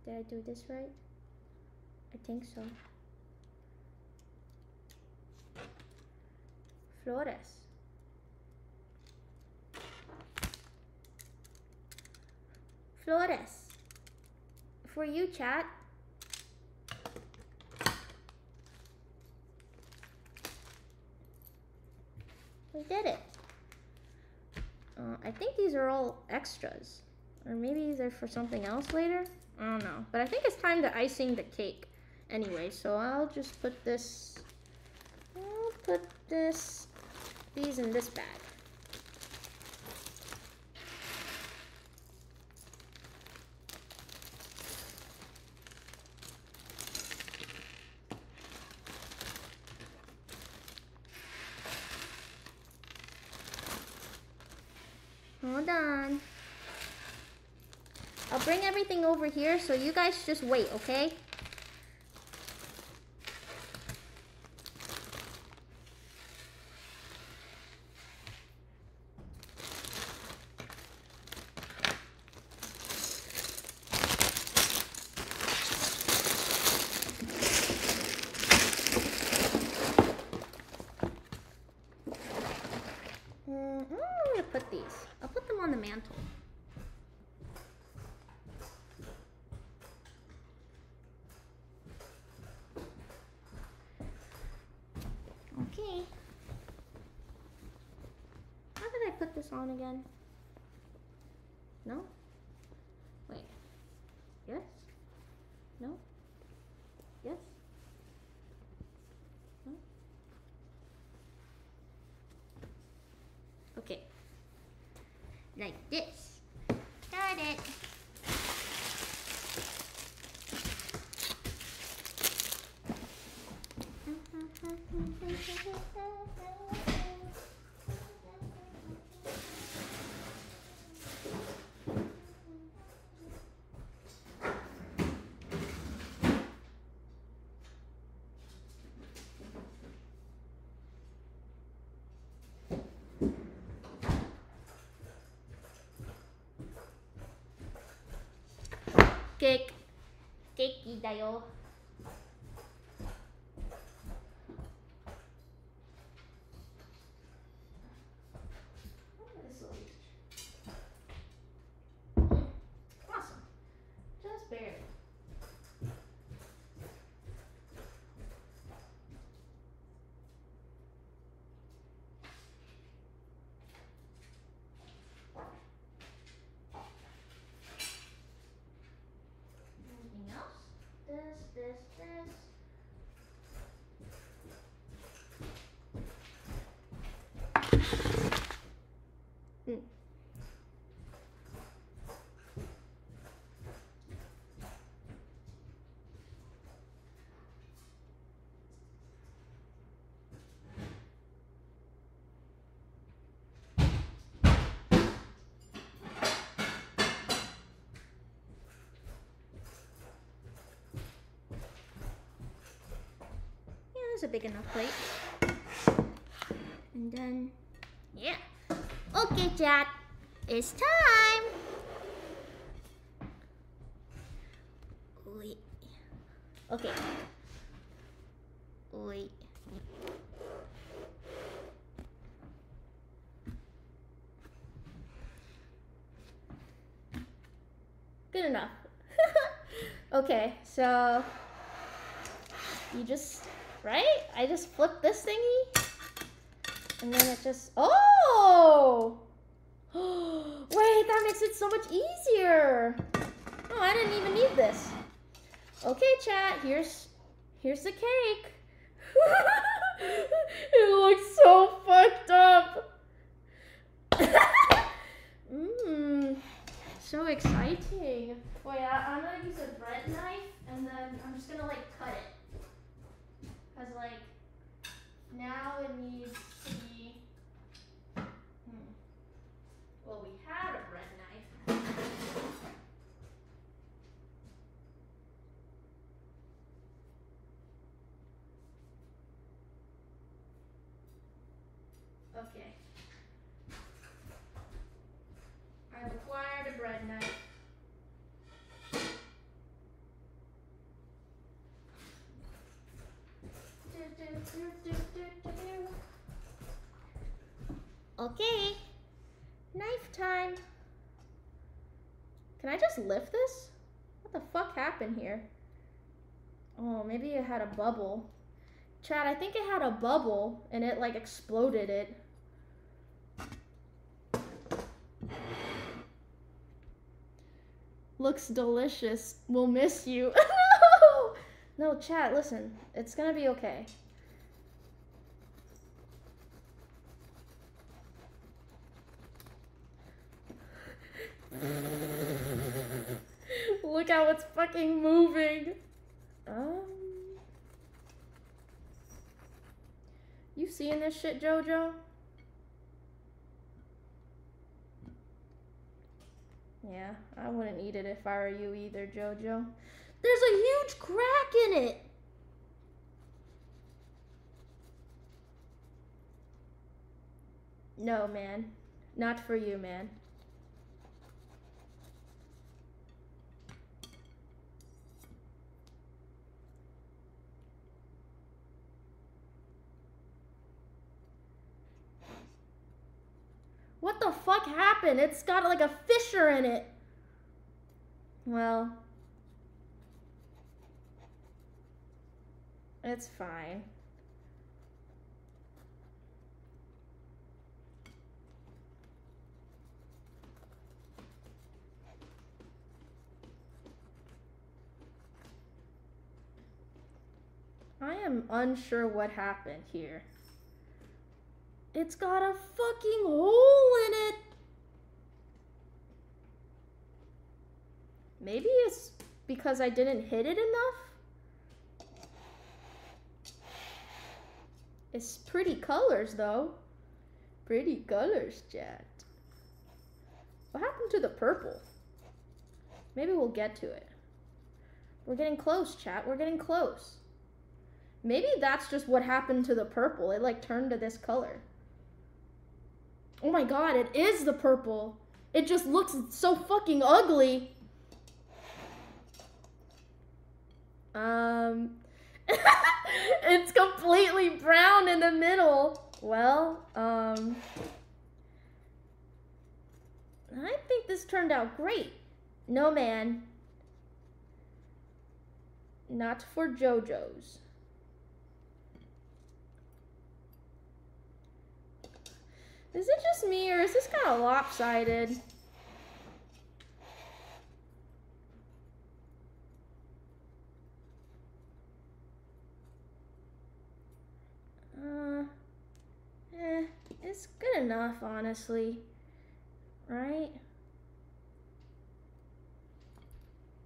Did I do this right? I think so. Flores. Flores. For you, chat. We did it. Uh, I think these are all extras. Or maybe they're for something else later. I don't know. But I think it's time to icing the cake anyway. So I'll just put this, I'll put this, these in this bag. Hold on. I'll bring everything over here, so you guys just wait, okay? put this on again? No? Wait. Yes? No? Yes? No? Okay. Like this. Got it. Cake. Cakey だよ。Awesome. Just barely. Anything else? This, this, this. Mm. That's a big enough plate. And then, yeah. Okay, chat. It's time. Wait. Okay. Wait. Good enough. okay, so you just right? I just flip this thingy, and then it just oh, wait, that makes it so much easier. Oh, I didn't even need this. Okay, chat. Here's here's the cake. it looks so fucked up. Mmm, so exciting. Oh, wait, I, I'm gonna use a bread knife, and then I'm just gonna like cut it. Cause like now it needs to be. Hmm. Well, we had a bread knife. Okay. I've acquired a bread knife. Okay, knife time. Can I just lift this? What the fuck happened here? Oh, maybe it had a bubble. Chad, I think it had a bubble and it like exploded it. Looks delicious. We'll miss you. no! No, chat, listen. It's gonna be okay. Look how it's fucking moving. Um. You seeing this shit, JoJo? Yeah, I wouldn't eat it if I were you either, JoJo. There's a huge crack in it. No, man. Not for you, man. What the fuck happened? It's got like a fissure in it. Well, it's fine. I am unsure what happened here. It's got a fucking hole in it. Maybe it's because I didn't hit it enough? It's pretty colors though. Pretty colors, chat. What happened to the purple? Maybe we'll get to it. We're getting close, chat. We're getting close. Maybe that's just what happened to the purple. It like turned to this color. Oh my god, it is the purple. It just looks so fucking ugly. Um, it's completely brown in the middle. Well, um, I think this turned out great. No, man. Not for JoJo's. Is it just me or is this kind of lopsided? Uh, eh, it's good enough, honestly. Right?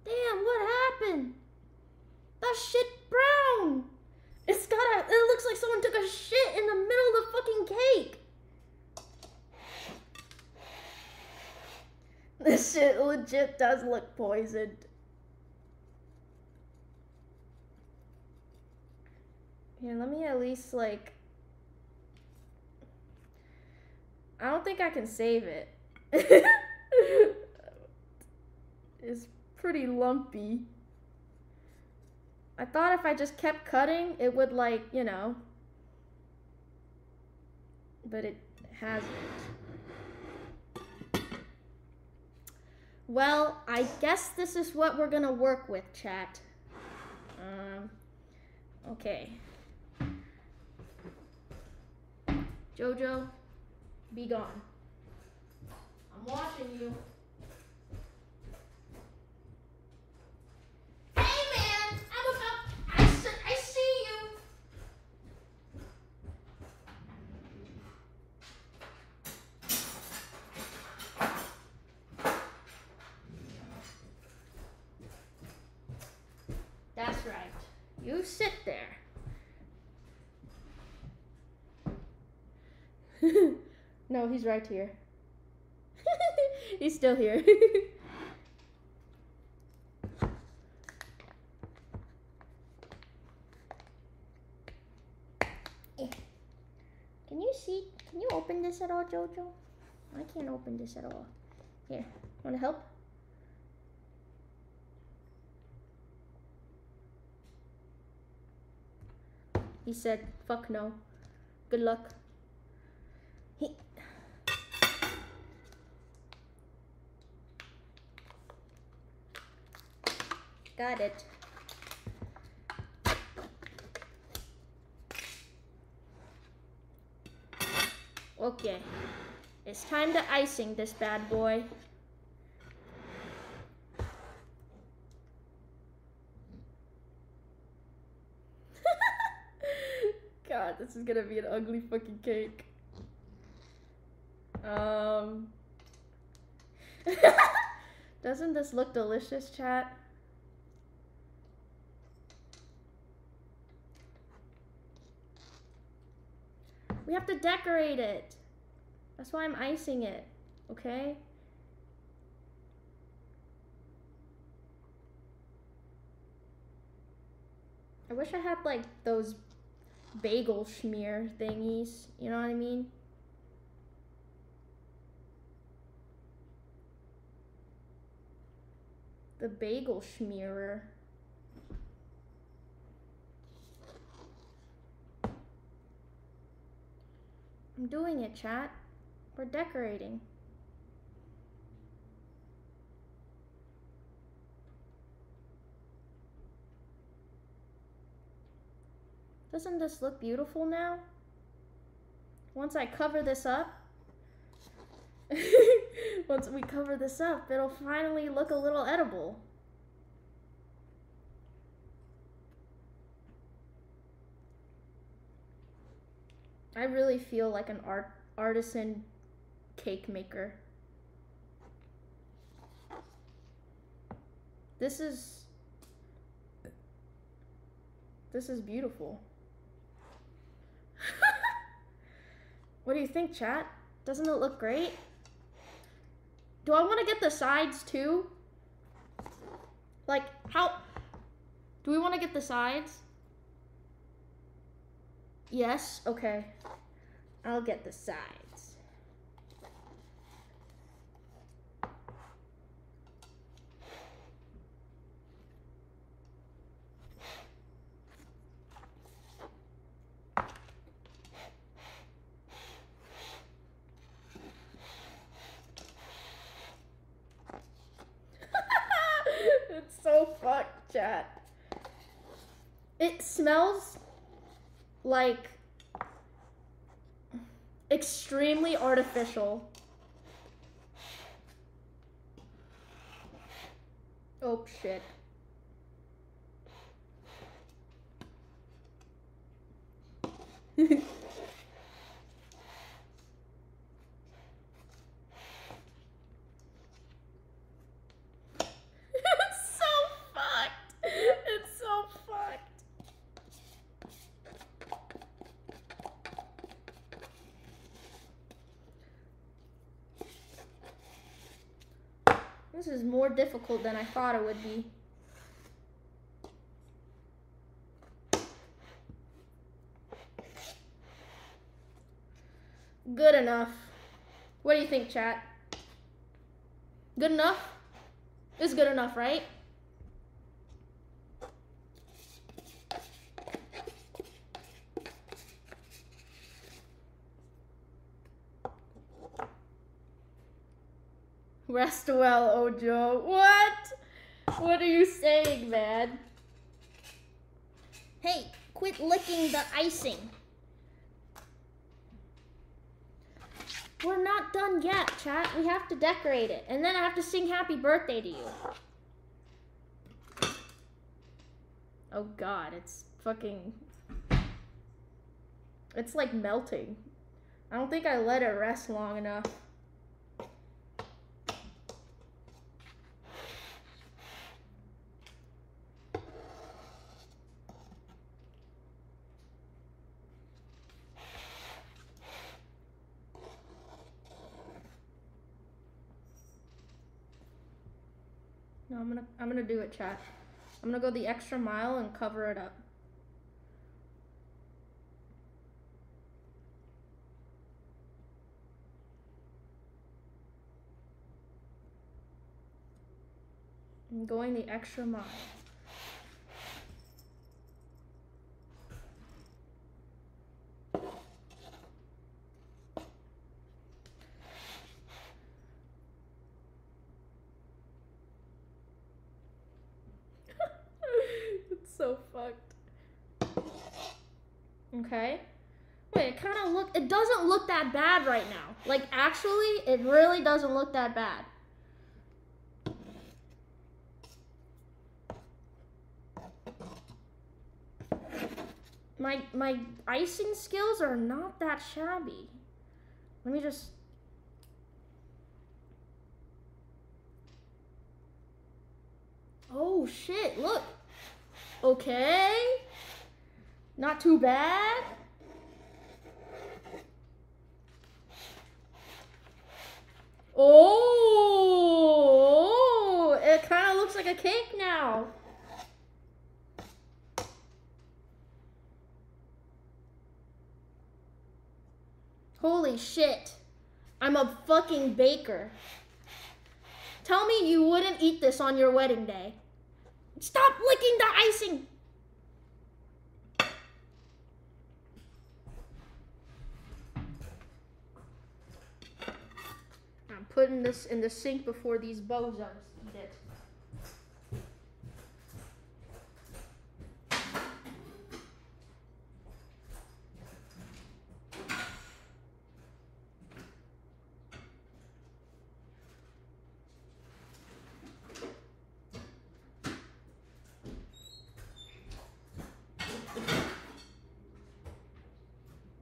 Damn, what happened? That shit brown! It's got a, it looks like someone took a shit in the middle of the fucking cake! This shit legit does look poisoned. Here, let me at least like. I don't think I can save it. it's pretty lumpy. I thought if I just kept cutting, it would like, you know. But it hasn't. Well, I guess this is what we're gonna work with, chat. Um, okay. Jojo, be gone. I'm watching you. Hey man, I'm about. I see, I see you. That's right. You sit there. no, he's right here. he's still here. Eh. Can you see? Can you open this at all, Jojo? I can't open this at all. Here, want to help? He said, fuck no. Good luck. He... Got it. Okay. It's time to icing this bad boy. God, this is gonna be an ugly fucking cake. Um. Doesn't this look delicious, chat? We have to decorate it. That's why I'm icing it, okay? I wish I had like those bagel smear thingies, you know what I mean? The bagel schmearer. I'm doing it, chat. We're decorating. Doesn't this look beautiful now? Once I cover this up, once we cover this up, it'll finally look a little edible. I really feel like an art artisan cake maker. This is this is beautiful. What do you think, chat? Doesn't it look great? Do I want to get the sides too? Like, how do we want to get the sides? Yes, okay. I'll get the sides. it's so fucked, chat. It smells like extremely artificial. Oh shit. it's so fucked. It's so fucked. This is more difficult than I thought it would be. Good enough. What do you think, chat? Good enough? It's good enough, right? Well, Ojo. What? What are you saying, man? Hey, quit licking the icing. We're not done yet, chat. We have to decorate it. And then I have to sing happy birthday to you. Oh god, it's fucking... It's like melting. I don't think I let it rest long enough. No, I'm gonna do it, chat. I'm gonna go the extra mile and cover it up. I'm going the extra mile. it's so fucked. Okay. Wait, it kind of look. It doesn't look that bad right now. Like actually, it really doesn't look that bad. My my icing skills are not that shabby. Let me just. Oh shit! Look. Okay. Not too bad. Oh, it kind of looks like a cake now. Holy shit. I'm a fucking baker. Tell me you wouldn't eat this on your wedding day. Stop licking the icing. Putting this in the sink before these bozos eat it.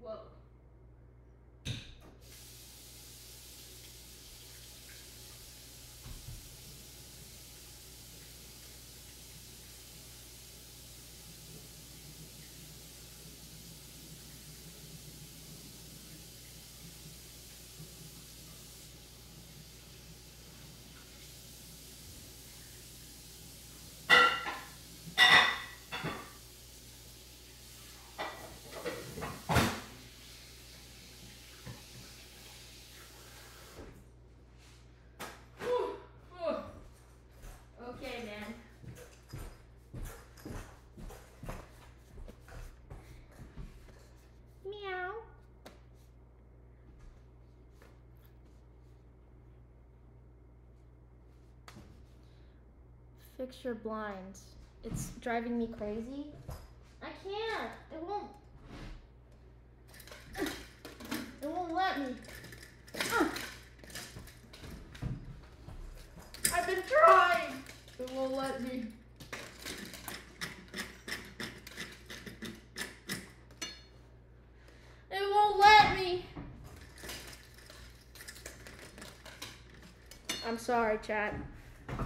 Whoa. Fix your blinds. It's driving me crazy. I can't. It won't. It won't let me. I've been trying. It won't let me. It won't let me. I'm sorry, chat.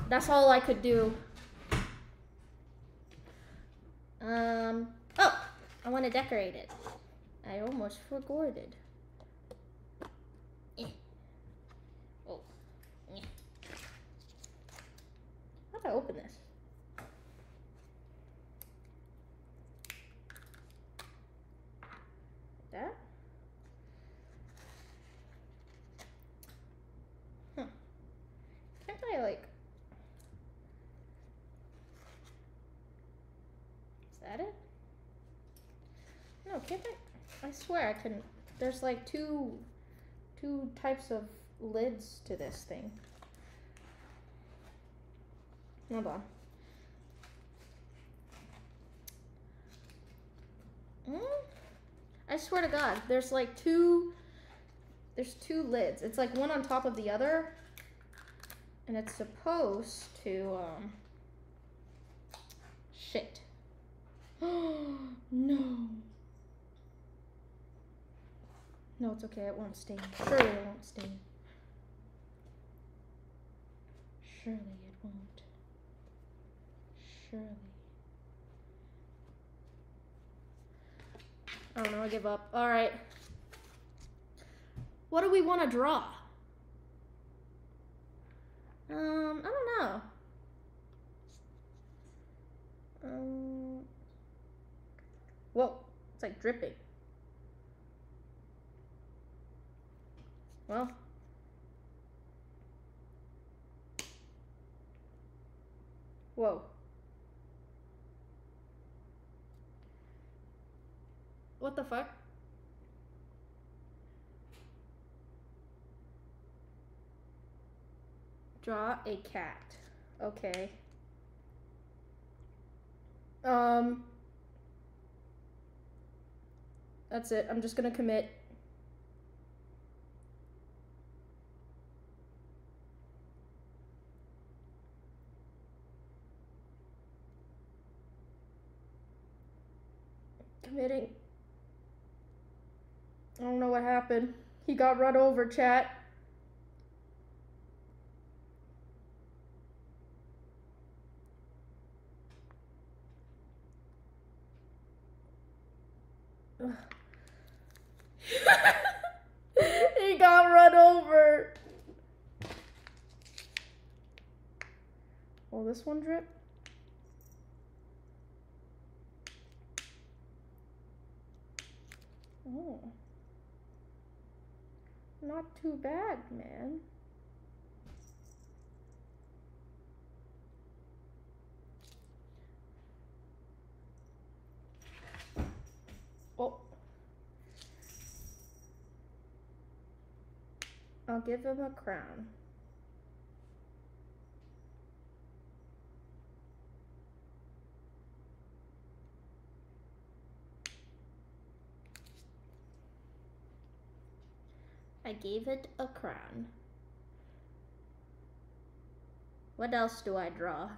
That's all I could do. Um. Oh, I want to decorate it. I almost forgot it. Eh. Oh. Eh. How do I open this? That? Huh. Can't I like? Is that it? No, can't I? Couldn't. There's like two, two types of lids to this thing. Hold on. Mm? I swear to God, there's like two. There's two lids. It's like one on top of the other, and it's supposed to um. Shit. no. No, it's okay. It won't stain. Surely it won't stain. Surely it won't. Surely. Don't know. I give up. All right. What do we want to draw? Um, I don't know. Um. Whoa! It's like dripping. Well. Whoa. What the fuck? Draw a cat. Okay. Um. That's it. I'm just gonna commit. Committing. I don't know what happened. He got run over, chat. He got run over. Will this one drip? Oh. Not too bad, man. Oh. I'll give him a crown. I gave it a crown. What else do I draw?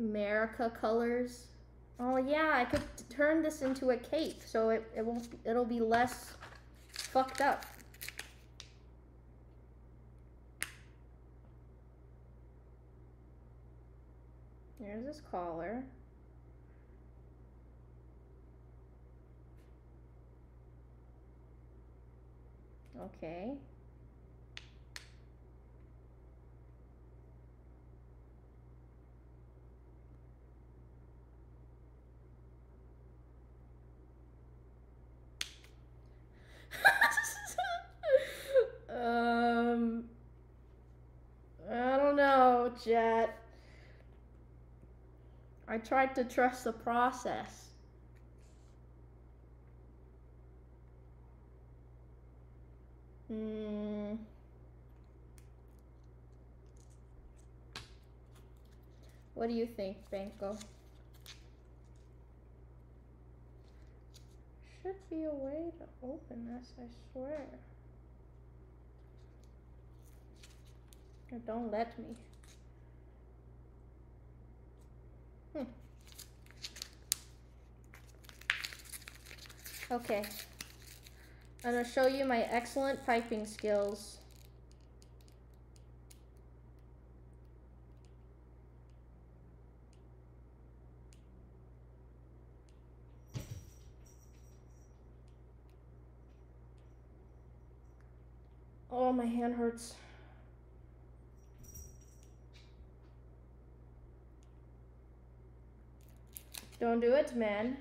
America colors. Oh yeah, I could turn this into a cape, so it, it won't it'll be less fucked up. Here's his collar. Okay. um, I don't know, Jet. I tried to trust the process. Hmm. What do you think, Banco? Should be a way to open this, I swear. Don't let me. Hmm. Okay. I'm gonna show you my excellent piping skills. Oh, my hand hurts. Don't do it, man.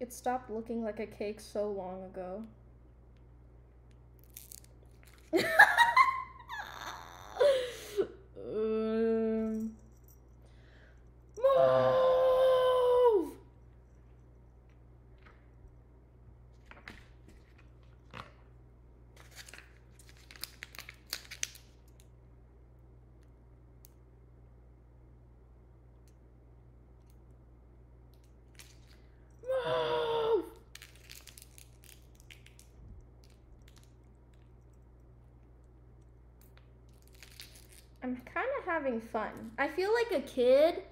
It stopped looking like a cake so long ago. um, move! Move! I'm kind of having fun. I feel like a kid,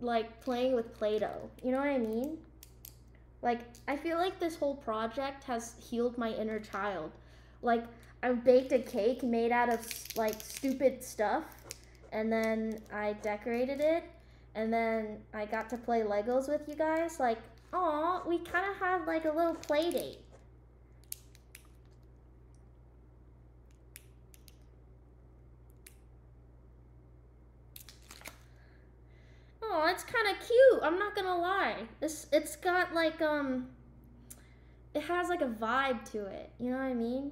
like playing with Play Doh. You know what I mean? Like, I feel like this whole project has healed my inner child. Like, I baked a cake made out of like stupid stuff, and then I decorated it, and then I got to play Legos with you guys. Like, aw, we kind of had like a little play date. Oh, it's kind of cute. I'm not gonna lie. This it's got like um it has like a vibe to it. You know what I mean?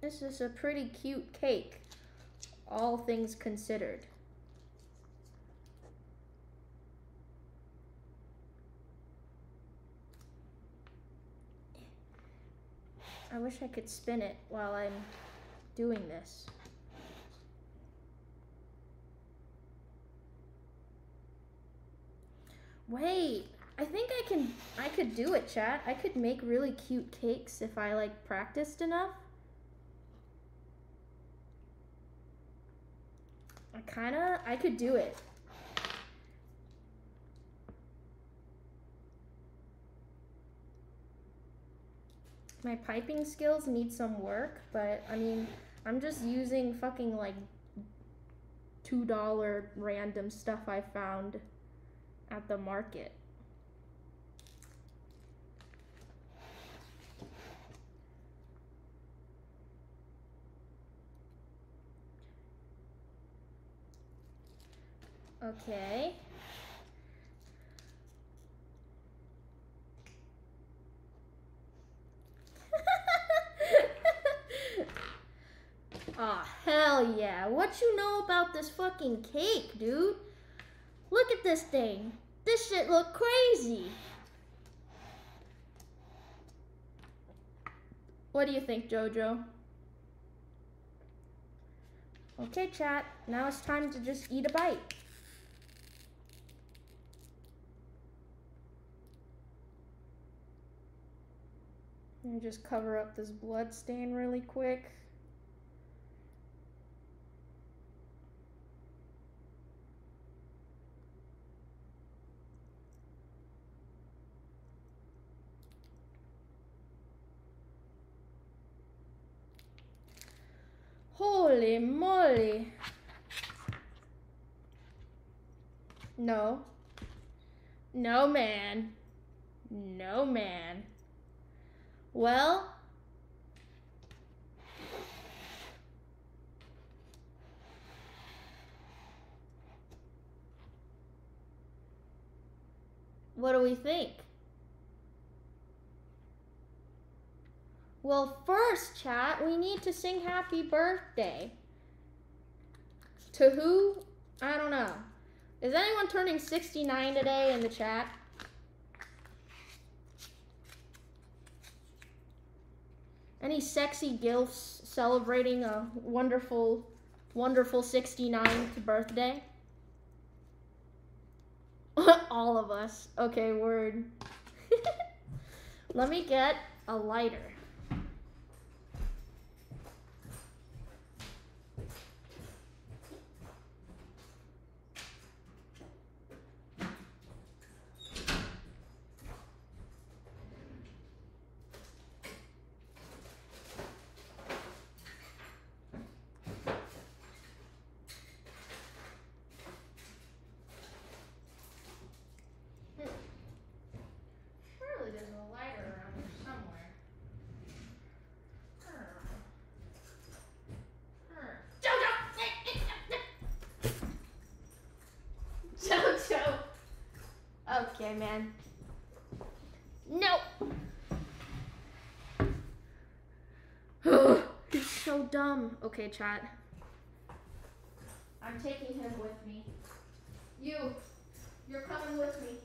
This is a pretty cute cake. All things considered. I wish I could spin it while I'm doing this. Wait, I think I can I could do it, chat. I could make really cute cakes if I like practiced enough. I kind of I could do it. My piping skills need some work, but I mean, I'm just using fucking like $2 random stuff I found at the market. Okay. Aw, hell yeah. What you know about this fucking cake, dude? Look at this thing. This shit look crazy. What do you think, Jojo? Okay, chat. Now it's time to just eat a bite. Me just cover up this blood stain really quick. Holy moly. No. No, man. No, man. Well, what do we think? Well, first, chat, we need to sing happy birthday. To who? I don't know. Is anyone turning 69 today in the chat? Any sexy gilfs celebrating a wonderful, wonderful 69th birthday? All of us. Okay, word. Let me get a lighter. Surely there's a lighter around here somewhere. Jojo! Okay, man. No! He's so dumb. Okay, chat. I'm taking him with me. You, you're coming with me.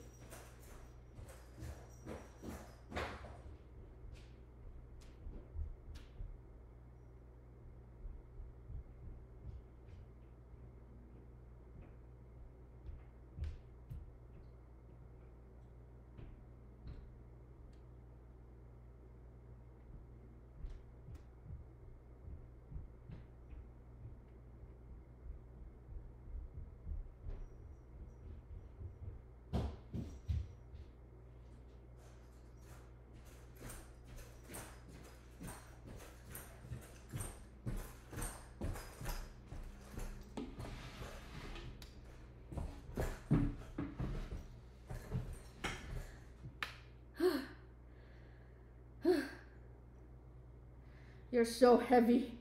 You're so heavy.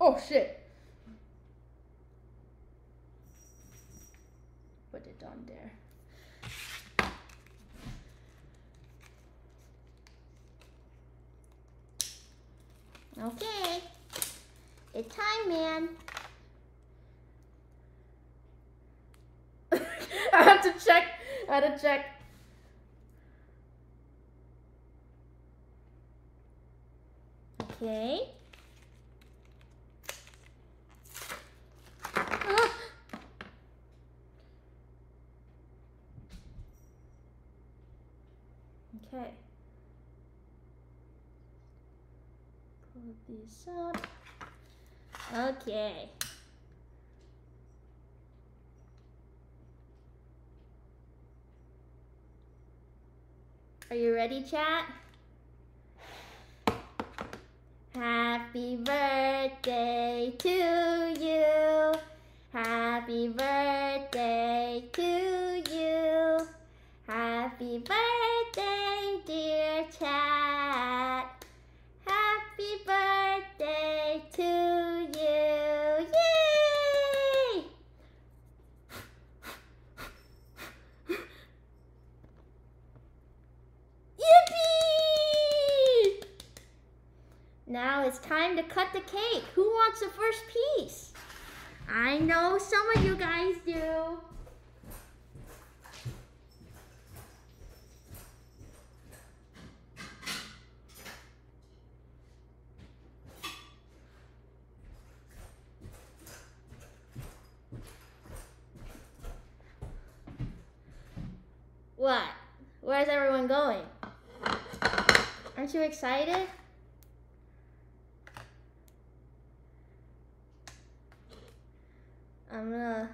Oh shit. Put it on there. Okay. It's time, man. I have to check. I have to check. Okay. Ah. Okay. Pull these up. Okay. Are you ready, chat? Happy birthday to you. Happy birthday to you. Happy birthday, dear chat. Happy birthday to you. Yay! Yippee! Now it's time to cut the cake. Who wants the first piece? I know some of you guys do. What? Where's everyone going? Aren't you excited? I'm gonna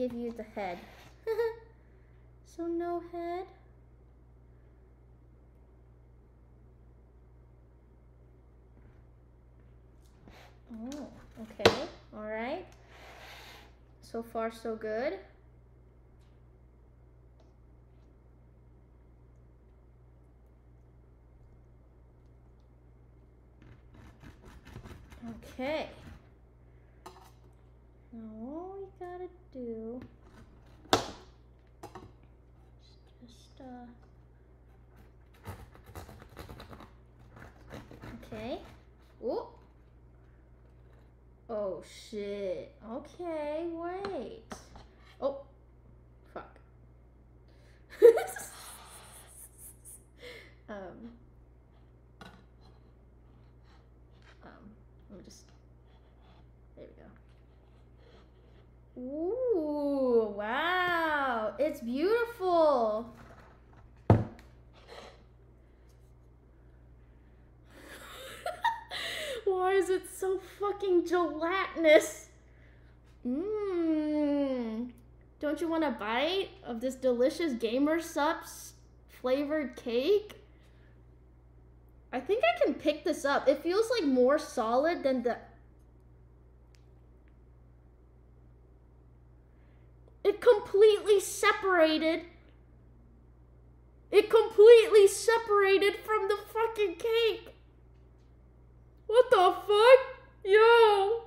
give you the head. so no head. Oh, okay. All right. So far, so good. Okay. Now all we gotta do is just, uh, okay. Oh. Oh shit. Okay, wait. Oh. It's beautiful. Why is it so fucking gelatinous? Mmm. Don't you want a bite of this delicious Gamer Supps flavored cake? I think I can pick this up. It feels like more solid than the. It completely separated. It completely separated from the fucking cake. What the fuck? Yo.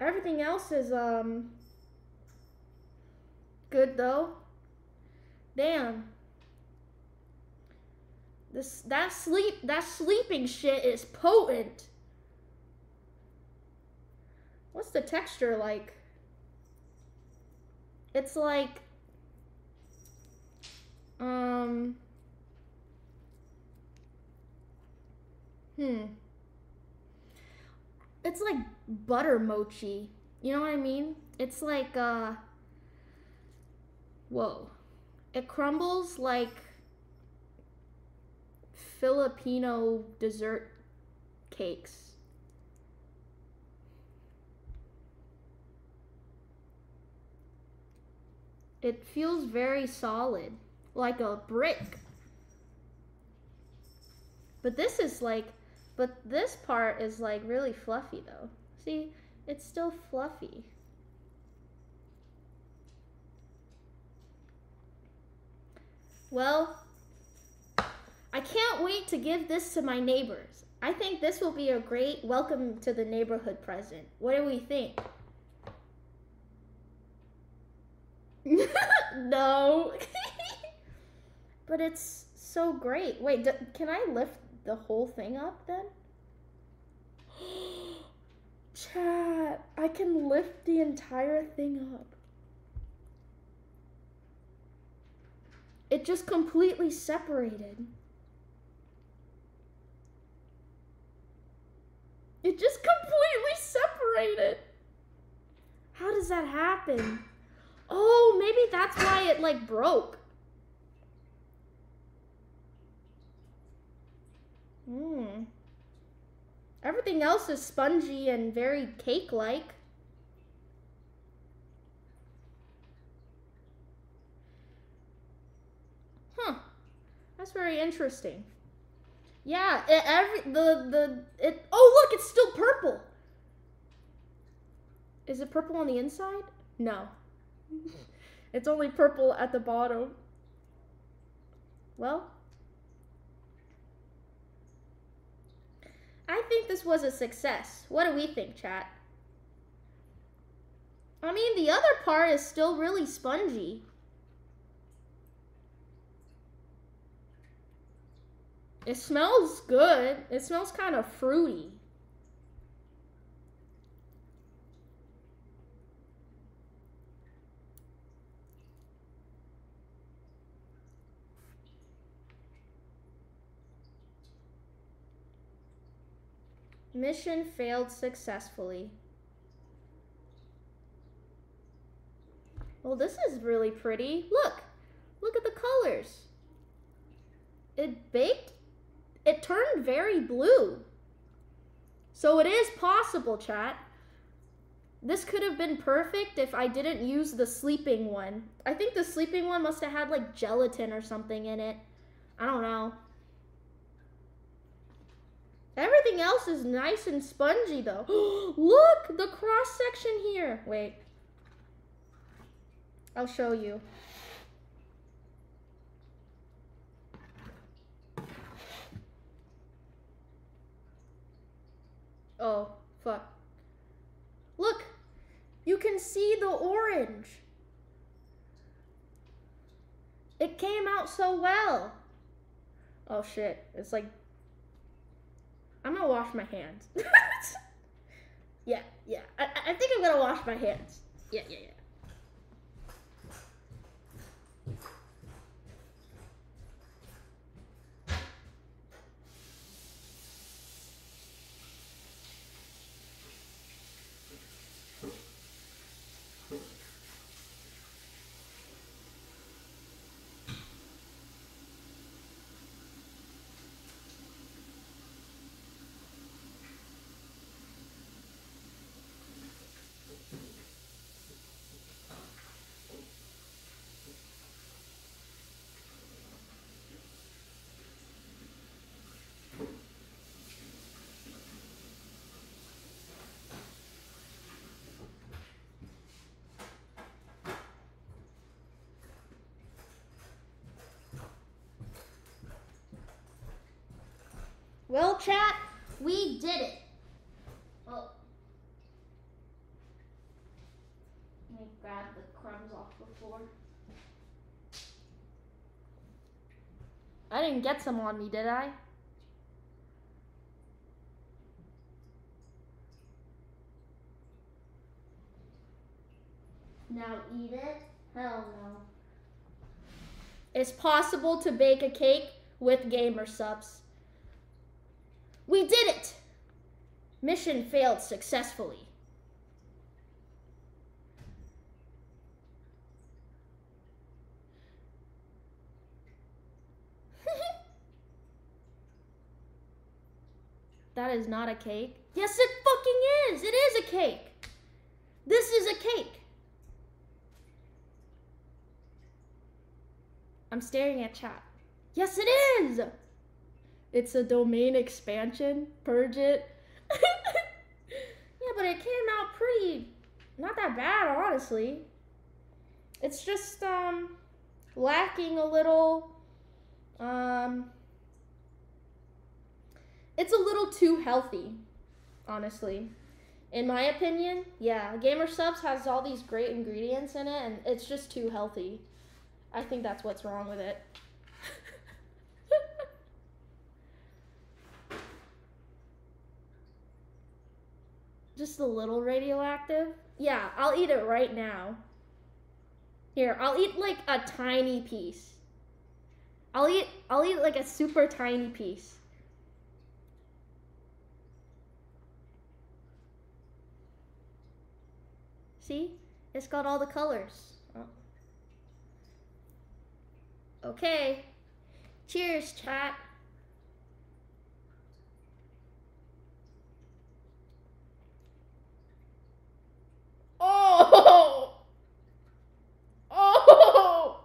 Everything else is um good though. Damn. This that sleep that sleeping shit is potent. What's the texture like? It's like um Hmm. It's like butter mochi. You know what I mean? It's like uh Whoa. It crumbles like Filipino dessert cakes. It feels very solid, like a brick. But this is like, but this part is like really fluffy though. See, it's still fluffy. Well, I can't wait to give this to my neighbors. I think this will be a great welcome to the neighborhood present. What do we think? no. but it's so great. Wait, can I lift the whole thing up then? Chat, I can lift the entire thing up. It just completely separated. It just completely separated. How does that happen? Oh, maybe that's why it like broke. Hmm. Everything else is spongy and very cake-like. Huh. That's very interesting. Yeah, it, every the the it. Oh look, it's still purple. Is it purple on the inside? No. It's only purple at the bottom. Well, I think this was a success. What do we think, chat? I mean, the other part is still really spongy. It smells good. It smells kind of fruity. Mission failed successfully. Well, this is really pretty. Look, look at the colors. It baked, it turned very blue. So it is possible, chat. This could have been perfect if I didn't use the sleeping one. I think the sleeping one must have had like gelatin or something in it. I don't know. Everything else is nice and spongy though. Look, the cross section here. Wait. I'll show you. Oh, fuck. Look, you can see the orange. It came out so well. Oh shit, it's like I'm gonna wash my hands. yeah, yeah. I, I think I'm gonna wash my hands. Yeah, yeah, yeah. Well, chat, we did it. Oh. Let me grab the crumbs off the floor. I didn't get some on me, did I? Now eat it? Hell no. It's possible to bake a cake with Gamer Supps. We did it! Mission failed successfully. that is not a cake. Yes, it fucking is! It is a cake! This is a cake! I'm staring at chat. Yes, it is! It's a domain expansion. Purge it. yeah, but it came out pretty not that bad, honestly. It's just um lacking a little um it's a little too healthy, honestly. In my opinion, yeah, Gamer Supps has all these great ingredients in it and it's just too healthy. I think that's what's wrong with it. Just a little radioactive? Yeah, I'll eat it right now. Here, I'll eat like a tiny piece. I'll eat I'll eat like a super tiny piece. See? It's got all the colors. Oh. Okay. Cheers, chat. Oh! Oh!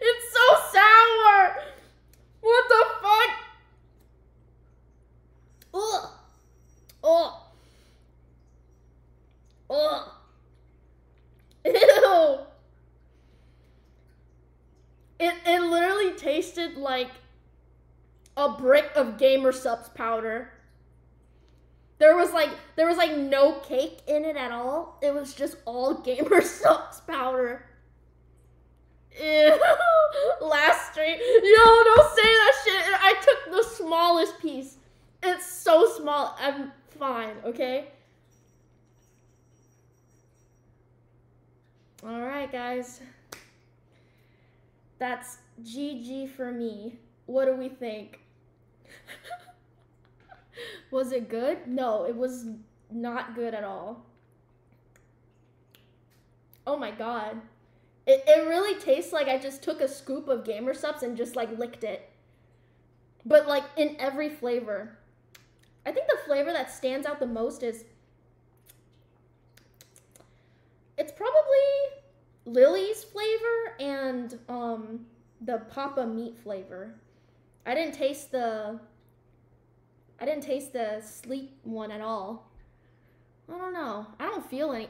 it's so sour! What the fuck? Ugh! Ugh! Ugh. Ew. It it literally tasted like a brick of Gamer Supps powder. There was like there was like no cake in it at all. It was just all Gamer Supps powder. Ew. Last stream. Yo, don't say that shit. I took the smallest piece. It's so small. I'm fine, okay? All right, guys. That's GG for me. What do we think? was it good? No, it was not good at all. Oh my god. It, it really tastes like I just took a scoop of Gamer Supps and just like licked it. But like in every flavor. I think the flavor that stands out the most is it's probably Lily's flavor and um, the Papa meat flavor. I didn't taste the I didn't taste the sleep one at all. I don't know. I don't feel any.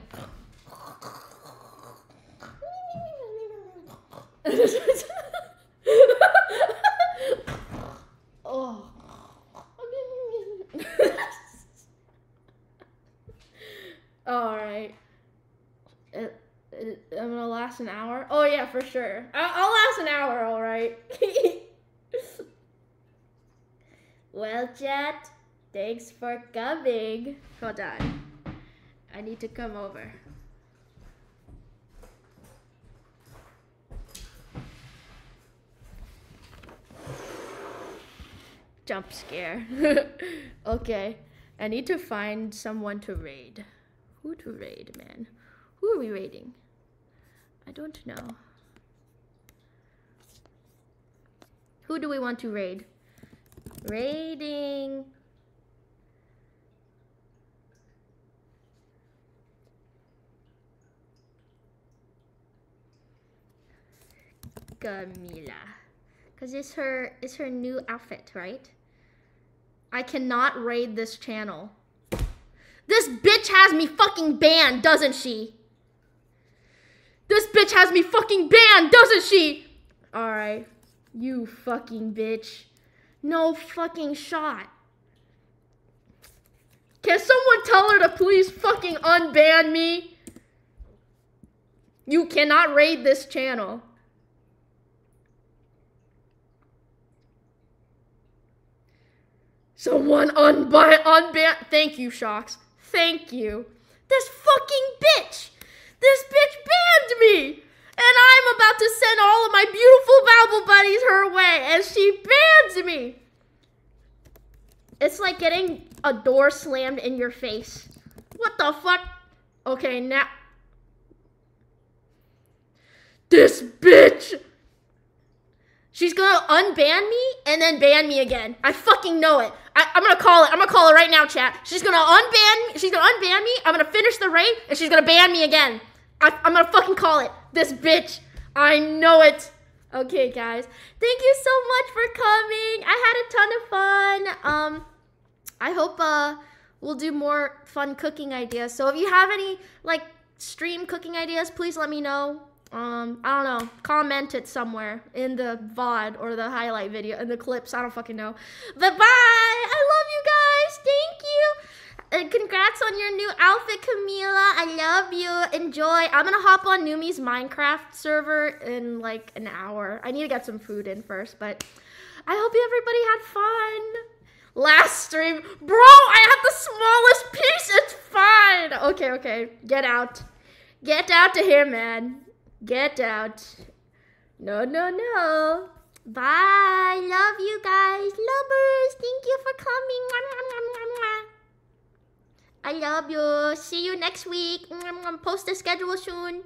oh. all right. It uh, last an hour? Oh yeah, for sure. I- I'll last an hour, all right. well, Jet, Thanks for coming. Hold on. I need to come over. Jump scare. okay. I need to find someone to raid. Who to raid, man? Who are we raiding? I don't know. Who do we want to raid? Raiding. Camila. Cause it's her it's her new outfit, right? I cannot raid this channel. This bitch has me fucking banned, doesn't she? This bitch has me fucking banned, doesn't she? Alright. You fucking bitch. No fucking shot. Can someone tell her to please fucking unban me? You cannot raid this channel. Someone unban, unban. Thank you, Shocks. Thank you. This fucking bitch. This bitch banned me. And I'm about to send all of my beautiful Babel buddies her way, and she bans me. It's like getting a door slammed in your face. What the fuck? Okay, now. This bitch. She's gonna unban me and then ban me again. I fucking know it. I, am gonna call it. I'm gonna call it right now, chat. She's gonna unban. She's gonna unban me. I'm gonna finish the raid and she's gonna ban me again. I, I'm gonna fucking call it. This bitch. I know it. Okay, guys. Thank you so much for coming. I had a ton of fun. Um, I hope uh we'll do more fun cooking ideas. So if you have any like stream cooking ideas, please let me know um, I don't know, comment it somewhere in the VOD or the highlight video, in the clips, I don't fucking know. But bye! I love you guys! Thank you! And congrats on your new outfit, Camila. I love you. Enjoy. I'm gonna hop on Numi's Minecraft server in like an hour. I need to get some food in first, but I hope everybody had fun. Last stream. Bro, I have the smallest piece. It's fine. Okay, okay. Get out. Get out to here, man. Get out. No, no, no. Bye. Love you guys. Lovers. Thank you for coming. I love you. See you next week. Post the schedule soon.